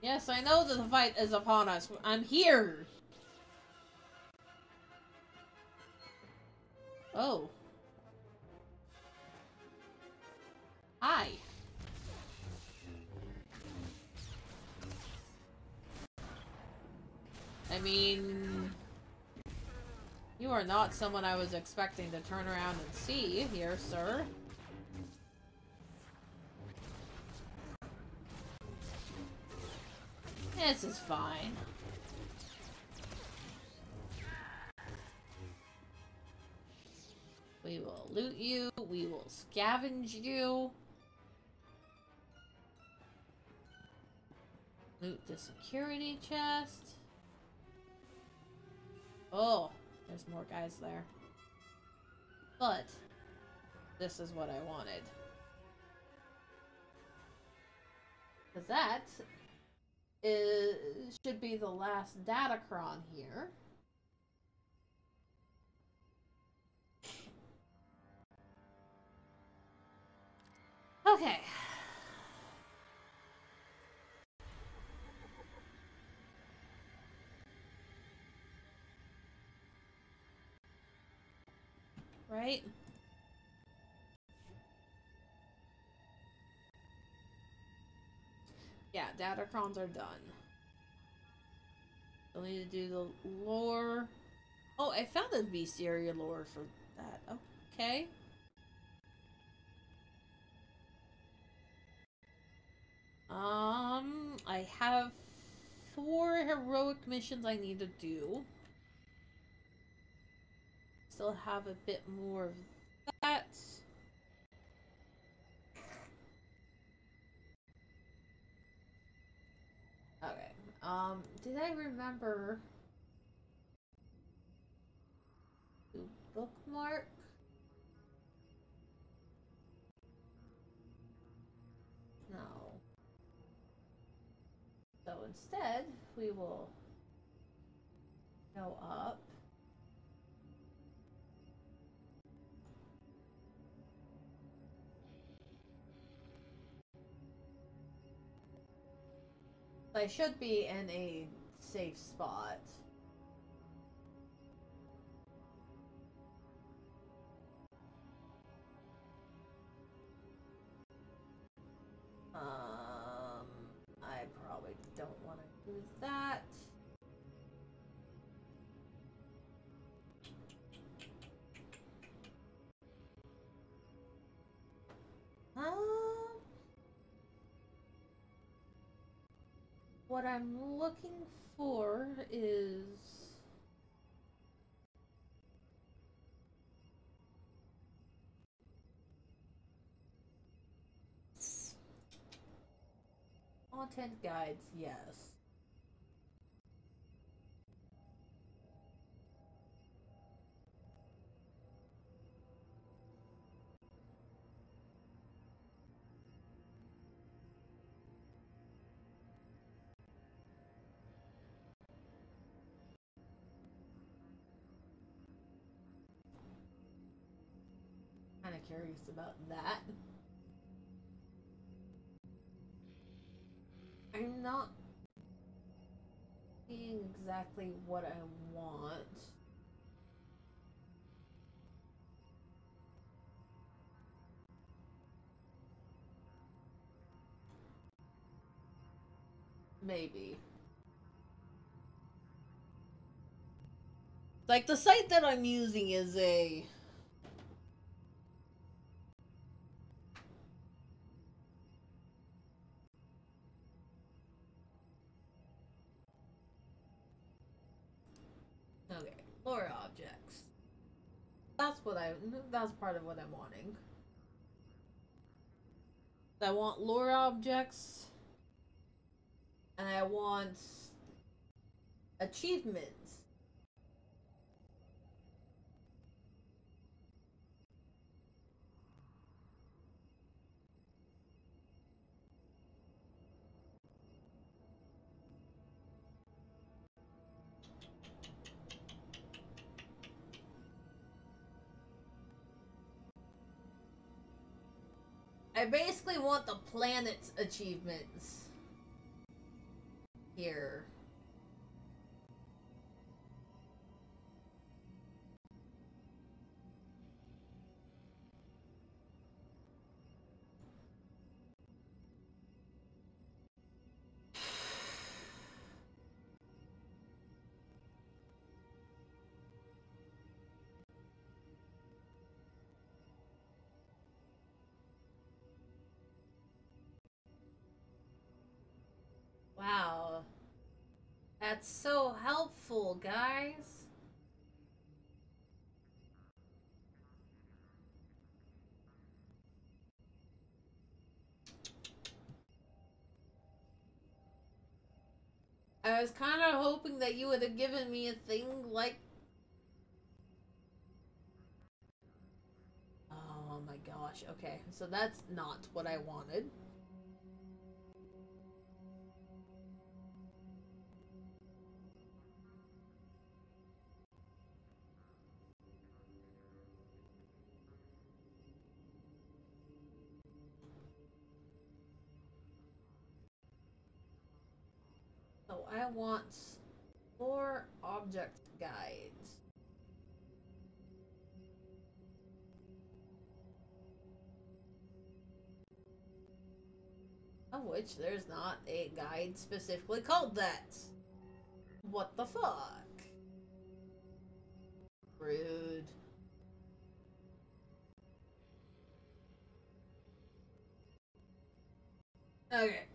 Yes, I know that the fight is upon us. I'm here. Not someone I was expecting to turn around and see here, sir. This is fine. We will loot you. We will scavenge you. Loot the security chest. Oh, there's more guys there. But, this is what I wanted. Because that is, should be the last Datacron here. Okay. Right? Yeah, Datacrons are done. Still need to do the lore. Oh, I found the Bestiaria lore for that. Okay. Um, I have four heroic missions I need to do. Still have a bit more of that. Okay. Um, did I remember to bookmark? No. So instead, we will go up. I should be in a safe spot. Um, what I'm looking for is content guides, yes. Curious about that. I'm not seeing exactly what I want. Maybe. Like the site that I'm using is a what I. That's part of what I'm wanting. I want lore objects, and I want achievements. I basically want the planet's achievements here. That's so helpful, guys. I was kind of hoping that you would have given me a thing like. Oh my gosh. Okay, so that's not what I wanted. So more object guides. Of which there's not a guide specifically called that. What the fuck? Rude. Okay.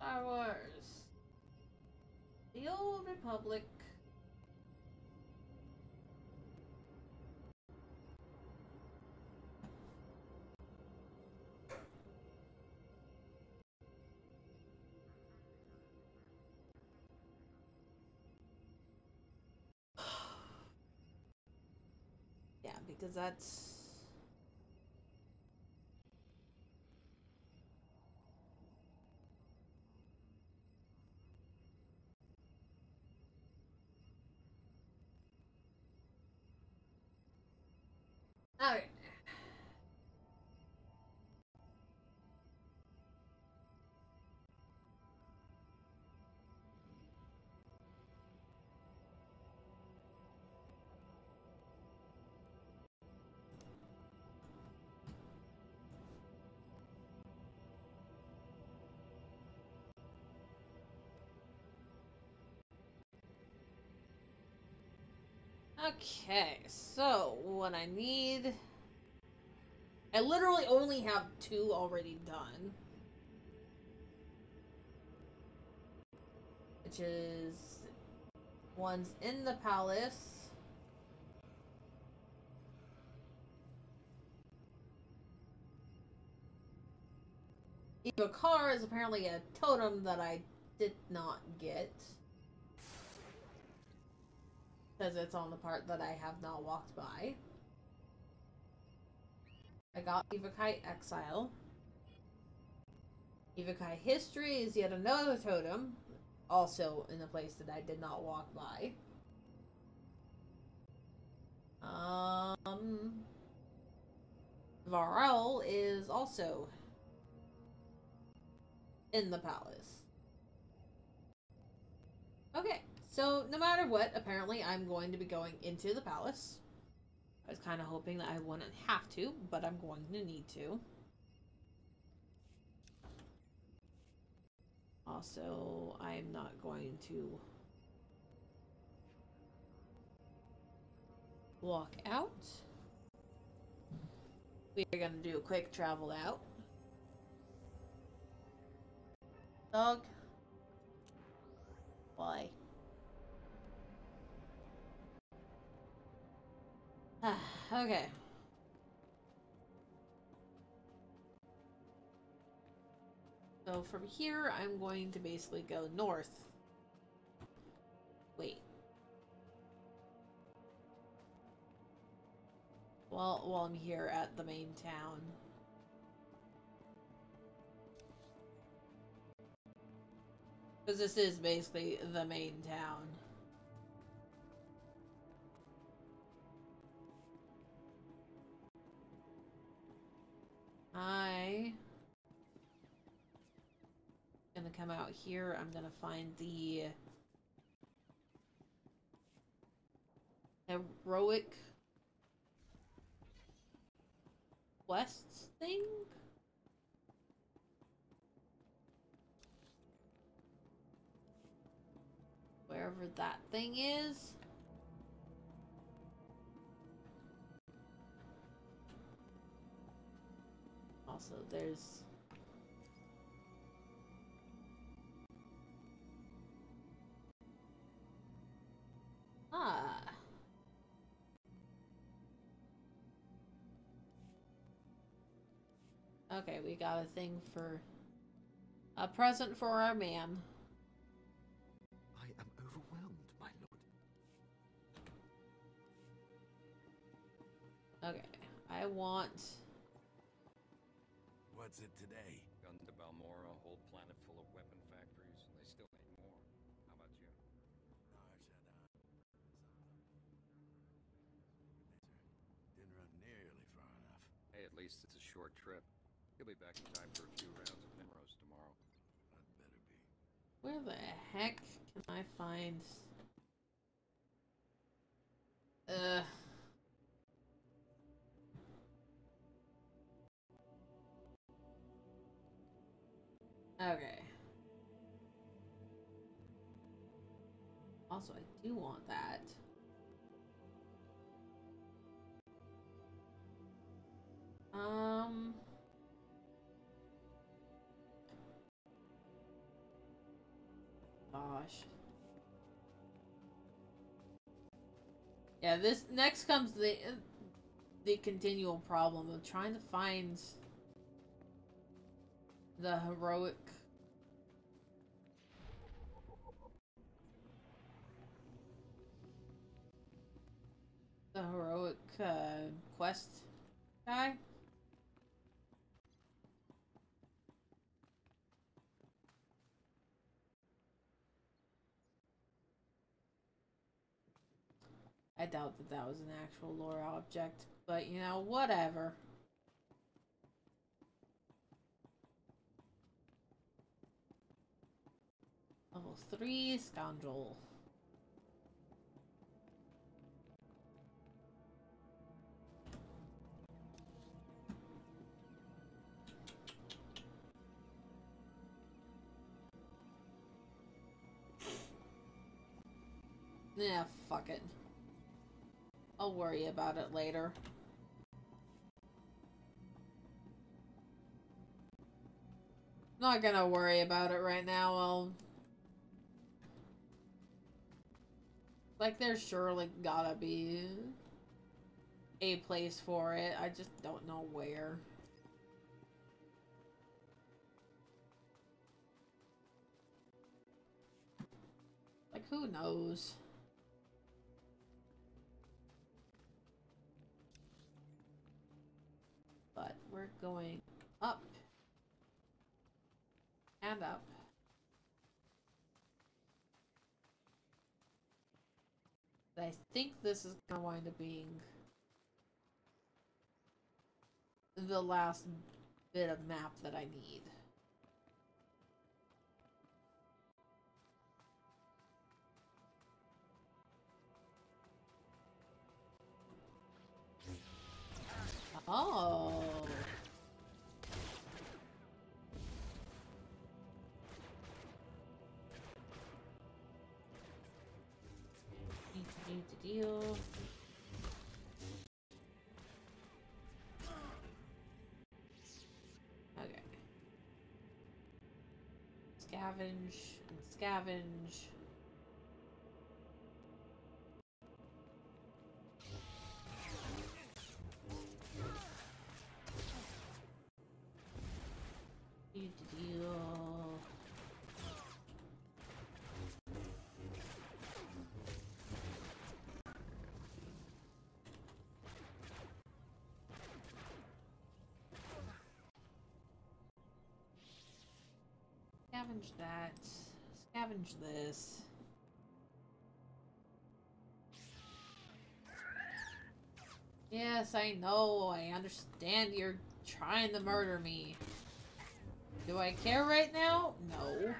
Star Wars. The Old Republic. [sighs] yeah, because that's Alright. Okay, so what I need. I literally only have two already done. Which is. One's in the palace. Evocar is apparently a totem that I did not get. Because it's on the part that I have not walked by. I got Evocii Exile. Evocii History is yet another totem, also in a place that I did not walk by. Um, Varl is also in the palace. Okay, so no matter what, apparently I'm going to be going into the palace. I was kind of hoping that I wouldn't have to, but I'm going to need to. Also, I'm not going to walk out. We are going to do a quick travel out. Dog. Why? [sighs] okay. So from here, I'm going to basically go north. Wait. Well, while I'm here at the main town. Because this is basically the main town. I am gonna come out here. I'm gonna find the heroic quests thing. Wherever that thing is. Also, there's Ah. Okay, we got a thing for a present for our man. I am overwhelmed, my lord. Okay, I want. What's it today? Gun to Balmorra, a whole planet full of weapon factories. and They still need more. How about you? Didn't run nearly far enough. Hey, at least it's a short trip. You'll be back in time for a few rounds of Nimros tomorrow. I'd better be. Where the heck can I find? Uh. Okay. Also, I do want that. Um. Gosh. Yeah, this next comes the the continual problem of trying to find the heroic the heroic uh, quest guy. I doubt that that was an actual lore object, but you know, whatever. Level 3 scoundrel. Yeah, fuck it. I'll worry about it later. Not gonna worry about it right now, I'll... Like, there's surely gotta be a place for it. I just don't know where. Like, who knows? But we're going up and up. I think this is going to wind up being the last bit of map that I need. Oh. Deal. Okay. Scavenge and scavenge. Scavenge that. Scavenge this. Yes, I know. I understand you're trying to murder me. Do I care right now? No.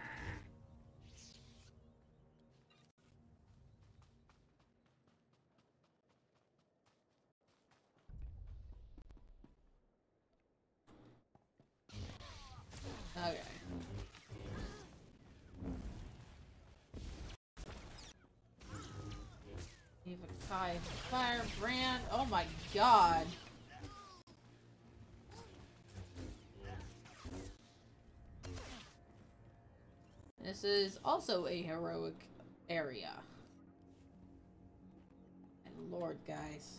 Firebrand. Oh my god. This is also a heroic area. And lord, guys.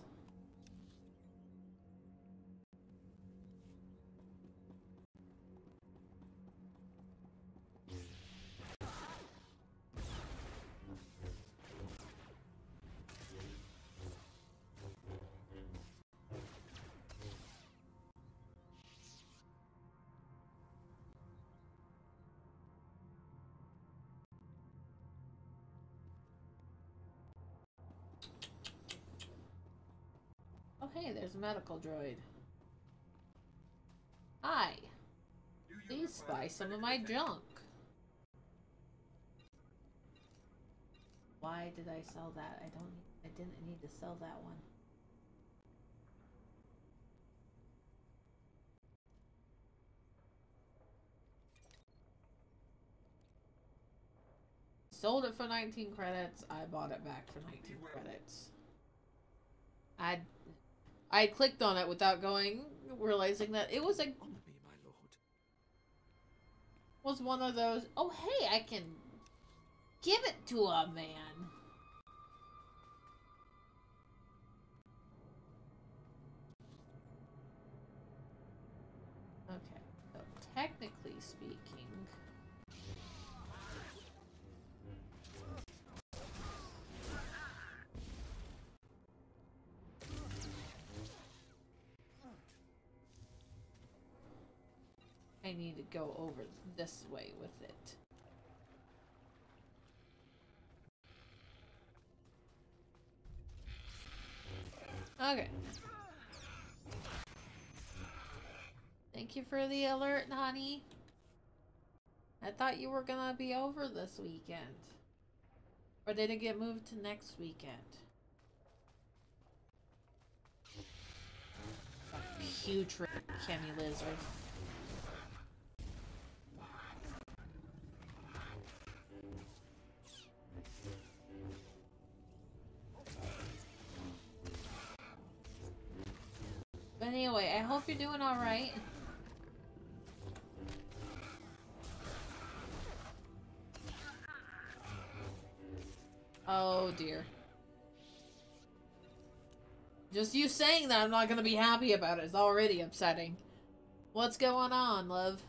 Hey, there's a medical droid. Hi. Please spy some of my junk. Why did I sell that? I don't I didn't need to sell that one. Sold it for 19 credits. I bought it back for 19 credits. I I clicked on it without going, realizing that it was a was one of those. Oh, hey, I can give it to a man. Okay, so technically need to go over this way with it. Okay. Thank you for the alert, honey. I thought you were gonna be over this weekend. Or did it get moved to next weekend? Putrid Chemi lizard. Anyway, I hope you're doing alright. Oh dear. Just you saying that I'm not gonna be happy about it is already upsetting. What's going on, love?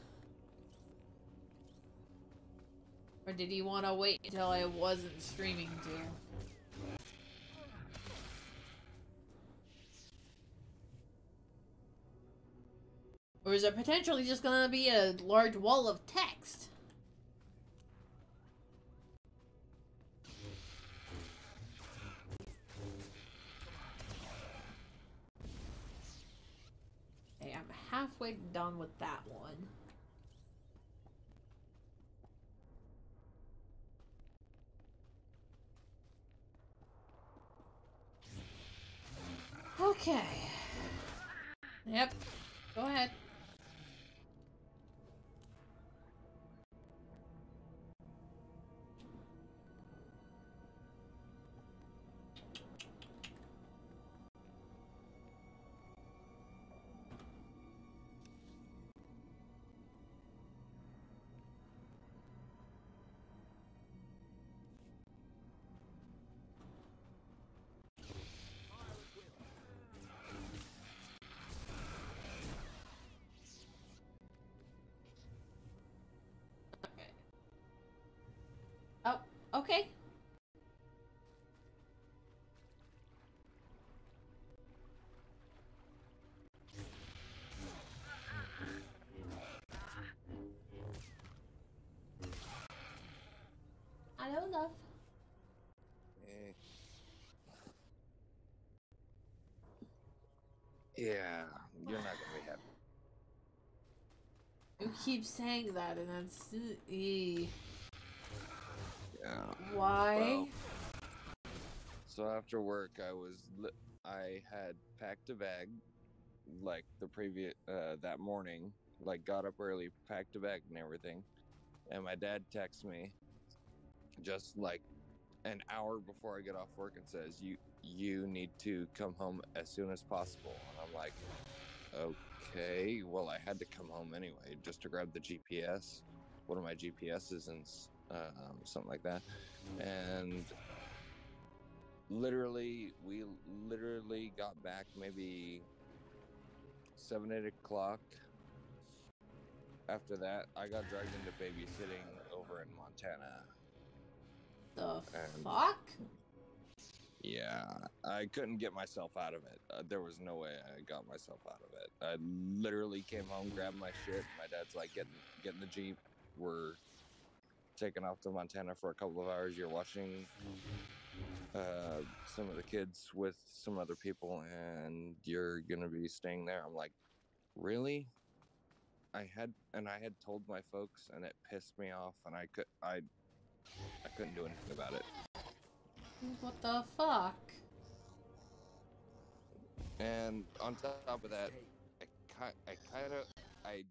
Or did you want to wait until I wasn't streaming to? Or is it potentially just gonna be a large wall of text? I'm halfway done with that one. Okay. Yep. Okay. I don't. Eh. Yeah, you're not gonna be happy. You keep saying that, and that's. eh. Why? Well, so after work, I was li- I had packed a bag, like the previous uh, that morning. Like got up early, packed a bag and everything, and my dad texts me, just like an hour before I get off work, and says you you need to come home as soon as possible. And I'm like, okay. Well, I had to come home anyway, just to grab the GPS, one of my GPSs and um, something like that, and literally we literally got back maybe seven eight o'clock. After that i got dragged into babysitting over in montana. The And- fuck? yeah i couldn't get myself out of it. Uh, there was no way i got myself out of it. I literally came home grabbed my shit. My dad's like getting getting the jeep. We're taking off to montana for a couple of hours you're watching uh, some of the kids with some other people and you're gonna be staying there. I'm like really? I had and i had told my folks and it pissed me off and i could i i couldn't do anything about it. What the fuck? and on top of that i kind i kind of i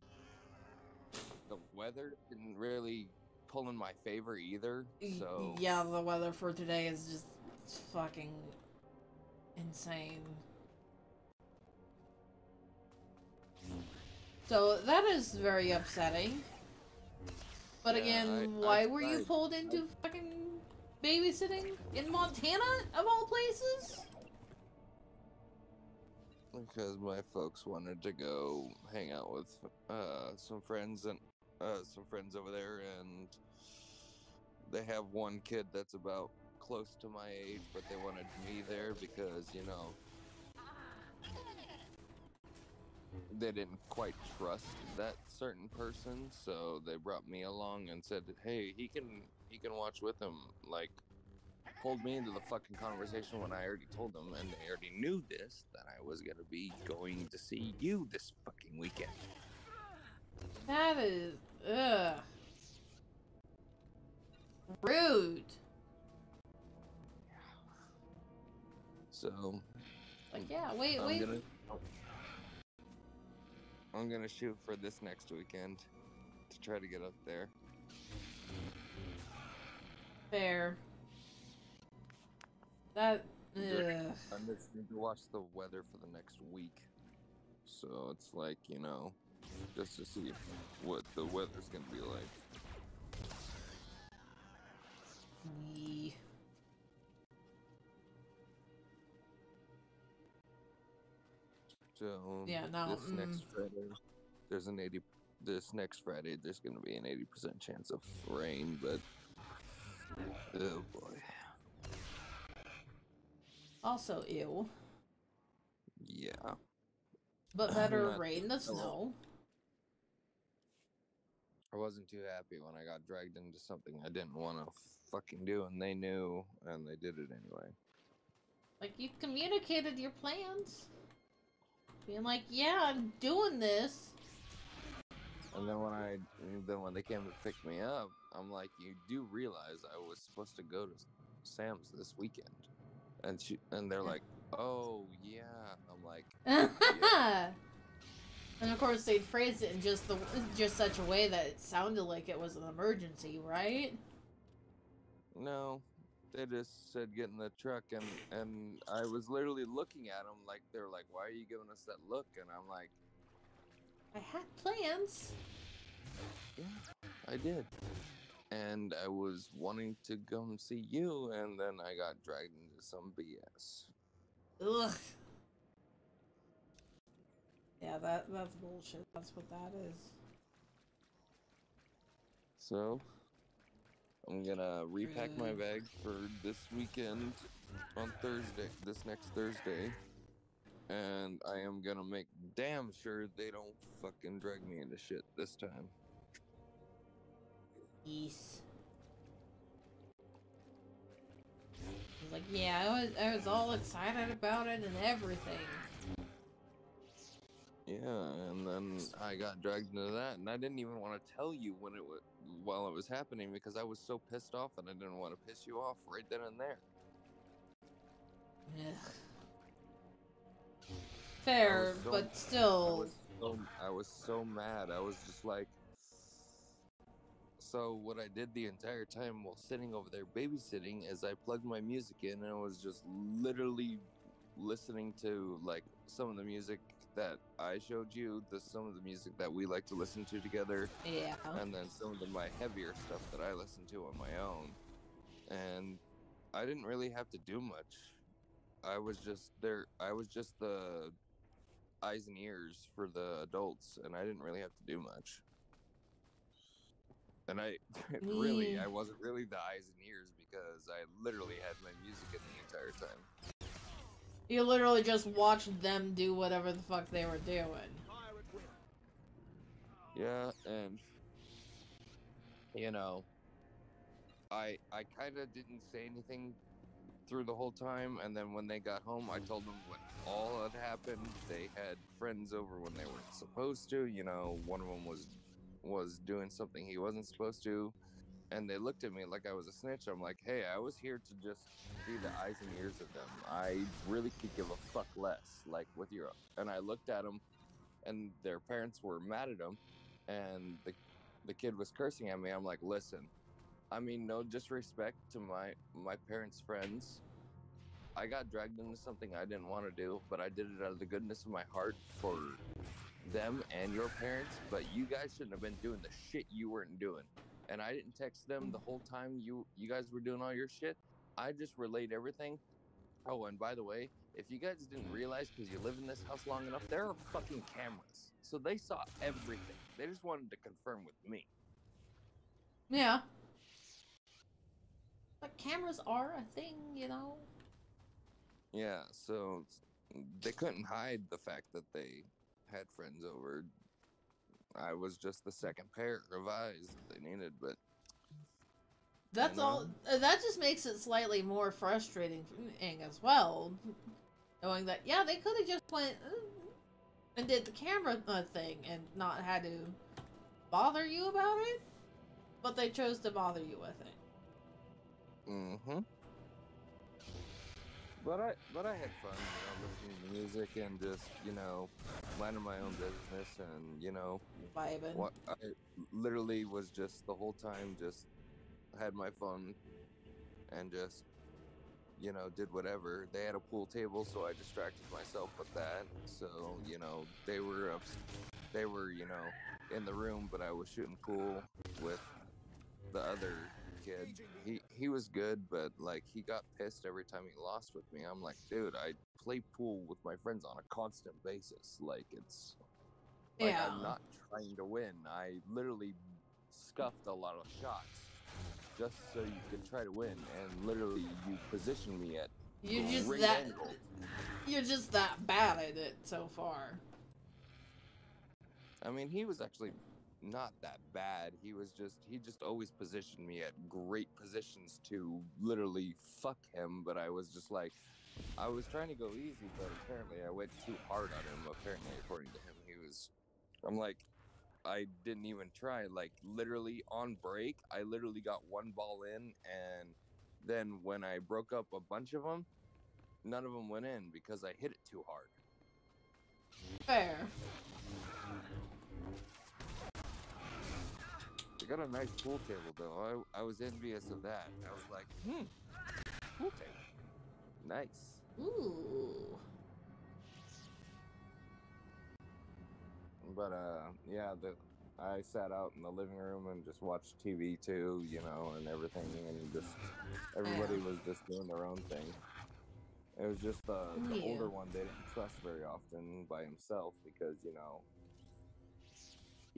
the weather didn't really pull in my favor either so Yeah, the weather for today is just fucking insane. So that is very upsetting. But Yeah, again, I- why I were you pulled into fucking babysitting in Montana of all places? because my folks wanted to go hang out with uh, some friends and uh, some friends over there, and they have one kid that's about close to my age, but they wanted me there because you know they didn't quite trust that certain person, so they brought me along and said, "Hey, he can he can watch with him." Like pulled me into the fucking conversation when I already told them, and they already knew this that I was gonna be going to see you this fucking weekend. That is ugh. Rude. So Like yeah, wait, I'm wait. gonna I'm gonna shoot for this next weekend to try to get up there. Fair. That ugh. I just need to watch the weather for the next week. So it's like, you know, just to see what the weather's gonna be like. Yee. So Yeah, no, this next mm. Friday, there's an eighty. This next Friday, there's gonna be an eighty percent chance of rain, but oh boy, Also ew. yeah. But [laughs] better rain than snow. I wasn't too happy when I got dragged into something I didn't want to fucking do, and they knew, and they did it anyway. Like you communicated your plans. Being like, yeah, I'm doing this. And then when I, then when they came to pick me up, I'm like, you do realize I was supposed to go to Sam's this weekend, and she, and they're like, oh yeah. I'm like, [laughs] and of course they'd phrase it in just the just such a way that it sounded like it was an emergency, right? no. They just said get in the truck, and and I was literally looking at them like they're like, why are you giving us that look? And I'm like, I had plans. Yeah, I did. And I was wanting to go and see you, and then I got dragged into some BS. Ugh. Yeah, that that's bullshit. That's what that is. So, I'm gonna repack my bag for this weekend on Thursday, this next Thursday. And I am gonna make damn sure they don't fucking drag me into shit this time. Yes. He's like, yeah, I was, I was all excited about it and everything. Yeah, and then I got dragged into that, and I didn't even want to tell you when it was while it was happening because I was so pissed off, and I didn't want to piss you off right then and there. Ugh. Fair, so- but I still. was so I was so mad. I was just like. So what I did the entire time while sitting over there babysitting is I plugged my music in and I was just literally listening to like some of the music that I showed you, the some of the music that we like to listen to together, Yeah. and then some of the, my heavier stuff that I listen to on my own. And I didn't really have to do much. I was just there. I was just the eyes and ears for the adults, and I didn't really have to do much. And I [laughs] really, I wasn't really the eyes and ears because I literally had my music in the entire time. You literally just watched them do whatever the fuck they were doing. Yeah, and you know, I I kind of didn't say anything through the whole time, and then when they got home, I told them what all had happened. They had friends over when they weren't supposed to. You know, one of them was was doing something he wasn't supposed to, and they looked at me like I was a snitch. I'm like, hey, I was here to just be the eyes and ears of them. I really could give a fuck less, like with Europe. And I looked at them, and their parents were mad at them, and the the kid was cursing at me. I'm like, listen, I mean, no disrespect to my my parents' friends. I got dragged into something I didn't want to do, but I did it out of the goodness of my heart for them and your parents. But you guys shouldn't have been doing the shit you weren't doing. And I didn't text them the whole time you you guys were doing all your shit. I just relayed everything. Oh, and by the way, if you guys didn't realize because you live in this house long enough, there are fucking cameras. So they saw everything. They just wanted to confirm with me. Yeah. But cameras are a thing, you know? Yeah, so they couldn't hide the fact that they had friends over. I was just the second pair of eyes that they needed, but That's know? all. uh, That just makes it slightly more frustrating for as well. Knowing that, yeah, they could have just went uh, and did the camera uh, thing and not had to bother you about it, but they chose to bother you with it. mm-hmm. But I but I had fun, you know, listening to music and just you know minding my own business and you know Vibing. what I literally was just the whole time just had my phone and just you know did whatever. They had a pool table, so I distracted myself with that. So you know they were up, they were you know in the room, but I was shooting pool with the other kid. He he was good, but like he got pissed every time he lost with me. I'm like, dude, I play pool with my friends on a constant basis. Like it's like Yeah. I'm not trying to win. I literally scuffed a lot of shots just so you can try to win, and literally you position me at You're just that. angle. You're just that bad at it so far. I mean, he was actually not that bad. He was just he just always positioned me at great positions to literally fuck him, but I was just like I was trying to go easy, but apparently I went too hard on him. Apparently, according to him, he was I'm like I didn't even try. Like literally on break, I literally got one ball in and then when I broke up a bunch of them, none of them went in because I hit it too hard. Fair. Got a nice pool table though. I, I was envious of that. I was like, hmm, pool table. Nice. Ooh. But uh yeah, the I sat out in the living room and just watched TV too, you know, and everything and just everybody was just doing their own thing. It was just the, the Yeah. older one they didn't trust very often by himself because, you know,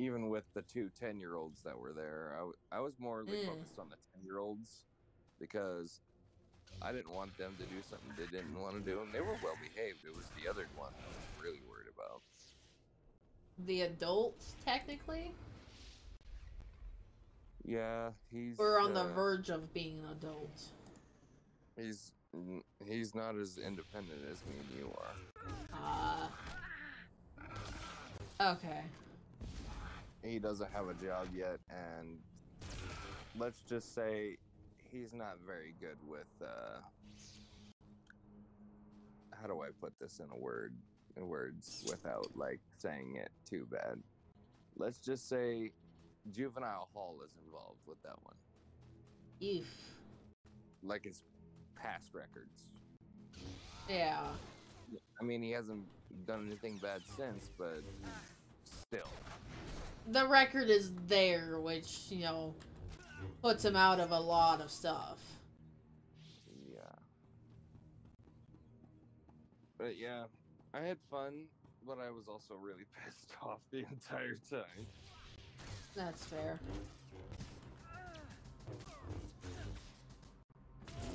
even with the two 10 year olds that were there, I, w- I was more like Mm. focused on the 10 year olds because I didn't want them to do something they didn't want to do, and they were well behaved. It was the other one I was really worried about. The adults, technically, Yeah, he's. we're on the uh, verge of being an adult. He's he's not as independent as me and you are. Uh, Okay. He doesn't have a job yet, and let's just say he's not very good with. Uh, how do I put this in a word? In words without like saying it too bad. Let's just say juvenile hall is involved with that one. Eef. Like his past records. Yeah. I mean, he hasn't done anything bad since, but still. The record is there, which, you know, puts him out of a lot of stuff. Yeah. But yeah, I had fun, but I was also really [laughs] pissed off the entire time. That's fair.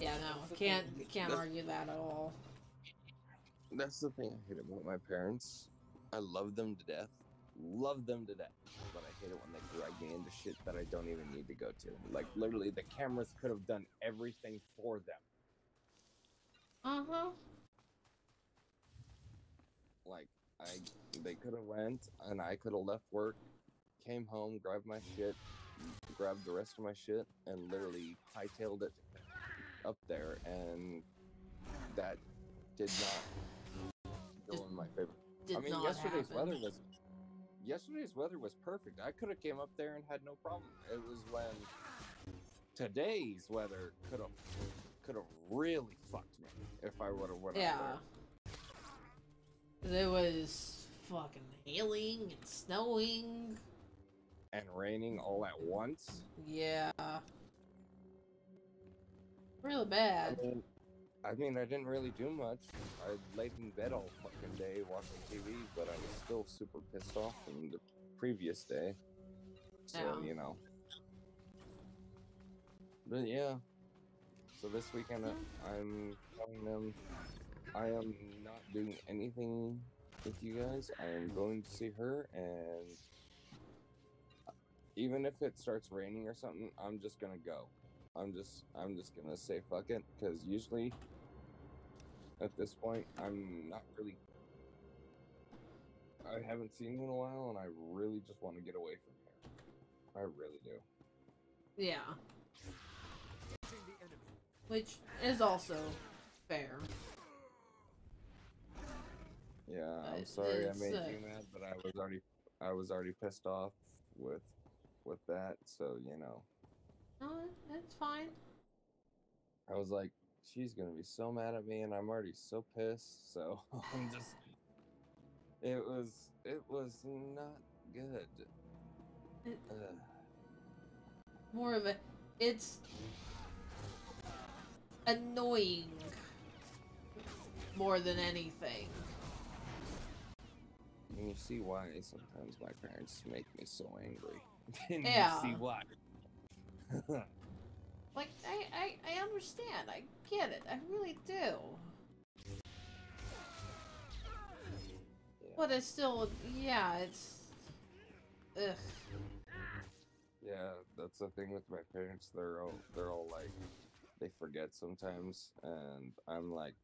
Yeah, no, can't can't argue that at all. That's the thing I hate about my parents. I love them to death. Love them to death. But I hate it when they drag me into shit that I don't even need to go to. Like, literally, the cameras could have done everything for them. Uh huh. Like, I, they could have went, and I could have left work, came home, grabbed my shit, grabbed the rest of my shit, and literally hightailed it up there, and that did not go in my favor. I mean, yesterday's happen. weather was yesterday's weather was perfect. I could have came up there and had no problem. It was when today's weather could have could have really fucked me if I would have went Yeah. It was fucking hailing and snowing. and raining all at once. Yeah. Really bad. I mean, I mean, I didn't really do much. I laid in bed all fucking day watching TV, but I was still super pissed off from the previous day. So, Yeah. you know. But yeah. So this weekend, uh, I'm telling them I am not doing anything with you guys. I am going to see her, and even if it starts raining or something, I'm just gonna go. I'm just I'm just gonna say fuck it because usually at this point I'm not really I haven't seen you in a while and I really just want to get away from here. I really do. Yeah. Which is also fair. Yeah, I'm sorry I made uh, you mad, but I was already I was already pissed off with with that, so you know. No, it's fine. I was like, she's gonna be so mad at me, and I'm already so pissed. So [laughs] I'm just. It was. It was not good. It-. More of a. It's. annoying. More than anything. And you see why sometimes my parents make me so angry. [laughs] and Yeah. you see why. [laughs] Like, I, I, I understand. I get it. I really do. But it's still, yeah, it's. Ugh. Yeah, that's the thing with my parents. They're all they're all like they forget sometimes, and I'm like,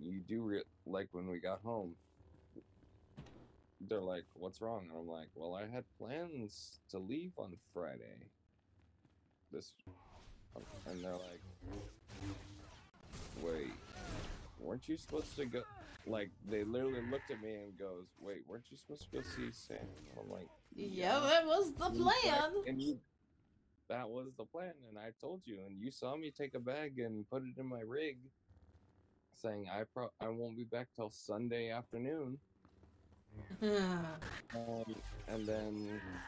you do re-, like when we got home. They're like, "What's wrong?" And I'm like, "Well, I had plans to leave on Friday." This, and they're like, "Wait, weren't you supposed to go?" Like they literally looked at me and goes, "Wait, weren't you supposed to go see Sam?" And I'm like, Yeah, that was the plan. And you, that was the plan, and I told you, and you saw me take a bag and put it in my rig, saying I pro- I won't be back till Sunday afternoon. [laughs] Um, and then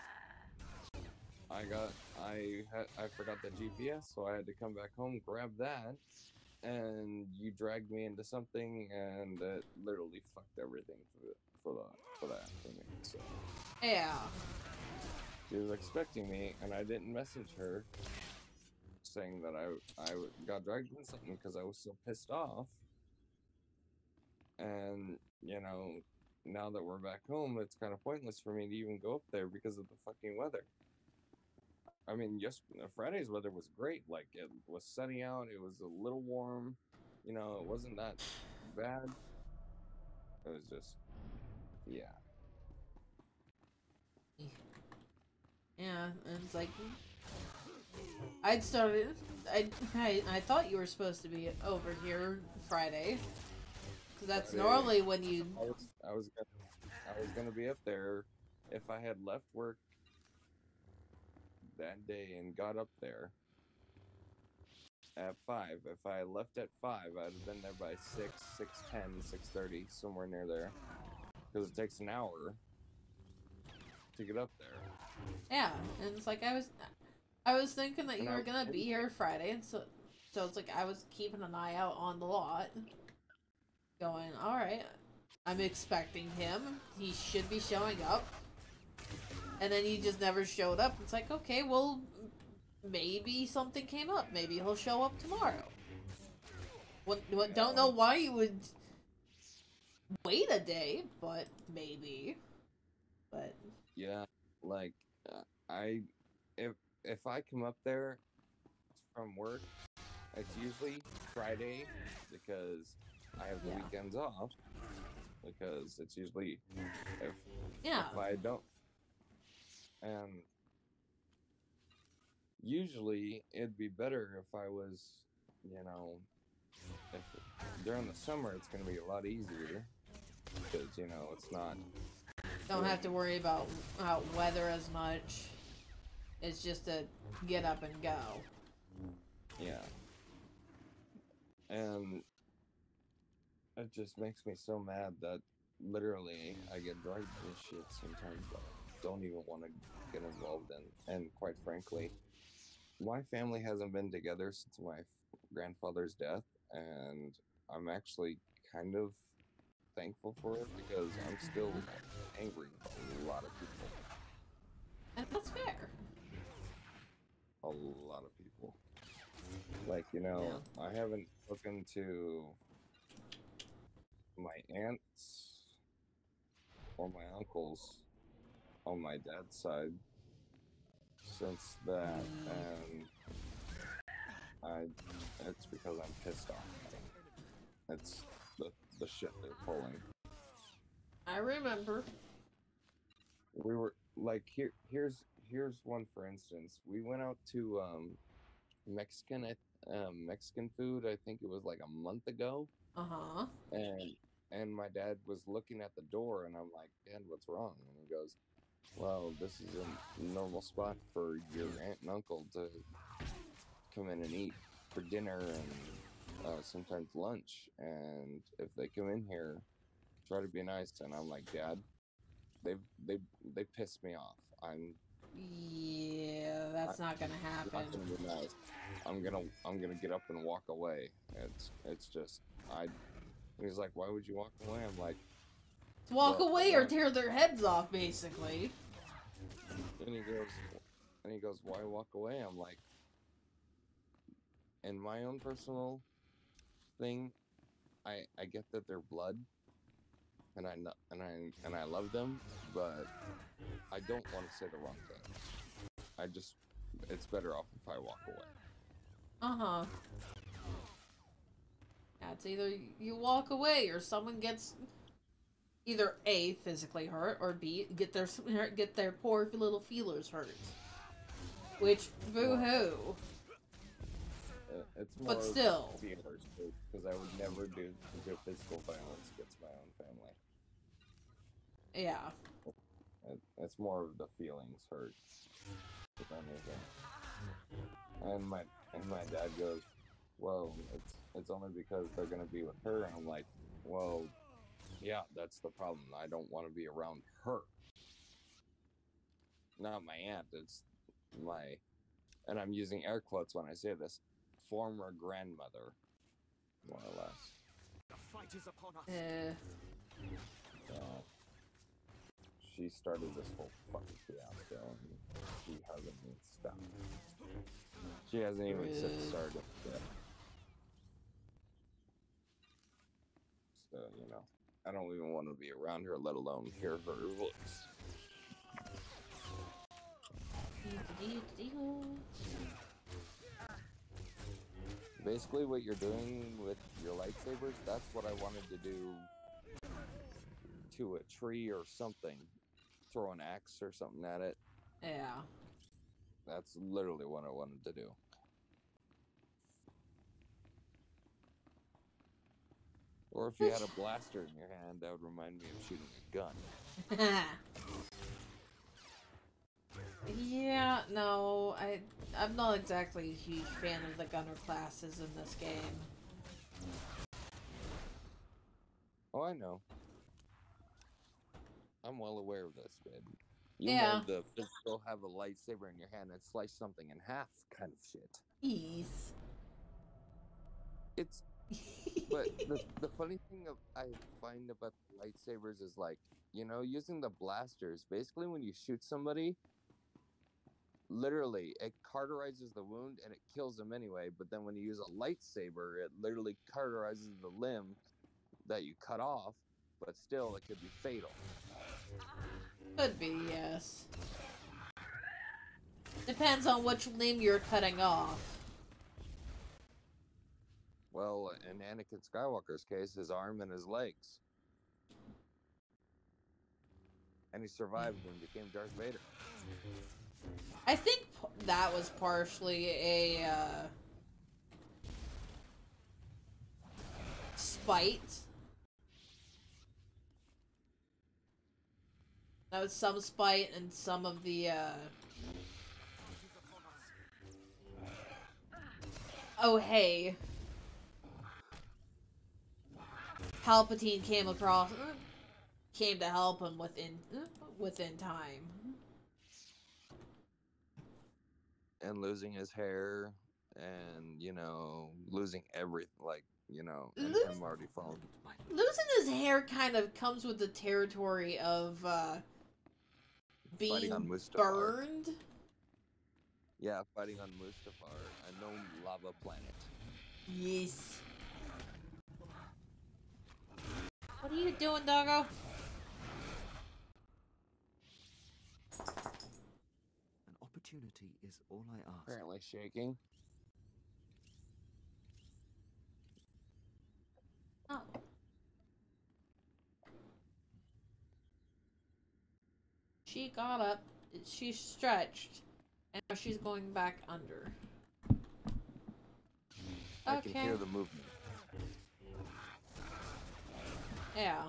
I got I had I forgot the GPS, so I had to come back home, grab that, and you dragged me into something, and it literally fucked everything for the for the for that for me. So. Yeah. She was expecting me, and I didn't message her saying that I I got dragged into something because I was so pissed off. And you know, now that we're back home, it's kind of pointless for me to even go up there because of the fucking weather. I mean, yes, uh, Friday's weather was great. Like it was sunny out. It was a little warm. You know, it wasn't that bad. It was just, yeah. Yeah, and it's like I'd started. I, I I thought you were supposed to be over here Friday, because that's Friday. normally when you. I was, I was gonna, I was gonna be up there if I had left work that day and got up there at five. If I left at five, I'd have been there by six, six ten, six thirty, somewhere near there, because it takes an hour to get up there. Yeah, and it's like I was, I was thinking that you And I- were gonna be here Friday, and so so it's like I was keeping an eye out on the lot, going, all right, I'm expecting him. He should be showing up, and then he just never showed up. It's like, okay, well, maybe something came up. Maybe he'll show up tomorrow. What? What? Don't know why you would wait a day, but maybe. But Yeah, like uh, I, if if I come up there from work, it's usually Friday because I have the Yeah. weekends off. Because it's usually if Yeah. if I don't, and usually it'd be better if I was, you know, if during the summer it's gonna be a lot easier because you know it's not don't have to worry about about weather as much. It's just to get up and go. Yeah. And it just makes me so mad that literally I get dragged into shit sometimes don't even want to get involved in. And quite frankly, my family hasn't been together since my grandfather's death, and I'm actually kind of thankful for it because I'm still angry at a lot of people. And that's fair. a lot of people. Like, you know, I haven't spoken to my aunts or my uncles on my dad's side since that, and I, it's because I'm pissed off. It's the, the shit they're pulling. I remember. we were like here here's here's one for instance we went out to um mexican um mexican food i think it was like a month ago Uh huh. and and my dad was looking at the door and i'm like dad what's wrong and he goes well this is a normal spot for your aunt and uncle to come in and eat for dinner and uh, sometimes lunch and if they come in here try to be nice and i'm like dad they they they piss me off i'm Yeah, that's not gonna happen. not gonna nice. I'm gonna I'm gonna get up and walk away. It's it's just I. He's like, why would you walk away? I'm like, Walk away or tear their heads off, basically. And he goes, and he goes, why walk away? I'm like, in my own personal thing, I I get that they're blood, and I and I and I love them, but I don't want to say the wrong thing. I just, it's better off if I walk away. Uh huh. Yeah, it's either you walk away or someone gets either a physically hurt or b get their [laughs] get their poor little feelers hurt. Which boo hoo. Uh, It's more But still. because I would never do do physical violence against my own family. Yeah. It, it's more of the feelings hurt, if anything. And my and my dad goes, "Well, it's it's only because they're gonna be with her." And I'm like, "Well, yeah, that's the problem. I don't want to be around her. Not my aunt. It's my, and I'm using air quotes when I say this, former grandmother, more or less." The fight is upon us. Uh, So she started this whole fucking fiasco, and she hasn't even stopped. She hasn't even said Rude. started yet. So you know, I don't even want to be around her, let alone hear her voice. Basically, what you're doing with your lightsabers, that's what I wanted to do to a tree or something. Throw an axe or something at it. yeah. That's literally what I wanted to do. Or if you had a blaster in your hand, that would remind me of shooting a gun. [laughs] yeah, no, I I'm not exactly a huge fan of the gunner classes in this game. Oh, I know. I'm well aware of this, babe. You Yeah. know the physical have a lightsaber in your hand and slice something in half kind of shit. Ease. It's but [laughs] the, the funny thing of, I find about lightsabers is like, you know, using the blasters, basically when you shoot somebody, literally it cauterizes the wound and it kills them anyway, but then when you use a lightsaber, it literally cauterizes the limb that you cut off, but still it could be fatal. Could be, yes. Depends on which limb you're cutting off. Well, in Anakin Skywalker's case, his arm and his legs. And he survived and became Darth Vader. I think that was partially a uh, spite. That was some spite and some of the uh... Oh hey. Palpatine came across came to help him within within time. and losing his hair and you know losing everything like you know and Lose- him already falling Losing his hair kind of comes with the territory of uh, being burned. yeah fighting on mustafar a known lava planet Yes. What are you doing, doggo? An opportunity is all I ask. apparently shaking Oh. She got up, she stretched, and now she's going back under. i Okay. can hear the movement Yeah.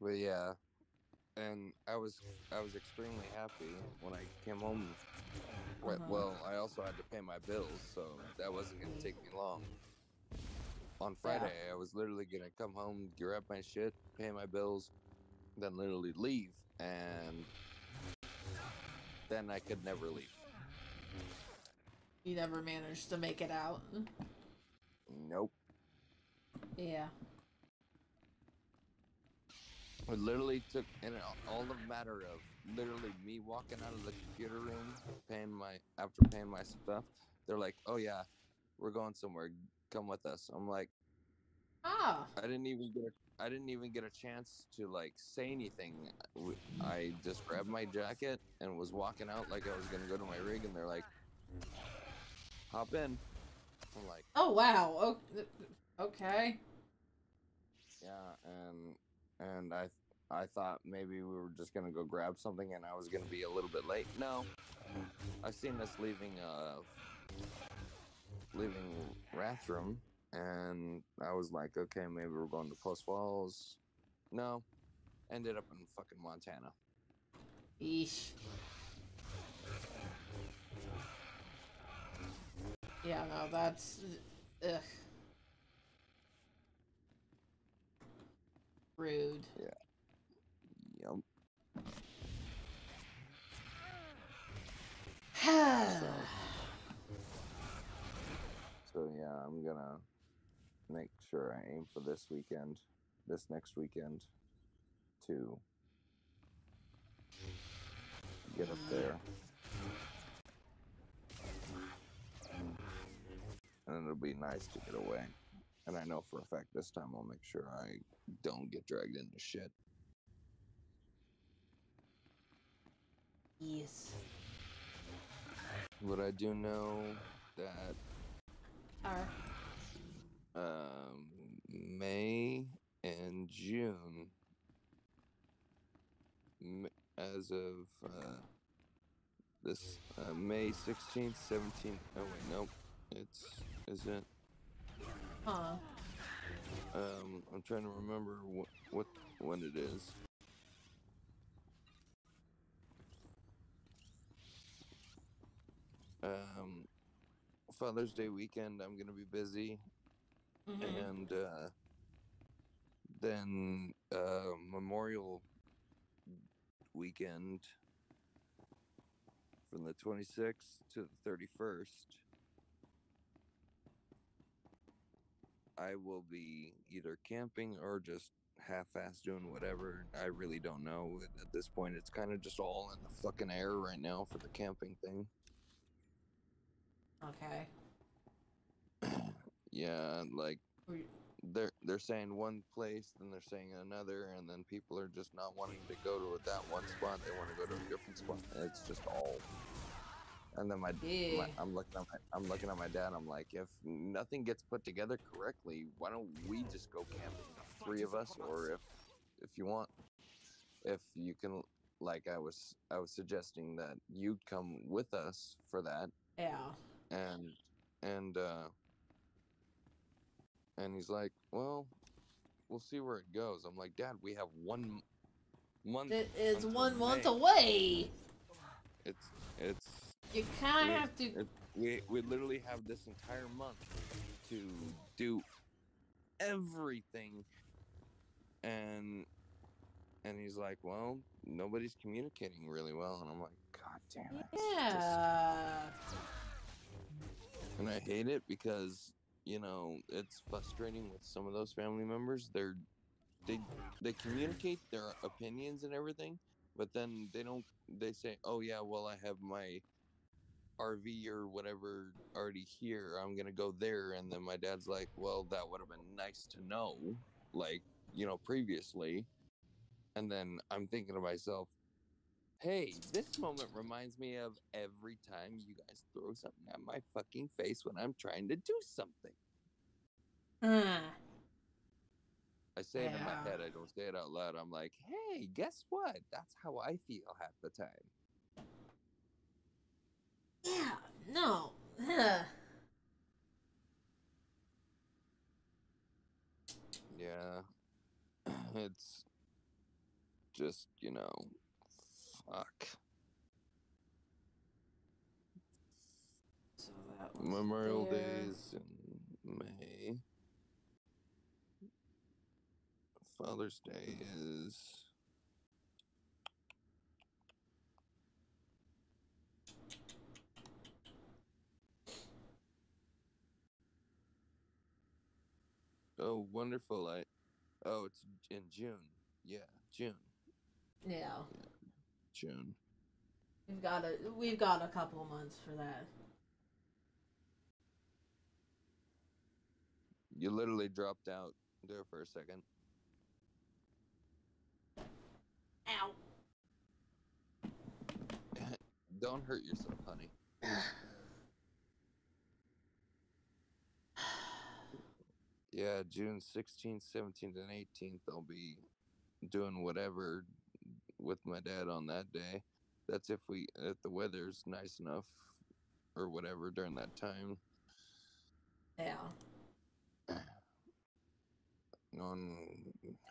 but yeah and i was i was extremely happy when i came home Well- Uh-huh. well i also had to pay my bills so that wasn't going to take me long on friday i was literally going to come home grab my shit pay my bills then literally leave and then i could never leave You never managed to make it out. nope Yeah. It literally took in all the matter of literally me walking out of the computer room, paying my after paying my stuff. They're like, "Oh yeah, we're going somewhere. Come with us." I'm like, Ah. I didn't even get a, I didn't even get a chance to like say anything. I just grabbed my jacket and was walking out like I was gonna go to my rig, and they're like, "Hop in." I'm like, Oh wow. Okay. Yeah, and and I I thought maybe we were just gonna go grab something and I was gonna be a little bit late. No, I've seen us leaving uh leaving Rathdrum, and I was like, okay, maybe we're going to Post Falls. No, ended up in fucking Montana. Eesh. Yeah, no, that's ugh. Rude. Yeah. Yep. [sighs] So yeah, I'm gonna make sure I aim for this weekend, this next weekend, to get up there. And it'll be nice to get away. And I know for a fact this time I'll make sure I don't get dragged into shit. Yes. But I do know that Are um, May and June. As of uh, this uh, May 16th, 17th. Oh, wait, nope. It's. Is it? Huh. Um, I'm trying to remember what, what when it is. Um, Father's Day weekend, I'm gonna be busy, Mhm. and uh, then uh, Memorial weekend from the 26th to the 31st. I will be either camping or just half-ass doing whatever. I really don't know. At- At this point, it's kind of just all in the fucking air right now for the camping thing. Okay. [clears throat] Yeah, like they're they're saying one place, then they're saying another, and then people are just not wanting to go to that one spot. They want to go to a different spot. It's just all. And then my, Yeah. my I'm looking at my I'm looking at my dad. I'm like, if nothing gets put together correctly, why don't we just go camping, the three of us, or if if you want, if you can, like I was I was suggesting that you'd come with us for that Yeah. and and uh and he's like well we'll see where it goes i'm like dad we have one month It is one month May." away. it's it's You kind of have to. it- we we literally have this entire month to do everything and and he's like well nobody's communicating really well and i'm like god damn it Yeah. and I hate it because you know it's frustrating with some of those family members. They're they they communicate their opinions and everything, but then they don't. They say, "Oh yeah, well I have my RV or whatever already here. I'm gonna go there." And then my dad's like, "Well, that would have been nice to know, like you know previously." And then I'm thinking to myself, Hey, this moment reminds me of every time you guys throw something at my fucking face when I'm trying to do something. Uh, I say it in my head, I don't say it out loud. I'm like, hey, guess what? That's how I feel half the time. yeah. No. Yeah. [clears throat] It's just, you know, fuck. So that Memorial there. Days in May. Father's Day is Oh, wonderful. I Oh, it's in June. Yeah, June. Yeah. June. We've got a we've got a couple months for that. You literally dropped out there for a second. Ow. [laughs] Don't hurt yourself, honey. [sighs] Yeah, June 16th, 17th, and 18th, I'll be doing whatever with my dad on that day. That's if we if the weather's nice enough or whatever during that time. Yeah. [clears throat] On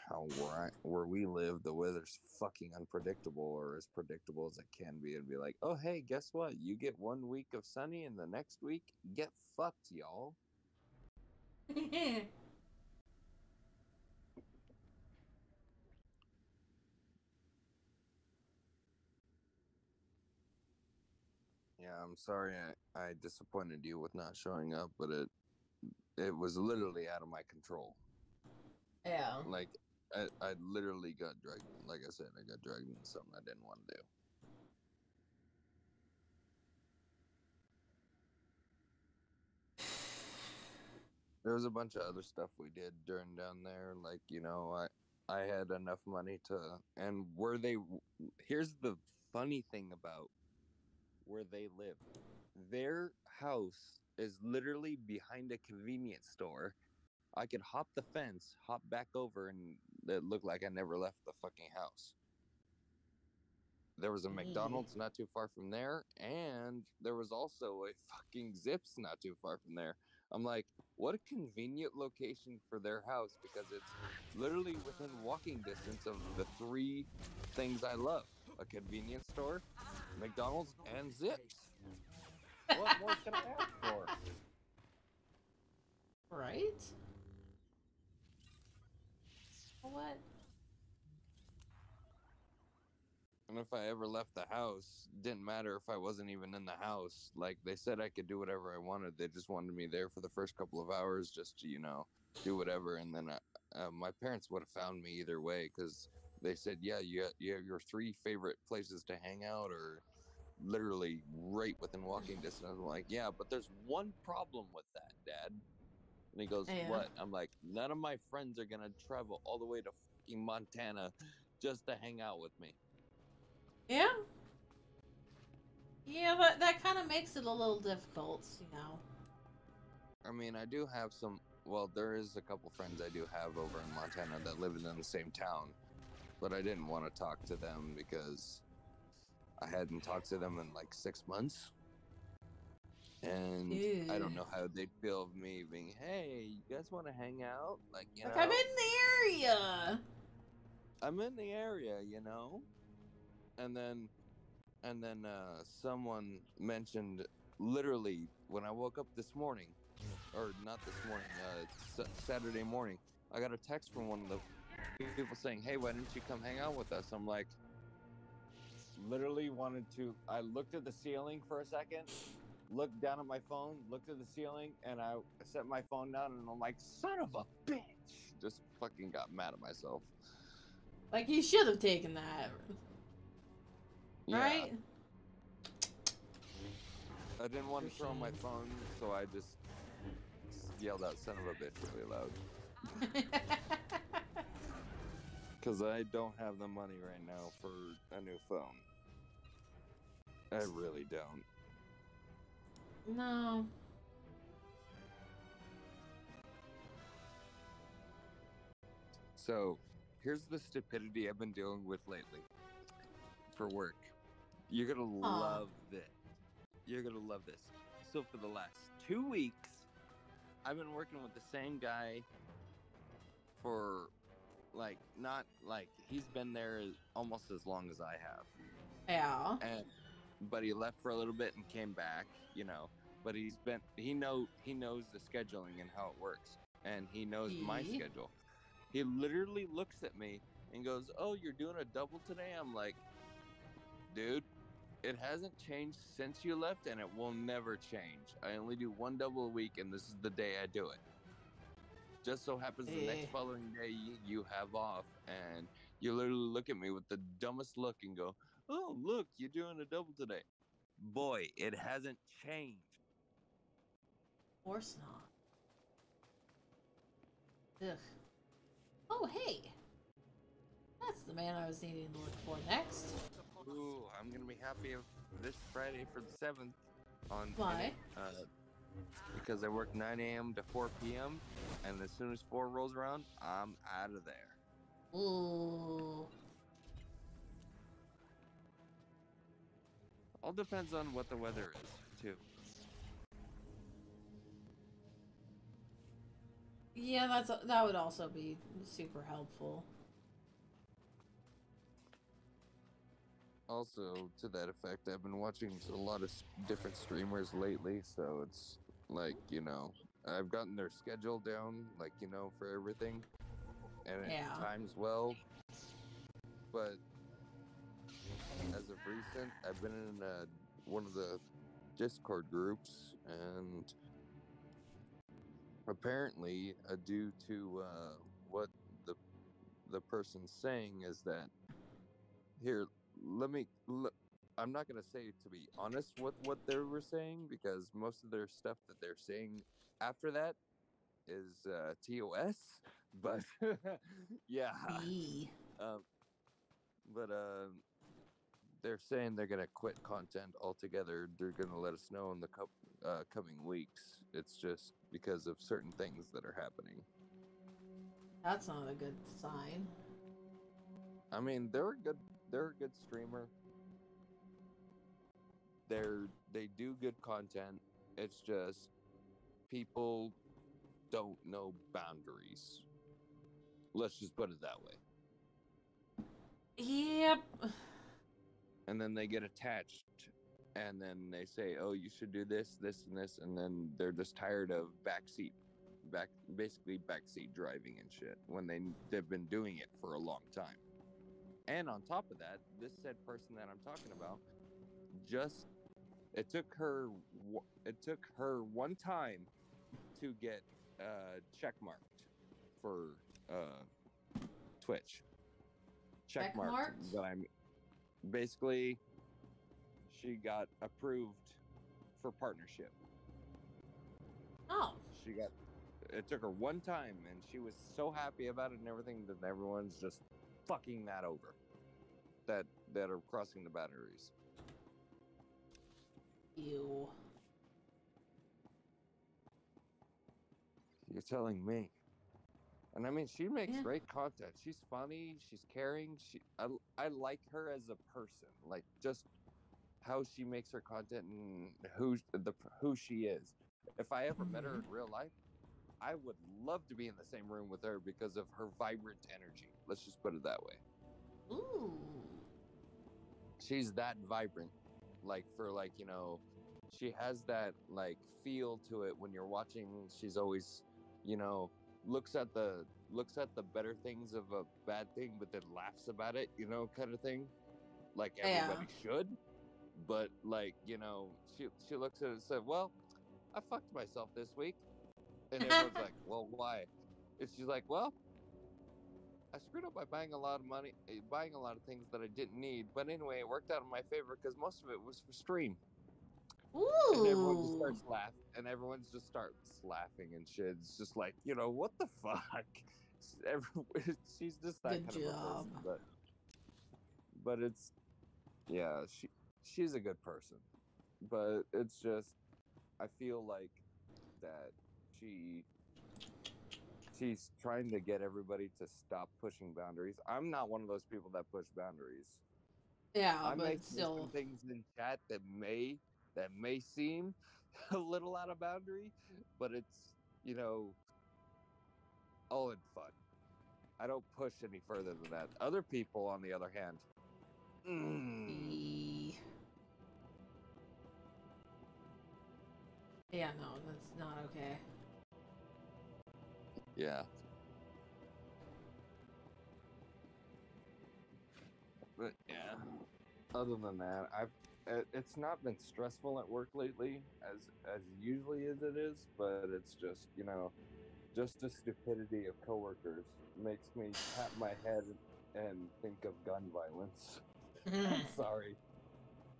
how where I, where we live, the weather's fucking unpredictable, or as predictable as it can be. It'd be like, oh hey, guess what? You get one week of sunny, and the next week get fucked, y'all. [laughs] I'm sorry I, I disappointed you with not showing up, but it it was literally out of my control. yeah. Like I, I literally got dragged. Like I said, I got dragged into something I didn't want to do. There was a bunch of other stuff we did during down there. Like you know, I I had enough money to, and were they. Here's the funny thing about where they live. Their house is literally behind a convenience store, I could hop the fence, hop back over, and it looked like I never left the fucking house. There was a McDonald's not too far from there, and there was also a fucking Zips not too far from there. I'm like, what a convenient location for their house because it's literally within walking distance of the three things I love a convenience store, McDonald's, and Zips. What more can I ask for? Right? What? And if I ever left the house, didn't matter if I wasn't even in the house. Like they said, I could do whatever I wanted. They just wanted me there for the first couple of hours, just to you know, do whatever. And then I, uh, my parents would have found me either way because they said, "Yeah, you got, you have your three favorite places to hang out, or literally right within walking distance." I'm like, "Yeah, but there's one problem with that, Dad." And he goes, Yeah. "What?" I'm like, "None of my friends are gonna travel all the way to fucking Montana just to hang out with me." Yeah. Yeah, that that kind of makes it a little difficult, you know. I mean, I do have some. Well, there is a couple friends I do have over in Montana that live in the same town, but I didn't want to talk to them because I hadn't talked to them in like six months. And I don't know how they'd feel of me being, hey, you guys want to hang out? Like, you Like know, I'm in the area. I'm in the area, you know? And then and then uh someone mentioned literally when I woke up this morning or not this morning, uh s- Saturday morning, I got a text from one of the people saying, "Hey, why didn't you come hang out with us?" I'm like literally wanted to I looked at the ceiling for a second, looked down at my phone, looked at the ceiling, and I set my phone down and I'm like, "Son of a bitch." Just fucking got mad at myself. Like you should have taken that. Yeah. Right? I didn't want to throw my phone, so I just yelled out "son of a bitch" really loud. [laughs] Because I don't have the money right now for a new phone. I really don't. No. So, here's the stupidity I've been dealing with lately for work. You're gonna Aw. love this. You're gonna love this. So, for the last two weeks, I've been working with the same guy for like not like he's been there as- almost as long as I have. Yeah. And but he left for a little bit and came back, you know. But he's been he know he knows the scheduling and how it works. And he knows my schedule. He literally looks at me and goes, "Oh, you're doing a double today?" I'm like, "Dude, it hasn't changed since you left and it will never change. I only do one double a week and this is the day I do it." Just so happens the Eh. next following day you have off and you literally look at me with the dumbest look and go, "Oh, look, you're doing a double today." Boy, it hasn't changed. Of course not. Ugh. Oh, hey. That's the man I was needing to look for next. Ooh, I'm gonna be happy if this Friday for the seventh on Why? Uh, because I work 9 a.m. to 4 p.m. and as soon as four rolls around, I'm out of there. Ooh. All depends on what the weather is, too. Yeah, that's that would also be super helpful. Also, to that effect, I've been watching a lot of different streamers lately, so it's like, you know, I've gotten their schedule down, like, you know, for everything, and it Yeah. times well. But as of recent, I've been in uh, one of the Discord groups, and apparently, uh, due to uh, what the the person's saying, is that here let me l- i'm not going to say to be honest with what they were saying because most of their stuff that they're saying after that is uh, tos [laughs] but [laughs] yeah. Um, but uh, they're saying they're going to quit content altogether they're going to let us know in the co- uh, coming weeks it's just because of certain things that are happening That's not a good sign. I mean, they're a good they're a good streamer. They're they do good content. It's just people don't know boundaries. Let's just put it that way. Yep. And then they get attached and then they say, "Oh, you should do this, this and this." And then they're just tired of backseat back basically backseat driving and shit when they they've been doing it for a long time. And on top of that, this said person that I'm talking about just it took her it took her one time to get uh check marked for uh Twitch. Check marked Checkmarked? that I'm basically she got approved for partnership. Oh. She got it took her one time and she was so happy about it and everything that everyone's just fucking that over. That that are crossing the boundaries. Ew. You're telling me. And I mean, she makes Yeah. great content. She's funny. She's caring. She, I, I like her as a person. Like just how she makes her content and who the who she is. If I ever met her mm-hmm. in real life, I would love to be in the same room with her because of her vibrant energy. Let's just put it that way. Ooh. she's that vibrant like for like you know she has that like feel to it when you're watching she's always you know looks at the looks at the better things of a bad thing but then laughs about it you know kind of thing like Yeah. everybody should but like you know she she looks at it and said well i fucked myself this week and everyone's [laughs] like well why and she's like well I screwed up by buying a lot of money, eh, buying a lot of things that I didn't need. But anyway, it worked out in my favor because most of it was for stream. And everyone just starts laughing, and everyone's just starts laughing and shit. It's just like, you know, what the fuck? [laughs] She's just that Good kind of a person, but but it's yeah, she she's a good person, but it's just I feel like that she she's trying to get everybody to stop pushing boundaries. I'm not one of those people that push boundaries. Yeah, I but still. some things in chat that may that may seem [laughs] a little out of boundary, but it's you know all in fun. I don't push any further than that. Other people, on the other hand, mm, Yeah, no, that's not okay. yeah. But yeah, other than that, I've it's not been stressful at work lately as as usually as it is, but it's just you know, just the stupidity of coworkers makes me tap my head and think of gun violence. I'm [laughs] [laughs] sorry,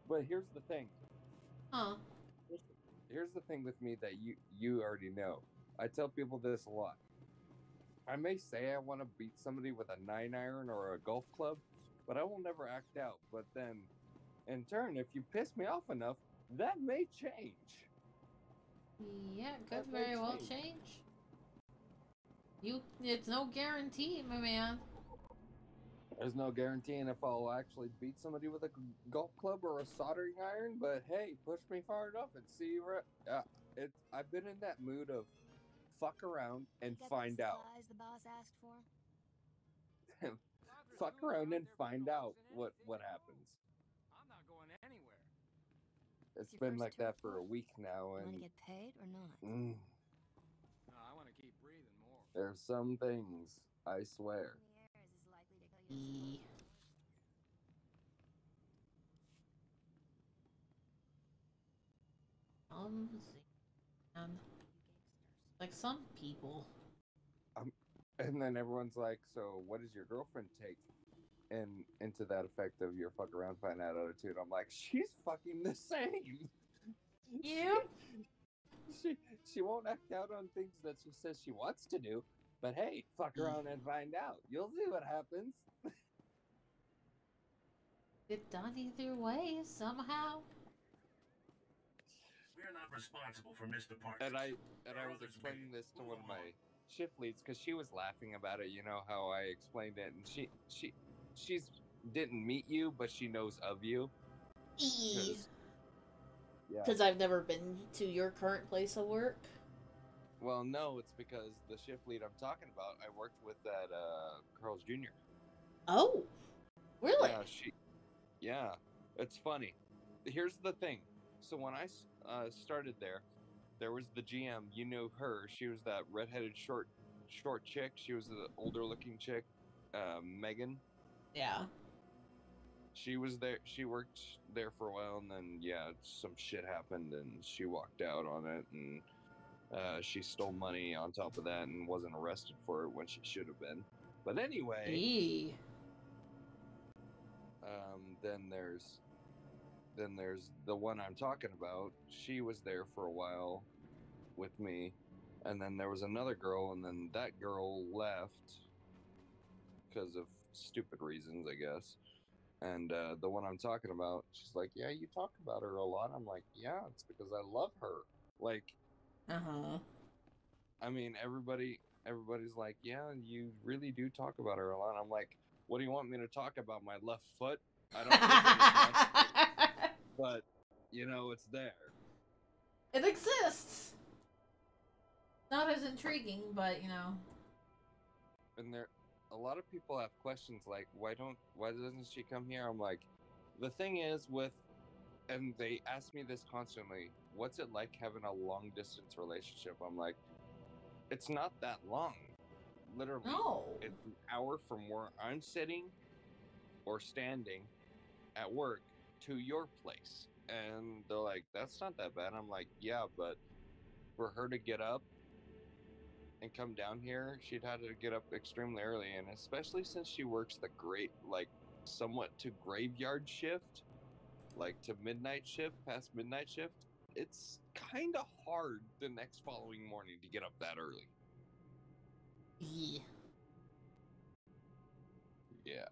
but here's the thing. Huh. Here's the- Here's the thing with me that you you already know. I tell people this a lot. I may say I want to beat somebody with a nine iron or a golf club, but I will never act out. But then, in turn, if you piss me off enough, that may change. Yeah, could That may very well change. change. You, it's no guarantee, my man. There's no guaranteeing if I'll actually beat somebody with a golf club or a soldering iron, but hey, push me far enough and see where. Uh, it. I've been in that mood of fuck around and find out. the boss asked for? [laughs] fuck around and find out what what happens. I'm not going anywhere. It's your been like that of for a week now, Want to get paid or not? mm, No, I want to keep breathing more. there's some things I swear. E. Um, um, like some people. Um, and then everyone's like, "So, what does your girlfriend take?" And into that effect of your fuck around, find out attitude. I'm like, she's fucking the same. You. [laughs] she she won't act out on things that she says she wants to do. But hey, fuck around and find out. You'll see what happens. Get done either way somehow. We're not responsible for Mr. Parker's. And I and I Our was others explaining may this to one of my shift leads because she was laughing about it. You know how I explained it, and she she she's didn't meet you, but she knows of you. 'Cause- Yeah. Because I've never been to your current place of work. Well, no, it's because the shift lead I'm talking about, I worked with at uh, Carl's Jr. Oh, really? Yeah, she. Yeah, it's funny. Here's the thing. So when I uh, started there, there was the GM. You knew her. She was that redheaded short, short chick. She was the older looking chick, uh, Megan. Yeah. She was there. She worked there for a while, and then yeah, some shit happened, and she walked out on it, and uh, she stole money on top of that, and wasn't arrested for it when she should have been. But anyway. Eee. Um, then there's then there's the one I'm talking about. She was there for a while with me, and then there was another girl, and then that girl left because of stupid reasons, I guess. And uh, the one I'm talking about, she's like, "Yeah, you talk about her a lot." I'm like, "Yeah, it's because I love her." Like, Uh huh. I mean, everybody, everybody's like, "Yeah, you really do talk about her a lot." I'm like, "What do you want me to talk about? My left foot? I don't." listen as much, but you know, it's there. It exists. Not as intriguing, but you know. And there, a lot of people have questions like, "Why don't? Why doesn't she come here?" I'm like, the thing is with, and they ask me this constantly. What's it like having a long distance relationship? I'm like, it's not that long. Literally, No. it's an hour from where I'm sitting or standing at work to your place. And they're like, that's not that bad. I'm like, yeah, but for her to get up and come down here, she'd had to get up extremely early. And especially since she works the great, like, somewhat to graveyard shift, like to midnight shift, past midnight shift, it's kind of hard the next following morning to get up that early. Yeah. Yeah.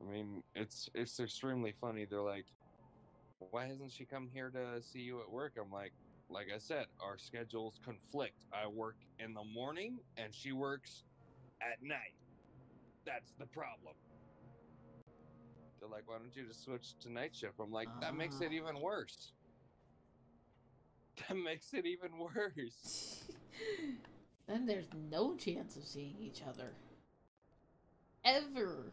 I mean, it's it's extremely funny. They're like, "Why hasn't she come here to see you at work?" I'm like, like I said, our schedules conflict. I work in the morning and she works at night. That's the problem. They're like, "Why don't you just switch to night shift?" I'm like, "That makes it ah. even worse." [laughs] That makes it even worse. [laughs] Then there's no chance of seeing each other. Ever.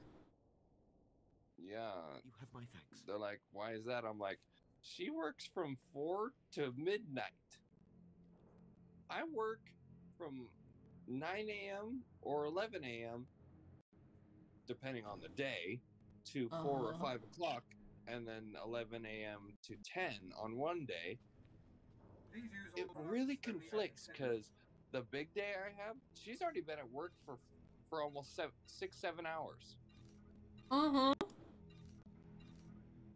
Yeah. You have my thanks. They're like, why is that? I'm like, she works from 4 to midnight. I work from 9 a.m. or 11 a.m., depending on the day, to 4 or Uh-huh. 5 o'clock, and then 11 a.m. to 10 on one day. It really conflicts because the big day I have, she's already been at work for for almost seven, six, seven hours. Uh huh.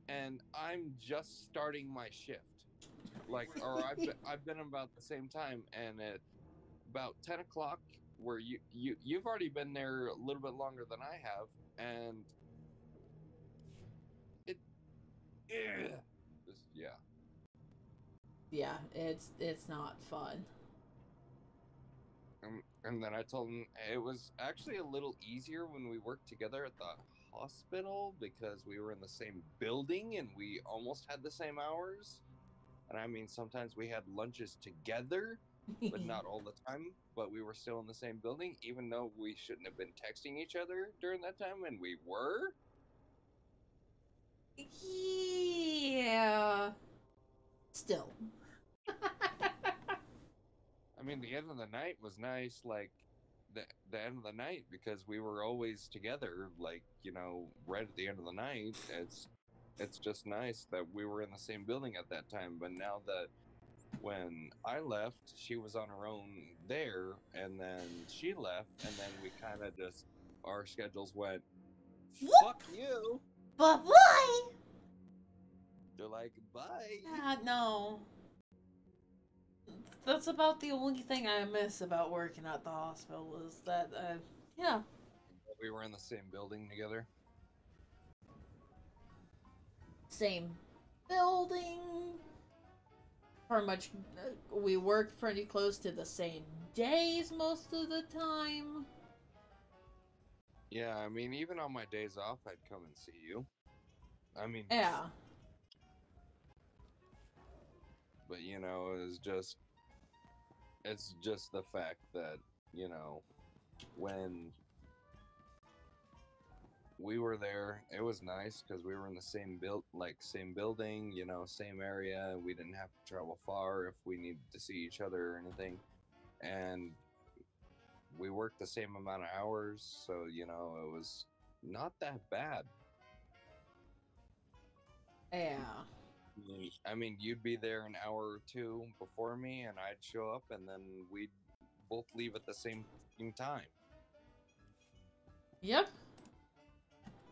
And I'm just starting my shift. Like, or I've been, [laughs] I've been about the same time, and at about ten o'clock, where you you you've already been there a little bit longer than I have, and it, yeah, just yeah. Yeah, it's it's not fun. And, and then I told him it was actually a little easier when we worked together at the hospital because we were in the same building and we almost had the same hours. And I mean, sometimes we had lunches together, but [laughs] not all the time. But we were still in the same building, even though we shouldn't have been texting each other during that time, and we were. Yeah. Still. [laughs] I mean, the end of the night was nice, like the the end of the night because we were always together. Like you know, right at the end of the night, it's it's just nice that we were in the same building at that time. But now that when I left, she was on her own there, and then she left, and then we kind of just our schedules went. Fuck you. But why? They're like, bye. Ah, no. That's about the only thing I miss about working at the hospital is that, uh, yeah. We were in the same building together. Same. building. Pretty much, uh, we worked pretty close to the same days most of the time. Yeah, I mean, even on my days off, I'd come and see you. I mean, Yeah. but you know, it was just, it's just the fact that, you know, when we were there, it was nice because we were in the same build, like same building, you know, same area. We didn't have to travel far if we needed to see each other or anything, and we worked the same amount of hours, so you know, it was not that bad. Yeah. I mean, you'd be there an hour or two before me, and I'd show up, and then we'd both leave at the same time. Yep.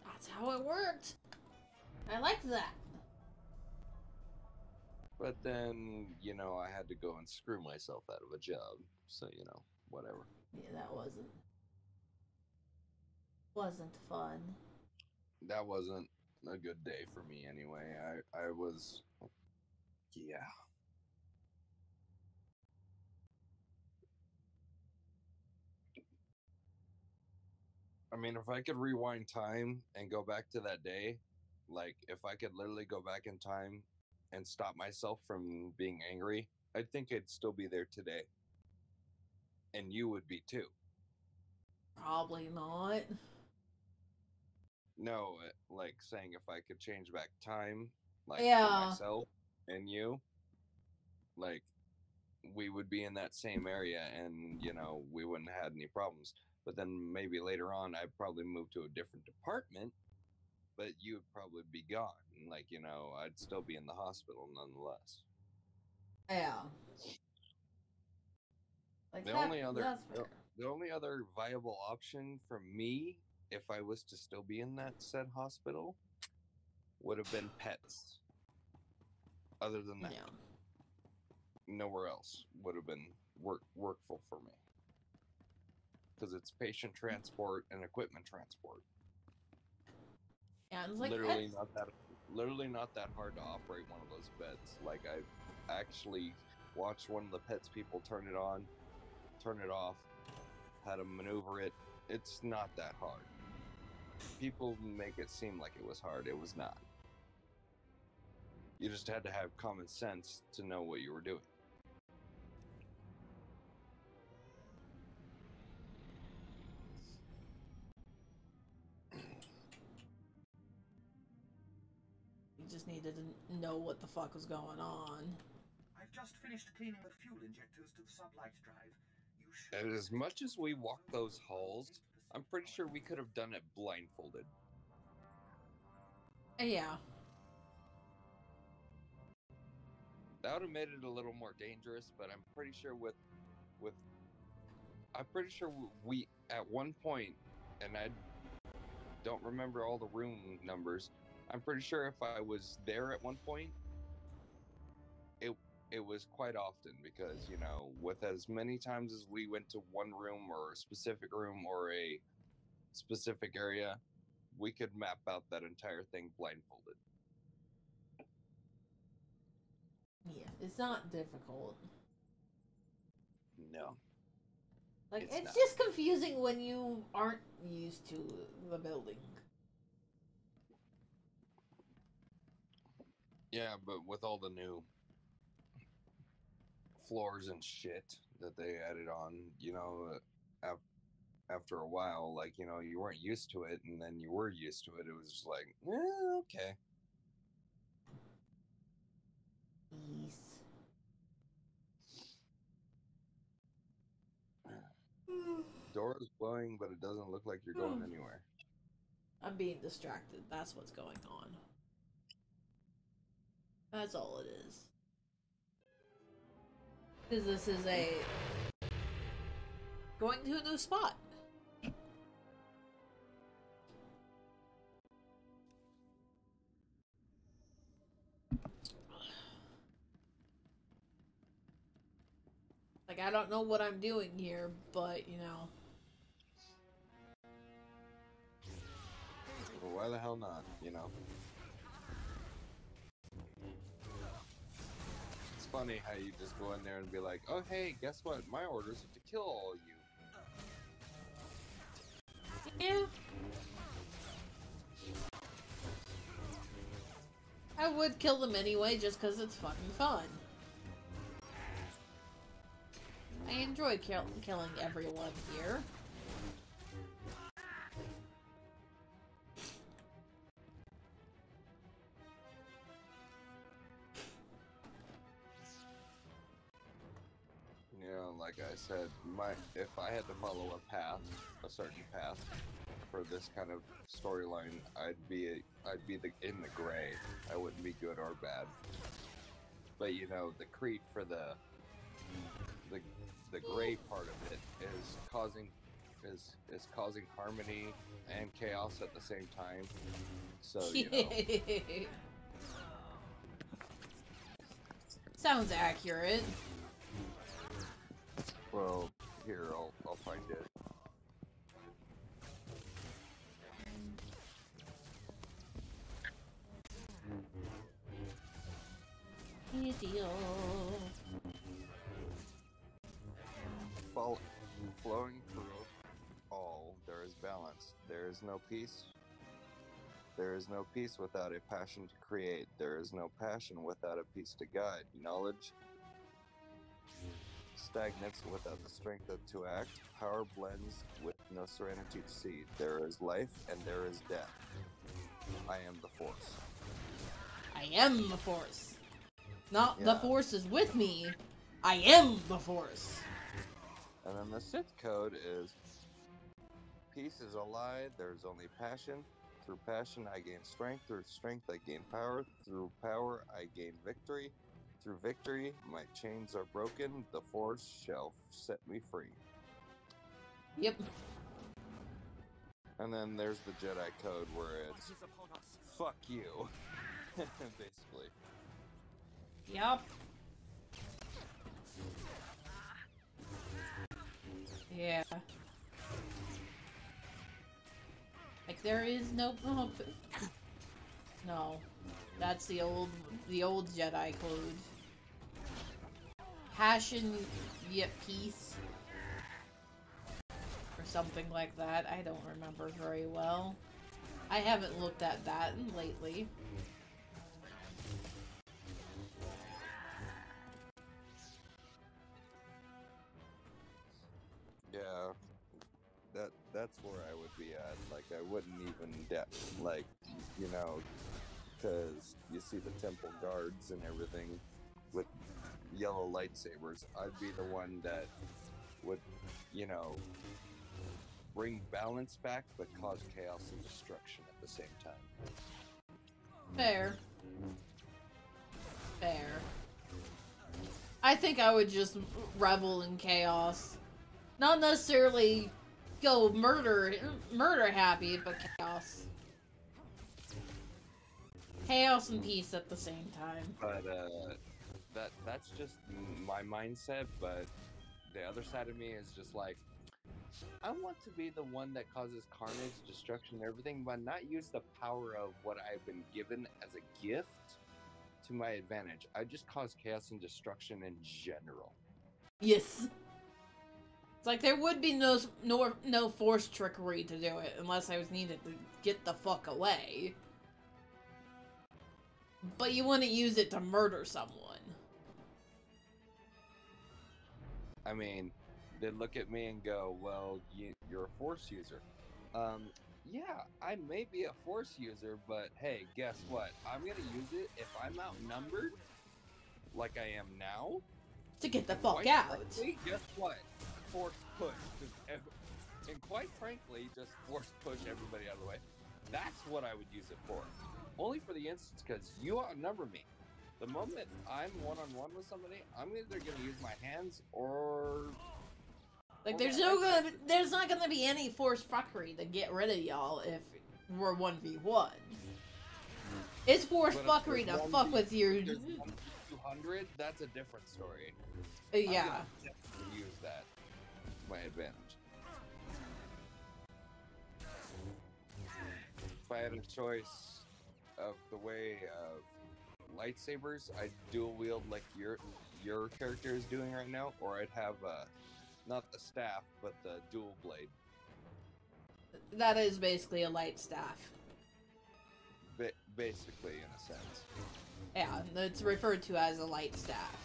That's how it worked. I liked that. But then, you know, I had to go and screw myself out of a job, so you know, whatever. Yeah, that wasn't wasn't fun. That wasn't a good day for me anyway. I I was, yeah. I mean, if I could rewind time and go back to that day, like if I could literally go back in time and stop myself from being angry, I think I'd still be there today. And you would be too. Probably not. No, uh, like saying if I could change back time, like Yeah. myself and you, like we would be in that same area and you know we wouldn't have had any problems. But then maybe later on I'd probably move to a different department, but you would probably be gone. Like you know I'd still be in the hospital nonetheless. Yeah. Like the that- only other that's the, the only other viable option for me if I was to still be in that said hospital would have been pets. Other than that, nowhere else would have been work workful for me because it's patient transport and equipment transport. Yeah, it's like literally not that literally not that hard to operate one of those beds. Like I've actually watched one of the pets people turn it on, turn it off, how to maneuver it. It's not that hard. People make it seem like it was hard. It was not. You just had to have common sense to know what you were doing. You just needed to know what the fuck was going on. I've just finished cleaning the fuel injectors to the sublight drive. You should. And as much as we walked those halls, I'm pretty sure we could have done it blindfolded. Uh, yeah. That would have made it a little more dangerous, but I'm pretty sure with with I'm pretty sure we at one point and I don't remember all the room numbers. I'm pretty sure if I was there at one point it it was quite often because, you know, with as many times as we went to one room or a specific room or a specific area, we could map out that entire thing blindfolded. Yeah, it's not difficult. No. Like It's it's, just confusing when you aren't used to the building. Yeah, but with all the new floors and shit that they added on, you know, uh, af- after a while, like, you know, you weren't used to it, and then you were used to it. It was just like, eh, okay. Yes. [sighs] Door is blowing, but it doesn't look like you're going anywhere. I'm being distracted. That's what's going on. That's all it is. Because this is a going to a new spot. Like I don't know what I'm doing here, but you know. Well, why the hell not, you know? Funny how you just go in there and be like, "Oh, hey, guess what? My orders are to kill all you." Yeah. I would kill them anyway, just because it's fucking fun. I enjoy kill killing everyone here. Said, my if I had to follow a path, a certain path for this kind of storyline, I'd be I'd be the in the gray. I wouldn't be good or bad. But you know, the Crete for the the the gray part of it is causing is is causing harmony and chaos at the same time. So you know, [laughs] Sounds accurate. Well, here I'll I'll find it. Fall, flowing through all, there is balance. There is no peace. There is no peace without a passion to create. There is no passion without a peace to guide. Knowledge stagnates without the strength to act. Power blends with no serenity to see. There is life and there is death. I am the force. I am the Force. Not the Force is with me. I am the Force. And then the Sith code is peace is a lie, there's only passion. Through passion, I gain strength. Through strength, I gain power. Through power, I gain victory. Through victory, my chains are broken. The force shall set me free. Yep. And then there's the Jedi code where it's fuck you. [laughs] Basically. Yep. Yeah. Like there is no oh, [coughs] p- No. That's the old the old Jedi code. Passion yet peace. Or something like that. I don't remember very well. I haven't looked at that lately. Yeah, that that's where I would be at. Like I wouldn't even like you know, because you see the temple guards and everything with yellow lightsabers. I'd be the one that would, you know, bring balance back but cause chaos and destruction at the same time. Fair. Fair. I think I would just revel in chaos. Not necessarily go murder murder happy, but chaos. Chaos and peace at the same time. But uh, that that's just my mindset. But the other side of me is just like, I want to be the one that causes carnage, destruction, and everything, but not use the power of what I've been given as a gift to my advantage. I just cause chaos and destruction in general. Yes. It's like there would be no no no force trickery to do it unless I was needed to get the fuck away. But you wouldn't use it to murder someone. I mean, they look at me and go, "Well, you, you're a force user." Um, yeah, I may be a force user, but hey, guess what? I'm gonna use it if I'm outnumbered, like I am now. To get the fuck out. frankly, guess what? Force push. and quite frankly, just force push everybody out of the way. That's what I would use it for. Only for the instance, because you outnumber me. The moment I'm one on one with somebody, I'm either gonna use my hands or Like or there's no gonna there's not gonna be any force fuckery to get rid of y'all if we're one v one. It's force But fuckery to fuck v- with one v 200, that's a different story. Uh, I'm gonna yeah. use that to my advantage. If I had a choice of the way of lightsabers, I'd dual wield like your your character is doing right now, or I'd have uh, not the staff, but the dual blade. That is basically a light staff. Ba- basically, in a sense. Yeah, it's referred to as a light staff.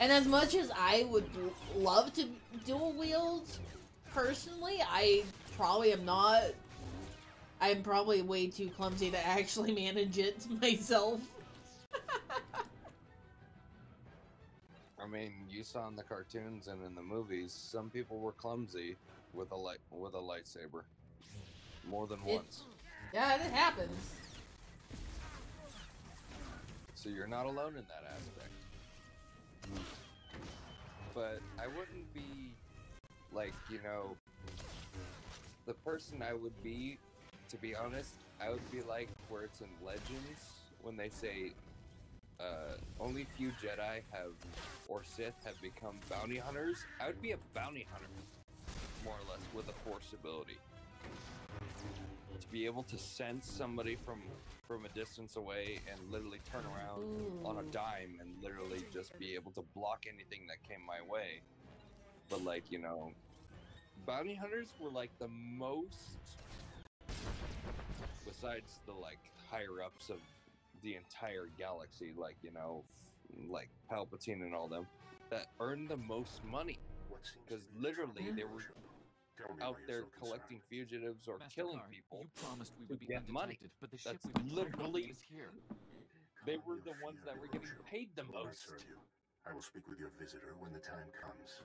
And as much as I would love to dual wield, personally, I probably am not. I'm probably way too clumsy to actually [laughs] manage it myself. I mean, you saw in the cartoons and in the movies, some people were clumsy with a light with a lightsaber, more than It- once. Yeah, it happens. So you're not alone in that aspect. But I wouldn't be like, you know, the person I would be, to be honest, I would be like where it's in Legends when they say uh, only few Jedi have or Sith have become bounty hunters. I would be a bounty hunter, more or less, with a force ability. To be able to sense somebody from from a distance away and literally turn around on a dime and literally just be able to block anything that came my way. But like, you know, bounty hunters were like the most besides the like higher ups of the entire galaxy, like, you know, like Palpatine and all them, that earned the most money. Because literally they were out there collecting fugitives or killing Mastercard, people you promised we to would be get money. but the ship That's we've been trying to literally is here. they were the ones that were getting paid the most. I will speak with your visitor when the time comes.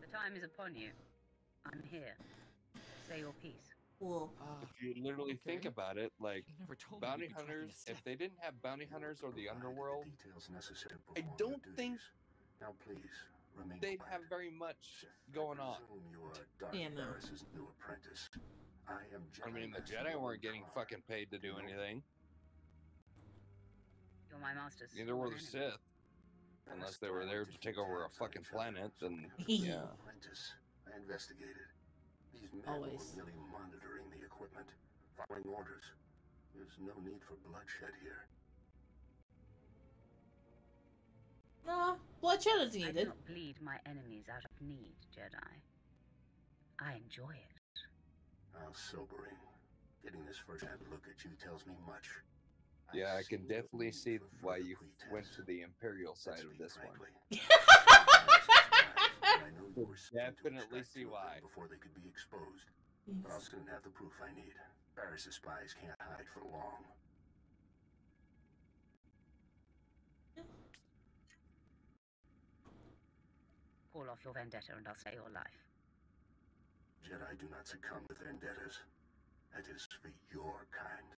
The time is upon you. I'm here. Say your piece. Cool. Ah, if you literally think about it, like never told bounty we'd be tracking hunters, a if they didn't have bounty hunters or the underworld, Details necessary I don't think duties. Now please remain they'd quiet. have very much going on. You are Darth Yeah, no. Baras's new apprentice. I am Jedi I mean, the Jedi weren't getting fucking paid to do anything. You're my master's. Neither were the. Sith, unless they were there to take over a fucking planet. Then Yeah. [laughs] yeah, Apprentice. I investigated. These men Always. were merely monitoring the equipment, following orders. There's no need for bloodshed here. No, bloodshed is I do not bleed my enemies out of need, Jedi. I enjoy it. How sobering. Getting this first-hand look at you tells me much. yeah, I can definitely see why you went to the Imperial side of this one. [laughs] I know you were sent to Definitely extract see why. before they could be exposed. But I'll soon have the proof I need. Baras's spies can't hide for long. Call off your vendetta and I'll save your life. Jedi do not succumb to vendettas. That is for your kind.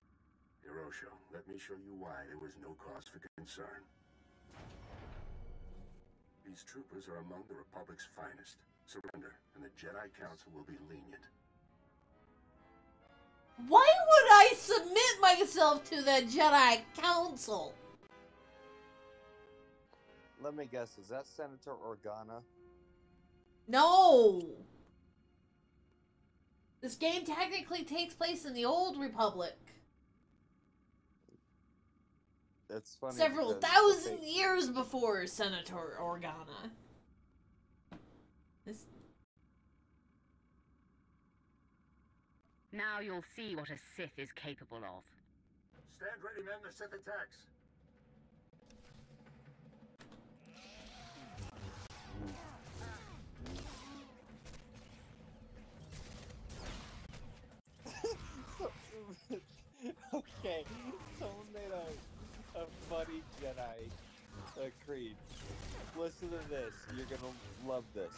Hiroshio, let me show you why there was no cause for concern. These troopers are among the Republic's finest. Surrender, and the Jedi Council will be lenient. Why would I submit myself to the Jedi Council? Let me guess, is that Senator Organa? No! This game technically takes place in the Old Republic. That's funny. Several thousand years before Senator Organa. Now you'll see what a Sith is capable of. Stand ready, men. The Sith attacks. [laughs] okay, someone made a, a funny Jedi uh, creed. Listen to this. You're gonna love this.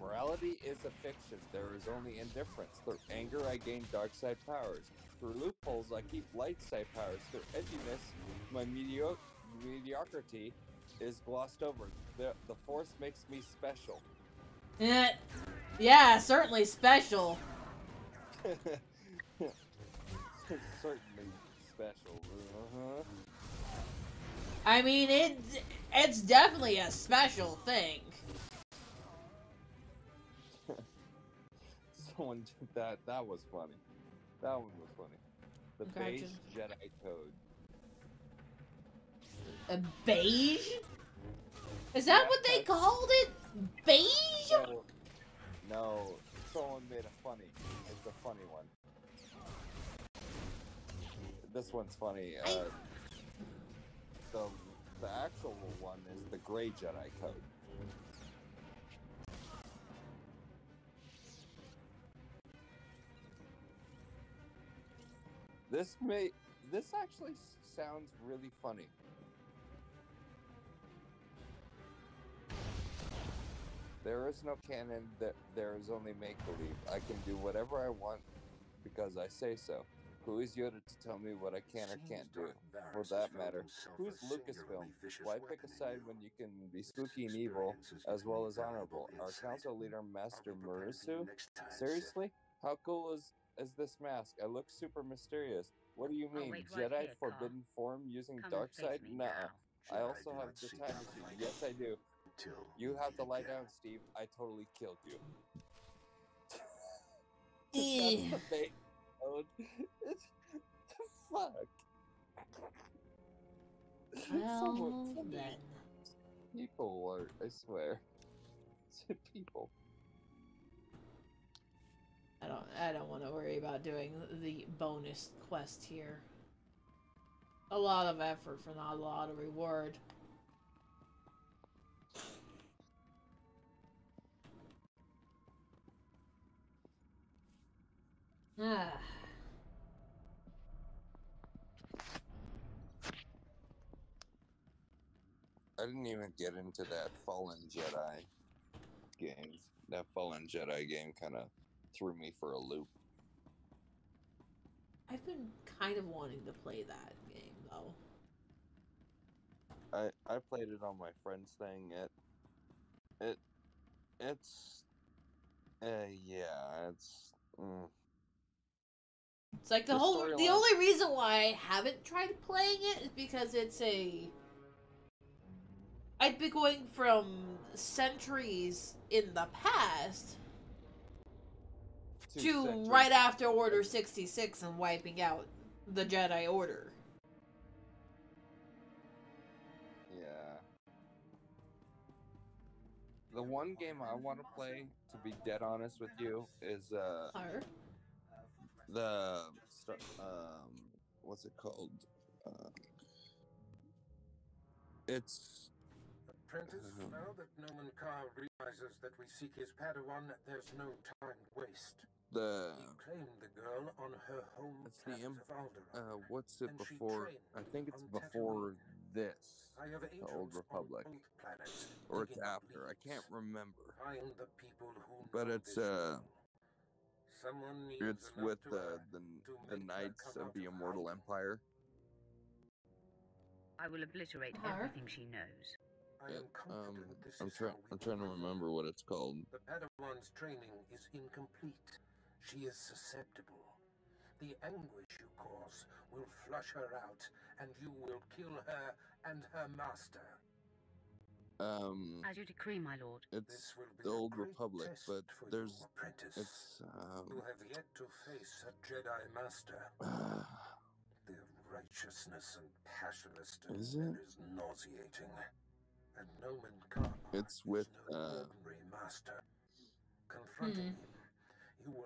Morality is a fiction. There is only indifference. Through anger, I gain dark side powers. Through loopholes, I keep light side powers. Through edginess, my medio- mediocrity is glossed over. The, the Force makes me special. Eh, yeah, certainly special. [laughs] Certainly special. Uh-huh. I mean, it it's definitely a special thing. Did [laughs] that. That was funny. That one was funny. The Okay, beige Jedi code. A beige? Is that what they called it? Beige? No, no, someone made a funny. It's a funny one. This one's funny. Uh, the the actual one is the gray Jedi code. This may this actually sounds really funny. There is no canon. That there is only make believe. I can do whatever I want because I say so. Who is Yoda to tell me what I can or can't do? For that matter, who's Lucasfilm? Why pick a side when you can be spooky and evil as well as honorable? Our council leader, Master Marisu? Seriously? How cool is is this mask? I look super mysterious. What do you I'll mean? wait right Jedi here, Carl. forbidden form using Come dark side? Nah. now. I also have the time machine. Yes, I do. You have to lie down, Steve. I totally killed you. [laughs] Eh. That's the. It's [laughs] the fuck. [laughs] Well, then. People are, I swear. People. I don't I don't want to worry about doing the bonus quest here. A lot of effort for not a lot of reward. Ah. [sighs] I didn't even get into that Fallen Jedi game. That Fallen Jedi game kind of threw me for a loop. I've been kind of wanting to play that game though. I I played it on my friend's thing. It it it's uh yeah it's mm, It's like the, The whole the only reason why I haven't tried playing it is because it's a I'd be going from centuries in the past to centuries. right after Order 66 and wiping out the Jedi Order. yeah. The one game I want to play, to be dead honest with you, is uh Arr. the um what's it called? Uh, it's Apprentice, Uh-huh. now that Nomen Karr realizes that we seek his Padawan, there's no time to waste. The He claimed the girl on her home it's the imp- of Alderaan. uh what's it before? I think it's on before this, I have the Old Republic, both or it's digging up after. I can't leads. remember. Find the people who But it's this uh. Someone needs It's with to the the, the Knights of the Immortal hiding. Empire. I will obliterate Her? everything she knows. I It, am um, I'm is trying. I'm trying to remember what it's called. The Padawan's training is incomplete. She is susceptible. The anguish you cause will flush her out, and you will kill her and her master. Um, As you decree, my lord. it's This will be the Old Republic, but for there's apprentice. it's um. You have yet to face a Jedi Master. [sighs] the righteousness and passionist in Is them it? is nauseating. And Nomen Karr It's with no uh. ordinary master. Confronting Hmm. him, you will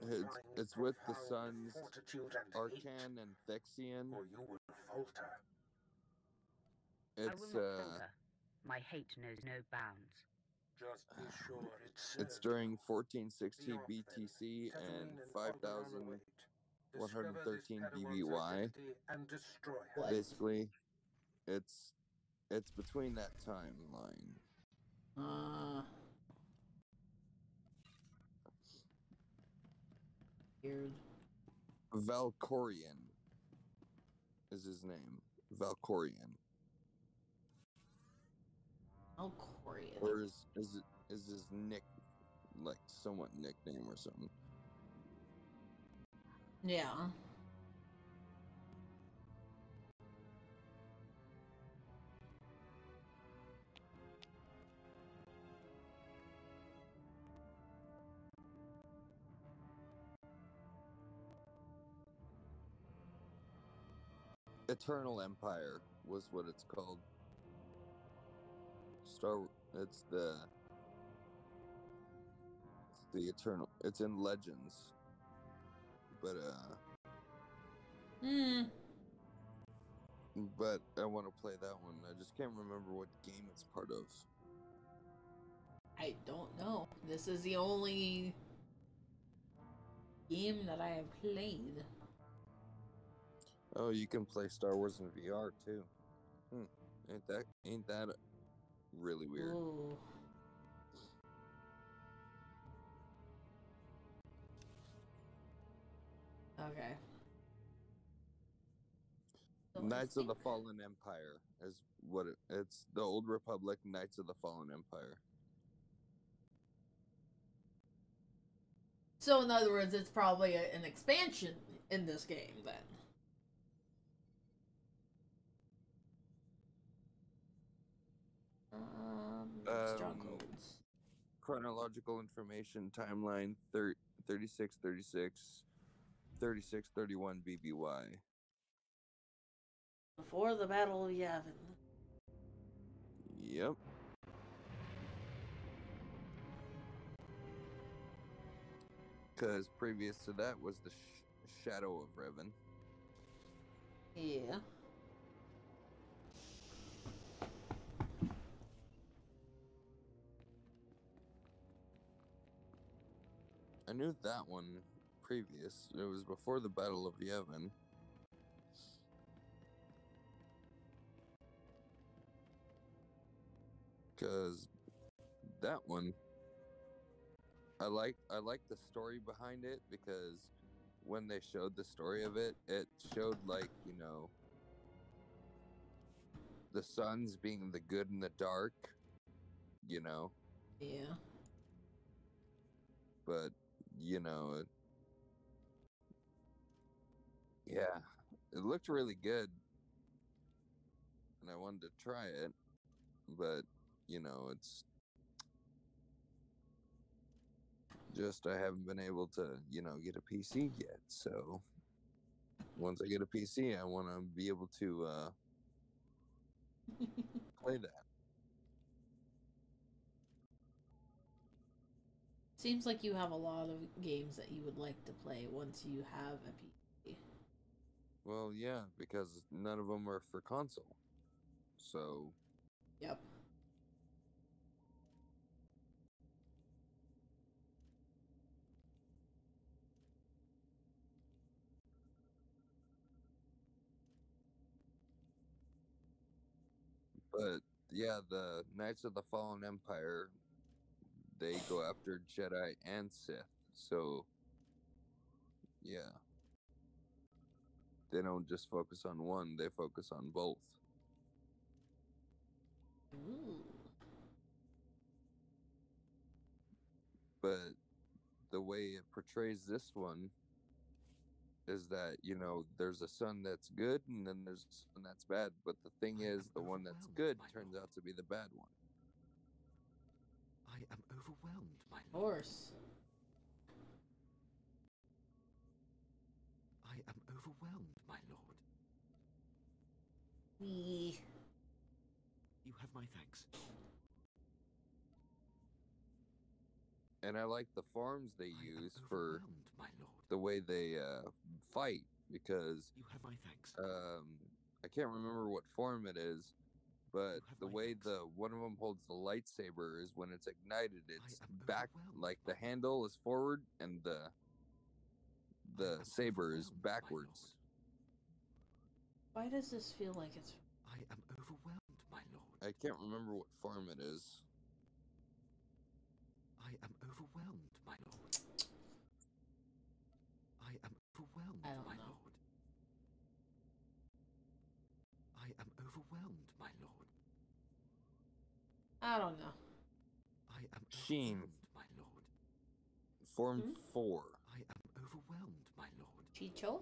It's find it's with the sons fortitude and hate, Arcann and Thexan. or you will falter. I will It's not uh. falter. My hate knows no bounds. Just be [sighs] sure it's It's during 1460 Beyond BTC and and Alderaan await. Discover 5113 BBY. and destroy her. Basically, it's it's between that timeline. Uh, weird. Valkorion is his name. Valkorion. Alcorian. Or is is it is his nick like somewhat nickname or something? Yeah. Eternal Empire was what it's called. Star. It's the. It's the Eternal. It's in Legends. But uh. Hmm. But I want to play that one. I just can't remember what game it's part of. I don't know. This is the only game that I have played. Oh, you can play Star Wars in VR too. Hmm. Ain't that ain't that really weird? Ooh. Okay. So Knights of the Fallen Empire is what it, it's the Old Republic Knights of the Fallen Empire. So in other words, it's probably a, an expansion in this game then. Um, strongholds. Chronological information timeline thir- 36 36 36 31 BBY. Before the Battle of Yavin. Yep. Because previous to that was the sh- Shadow of Revan. Yeah. I knew that one previous. It was before the Battle of Yavin. Cause that one I like I like the story behind it because when they showed the story of it, it showed like, you know, the suns being the good and the dark, you know. Yeah. but you know it, yeah it looked really good. And i wanted to try it but you know it's just i haven't been able to you know get a pc yet so once i get a pc i want to be able to uh [laughs] play that Seems like you have a lot of games that you would like to play once you have a PC. well yeah because none of them are for console so Yep. But yeah, the Knights of the Fallen Empire, they go after Jedi and Sith. So yeah. They don't just focus on one, they focus on both. Ooh. But the way it portrays this one is that, you know, there's a son that's good and then there's a son that's bad. But the thing is, the one that's good turns out to be the bad one. I am overwhelmed, my Of course. I am overwhelmed, my lord. We. You have my thanks. and I like the forms they use for the way they uh, fight because You have my thanks. um, I can't remember what form it is, but the way the one of them holds the lightsaber is when it's ignited, it's back like the handle is forward and the the saber is backwards. Why does this feel like it's. I am overwhelmed, my lord. I can't remember what form it is. I am overwhelmed, my lord. I am overwhelmed, I don't my know. lord. I am overwhelmed, my lord. I don't know. I am Sheen, my lord. form Hmm? four. I am overwhelmed, my lord. Chicho?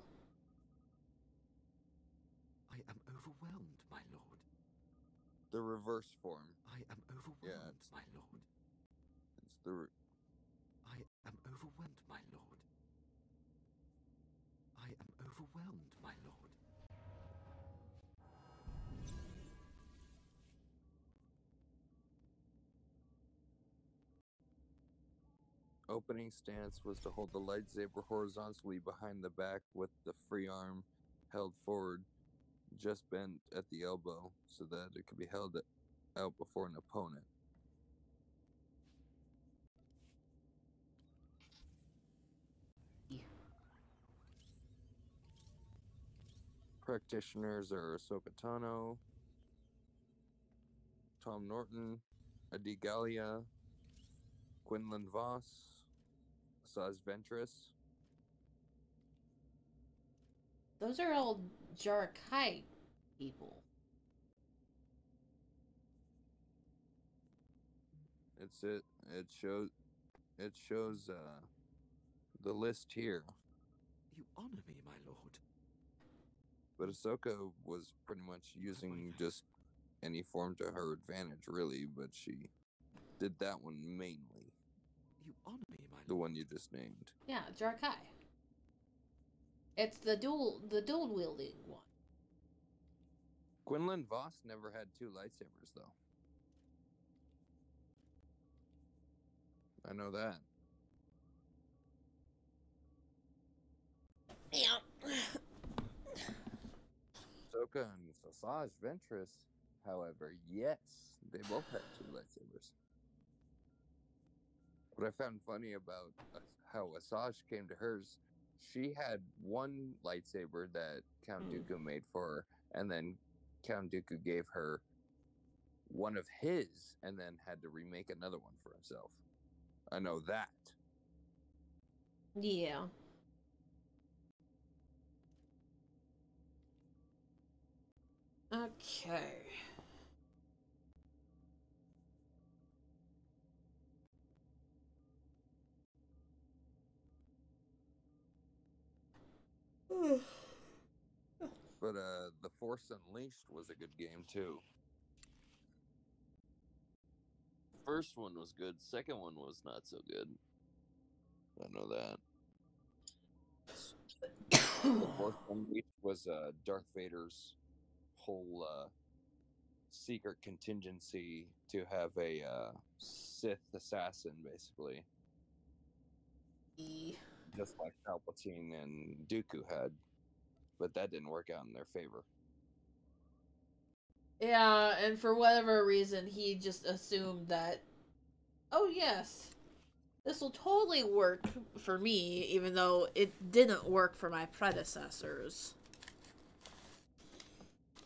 I am overwhelmed, my lord. The reverse form. I am overwhelmed, it's- my lord. It's the re- I am overwhelmed, my lord. I am overwhelmed, opening stance was to hold the lightsaber horizontally behind the back with the free arm held forward, just bent at the elbow, so that it could be held out before an opponent. Practitioners are Ahsoka Tano, Tom Norton, Adi Gallia, Quinlan Vos, Asajj Ventress. Those are all Jarakai people. It's it. It shows. It shows uh, the list here. You honor me, my lord. But Ahsoka was pretty much using just any form to her advantage, really. But she did that one mainly. You honor me, my The one you just named. Yeah, Jarakai. It's the dual the dual wielding one. Quinlan Vos never had two lightsabers, though. I know that. Yeah. Ahsoka and Asajj Ventress, however, yes, they both had two lightsabers. What I found funny about how Asajj came to hers, she had one lightsaber that Count Mm. Dooku made for her, and then Count Dooku gave her one of his, and then had to remake another one for himself. I know that. Yeah. Okay. But uh, the Force Unleashed was a good game too. First one was good. Second one was not so good. I know that. the Force Unleashed was uh, Darth Vader's whole uh, secret contingency to have a uh, Sith assassin, basically. Just like Palpatine and Dooku had. But that didn't work out in their favor. Yeah, and for whatever reason, he just assumed that, oh yes, this will totally work for me, even though it didn't work for my predecessors.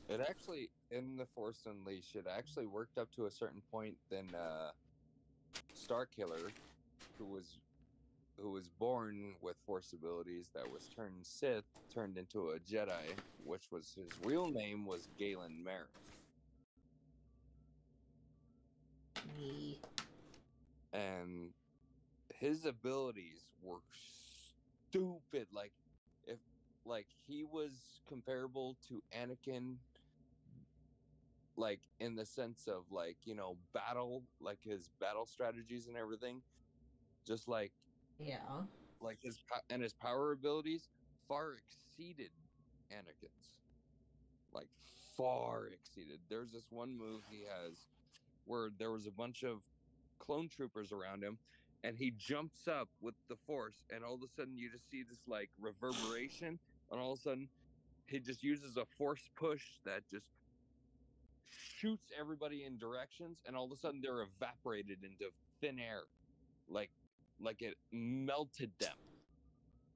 It actually, in the Force Unleashed, it actually worked up to a certain point. Then uh, Starkiller, who was who was born with Force abilities, that was turned Sith, turned into a Jedi, which was his real name was Galen Marek. Me. and his abilities were stupid. Like if like he was comparable to Anakin, like in the sense of like you know battle, like his battle strategies and everything, just like Yeah. like his and his power abilities far exceeded Anakin's. Like far exceeded. There's this one move he has where there was a bunch of clone troopers around him and he jumps up with the force and all of a sudden you just see this like reverberation and all of a sudden he just uses a force push that just shoots everybody in directions and all of a sudden they're evaporated into thin air like like it melted them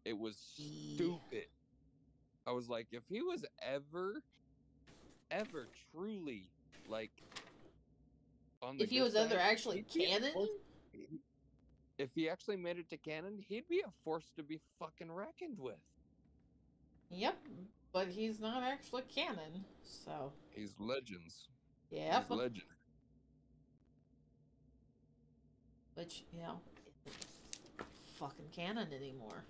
it was stupid i was like if he was ever ever truly like on the If he was ever actually he'd be a canon? force- if he actually made it to canon he'd be a force to be fucking reckoned with Yep, but he's not actually canon, so. he's legends Yep. he's legend Which, you know, fucking canon anymore.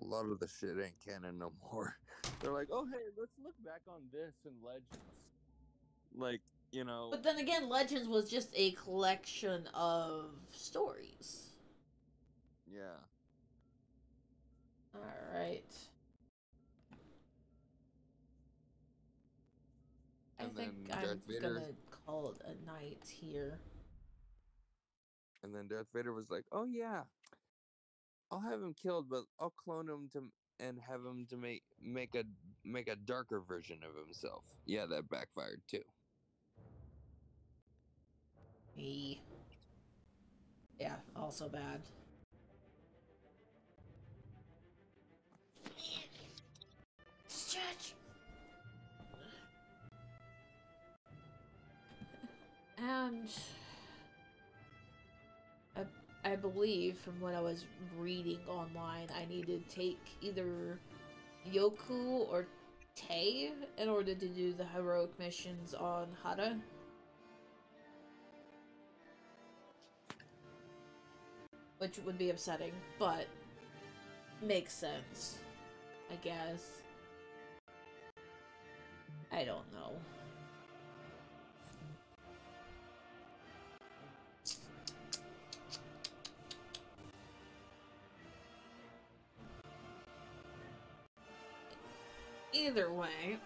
a lot of the shit ain't canon no more [laughs] they're like oh hey let's look back on this and legends like you know But then again, Legends was just a collection of stories. yeah Alright. I think I'm gonna call it a night here. And then Darth Vader was like, "Oh yeah, I'll have him killed, but I'll clone him to and have him to make make a make a darker version of himself." Yeah, that backfired too. Me. Yeah, also bad. Stretch. And I, believe from what I was reading online, I need to take either Yoku or Tay in order to do the heroic missions on Hada. Which would be upsetting, but makes sense, I guess. I don't know. Either way,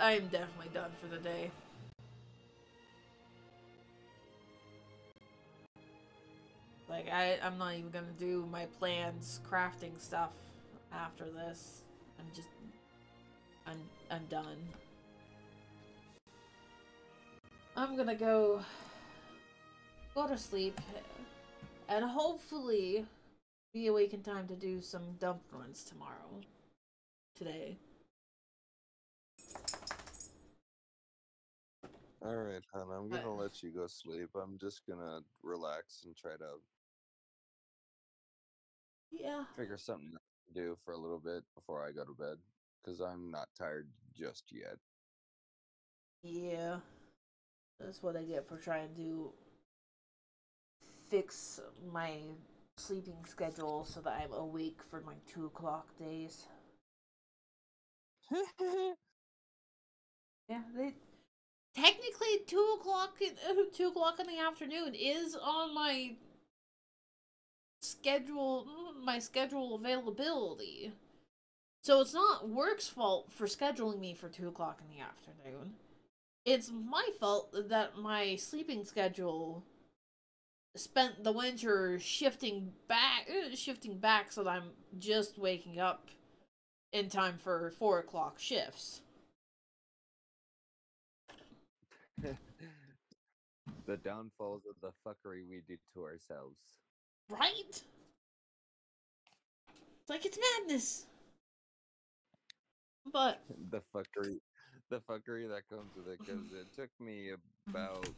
I'm definitely done for the day. Like I, I'm not even gonna do my plans, crafting stuff after this. I'm just, I'm, I'm done. I'm gonna go, go to sleep, and hopefully be awake in time to do some dump runs tomorrow. Today. All right, hon. I'm gonna let you go sleep. I'm just gonna relax and try to Yeah. figure something out to do for a little bit before I go to bed because I'm not tired just yet. Yeah. That's what I get for trying to fix my sleeping schedule so that I'm awake for my two o'clock days. [laughs] yeah, they technically two o'clock [laughs] two o'clock in the afternoon is on my schedule mm, my schedule availability. So it's not work's fault for scheduling me for two o'clock in the afternoon. It's my fault that my sleeping schedule spent the winter shifting back uh, shifting back so that I'm just waking up in time for four o'clock shifts. [laughs] the downfalls of the fuckery we do to ourselves. Right? It's like it's madness. But [laughs] the fuckery, the fuckery that comes with it, because it took me about,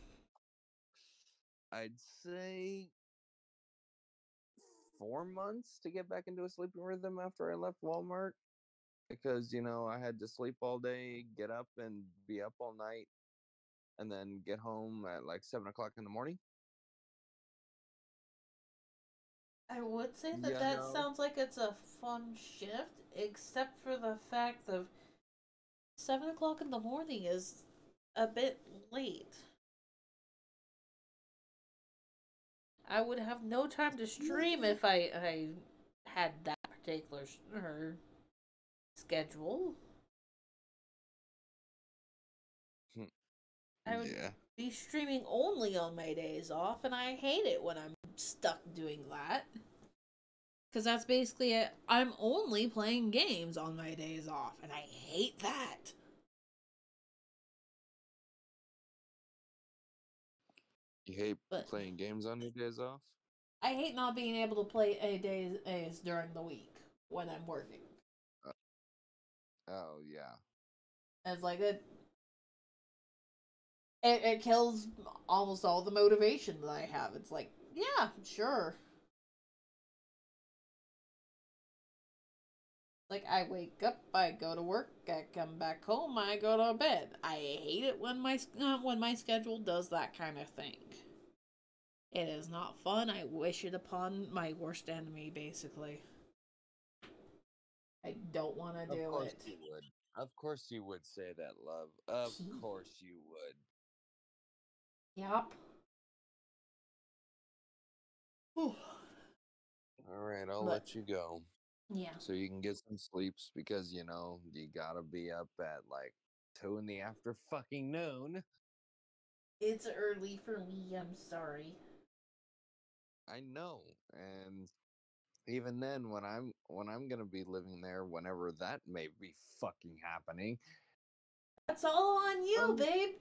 I'd say, four months to get back into a sleeping rhythm after I left Walmart. Because you know I had to sleep all day, get up and be up all night, and then get home at like seven o'clock in the morning. I would say that that sounds like it's a fun shift, except for the fact of seven o'clock in the morning is a bit late. I would have no time to stream if I I had that particular schedule. Hmm. I would Yeah. be streaming only on my days off, and I hate it when I'm stuck doing that. Because that's basically it. I'm only playing games on my days off, and I hate that. You hate But- playing games on your days off? I hate not being able to play a days days during the week when I'm working. Oh yeah. It's like it, it. It kills almost all the motivation that I have. It's like, yeah, sure. Like I wake up, I go to work, I come back home, I go to bed. I hate it when my uh, when my schedule does that kind of thing. It is not fun. I wish it upon my worst enemy, basically. I don't want to do it. Of course it. you would. Of course you would say that, love. Of [laughs] course you would. Yep. Whew. All right, I'll But- let you go. Yeah. So you can get some sleeps because you know you gotta be up at like two in the after fucking noon. It's early for me. I'm sorry. I know, and even then, when I'm when I'm gonna be living there, whenever that may be fucking happening, That's all on you, Um, babe.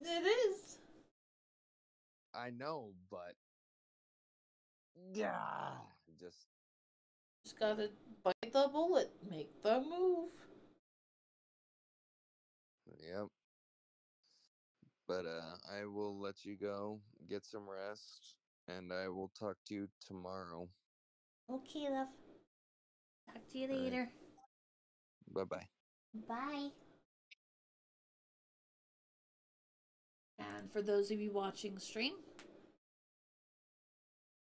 It is. I know, but yeah, just Just gotta bite the bullet, make the move. yep. But uh, I will let you go, get some rest, and I will talk to you tomorrow. Okay, love. Talk to you All right. later. Bye bye. Bye. And for those of you watching stream,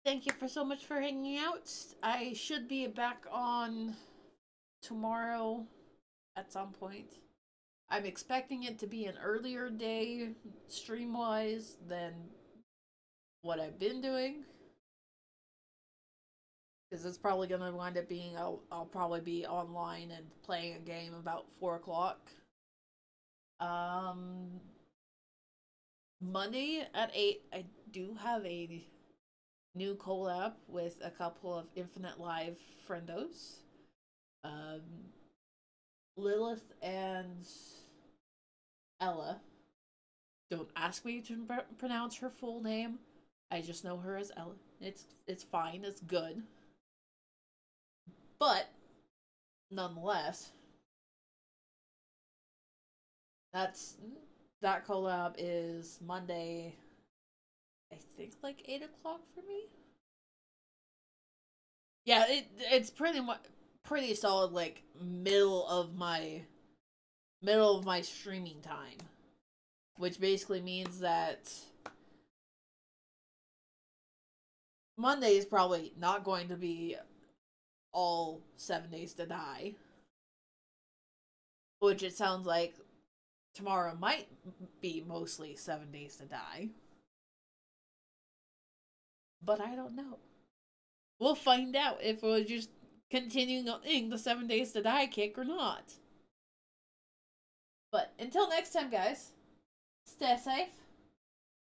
thank you for so much for hanging out. I should be back on tomorrow at some point. I'm expecting it to be an earlier day stream wise than what I've been doing. Because it's probably going to wind up being, I'll, I'll probably be online and playing a game about 4 o'clock. Um, Monday at 8, I do have a new collab with a couple of Infinite Live friendos. Um, Lilith and Ella. Don't ask me to pr- pronounce her full name. I just know her as Ella. It's it's fine. It's good. But nonetheless, that's that collab is Monday. I think like eight o'clock for me. Yeah, it it's pretty much pretty solid like middle of my middle of my streaming time, which basically means that Monday is probably not going to be all seven days to die. Which it sounds like tomorrow might be mostly seven days to die. But I don't know. We'll find out if we're just continuing on the seven days to die kick or not. But until next time, guys, stay safe.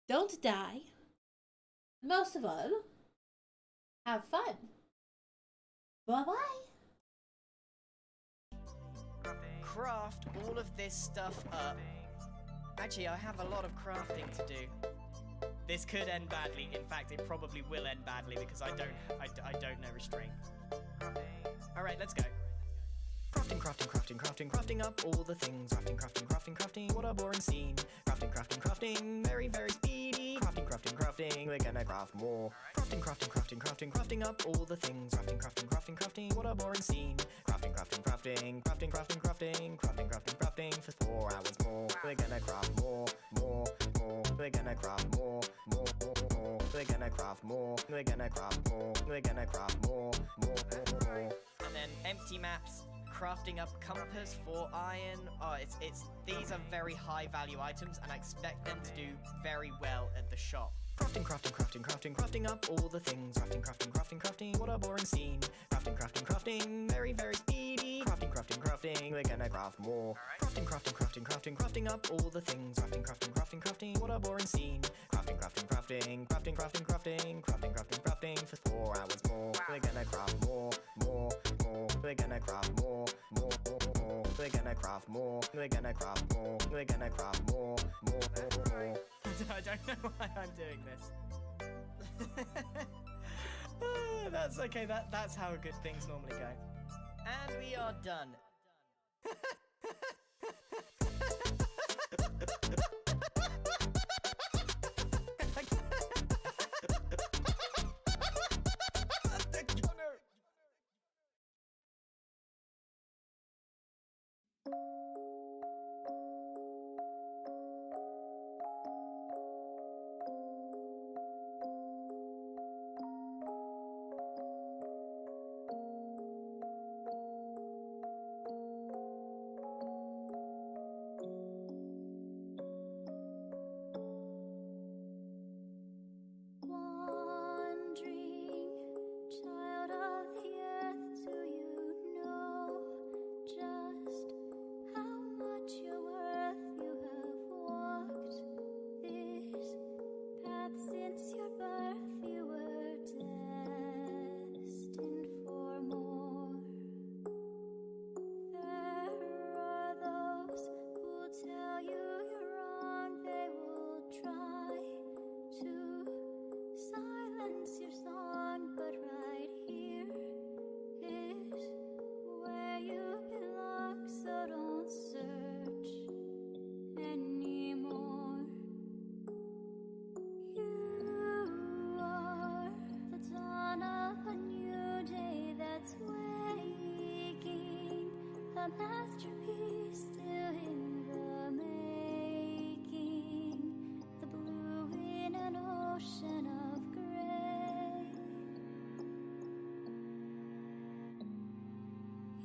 Don't die. Most of all, have fun. Bye bye. Craft all of this stuff up. Actually, I have a lot of crafting to do. This could end badly. In fact, it probably will end badly because I don't, I, I don't know restraint. All right, let's go. Crafting, crafting, crafting, crafting, crafting up all the things. Crafting, crafting, crafting, crafting. What a boring scene. Crafting, crafting, crafting. Very, very speedy. Crafting, crafting, crafting. We're gonna craft more. Crafting, crafting, crafting, crafting, crafting up all the things. Crafting, crafting, crafting, crafting. What a boring scene. Crafting, crafting, crafting, crafting, crafting, crafting, crafting, crafting, crafting for four hours more. We're gonna craft more, more, more. We're gonna craft more, more, more, more. We're gonna craft more. We're gonna craft more. We're gonna craft more, more, more, more. And then empty maps crafting up compass for iron. Oh, it's it's these are very high value items, and I expect them to do very well at the shop. Crafting, crafting, crafting, crafting, crafting up all the things. Crafting, crafting, crafting, crafting. What a boring scene. Crafting, crafting, crafting. Very, very speedy. Crafting, crafting, crafting. We're gonna craft more. Crafting, crafting, crafting, crafting, crafting up all the things. Crafting, crafting, crafting, crafting. What a boring scene. Crafting, crafting, crafting, crafting, crafting, crafting, crafting, crafting, crafting for four hours more. We're gonna craft more, more, more. We're gonna craft more, more, more, more. We're gonna craft more. We're gonna craft more. We're gonna craft more, more, more, more. I don't know why I'm doing this. that's okay. That that's how good things normally go. And we are done. [laughs]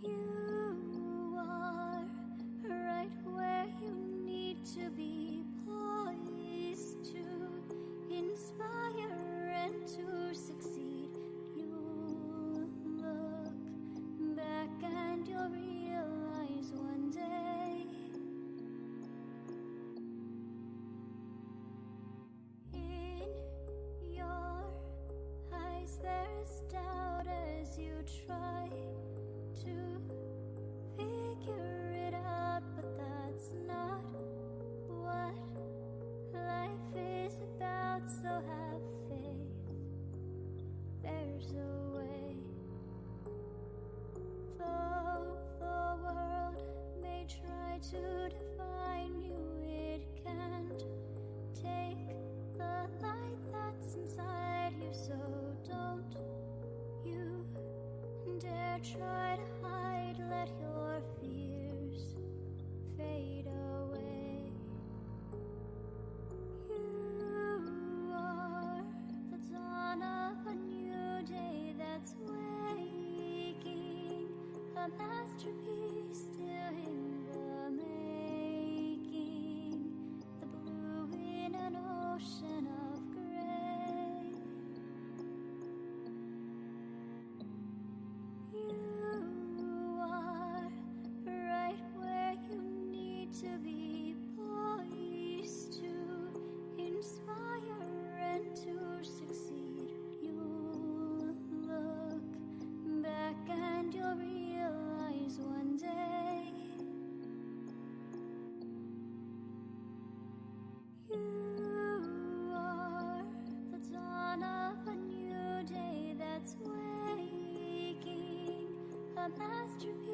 You are right where you need to be, poised to inspire and to succeed. You look back and you'll realize one day in your eyes there's doubt as you try. a masterpiece. masterpiece.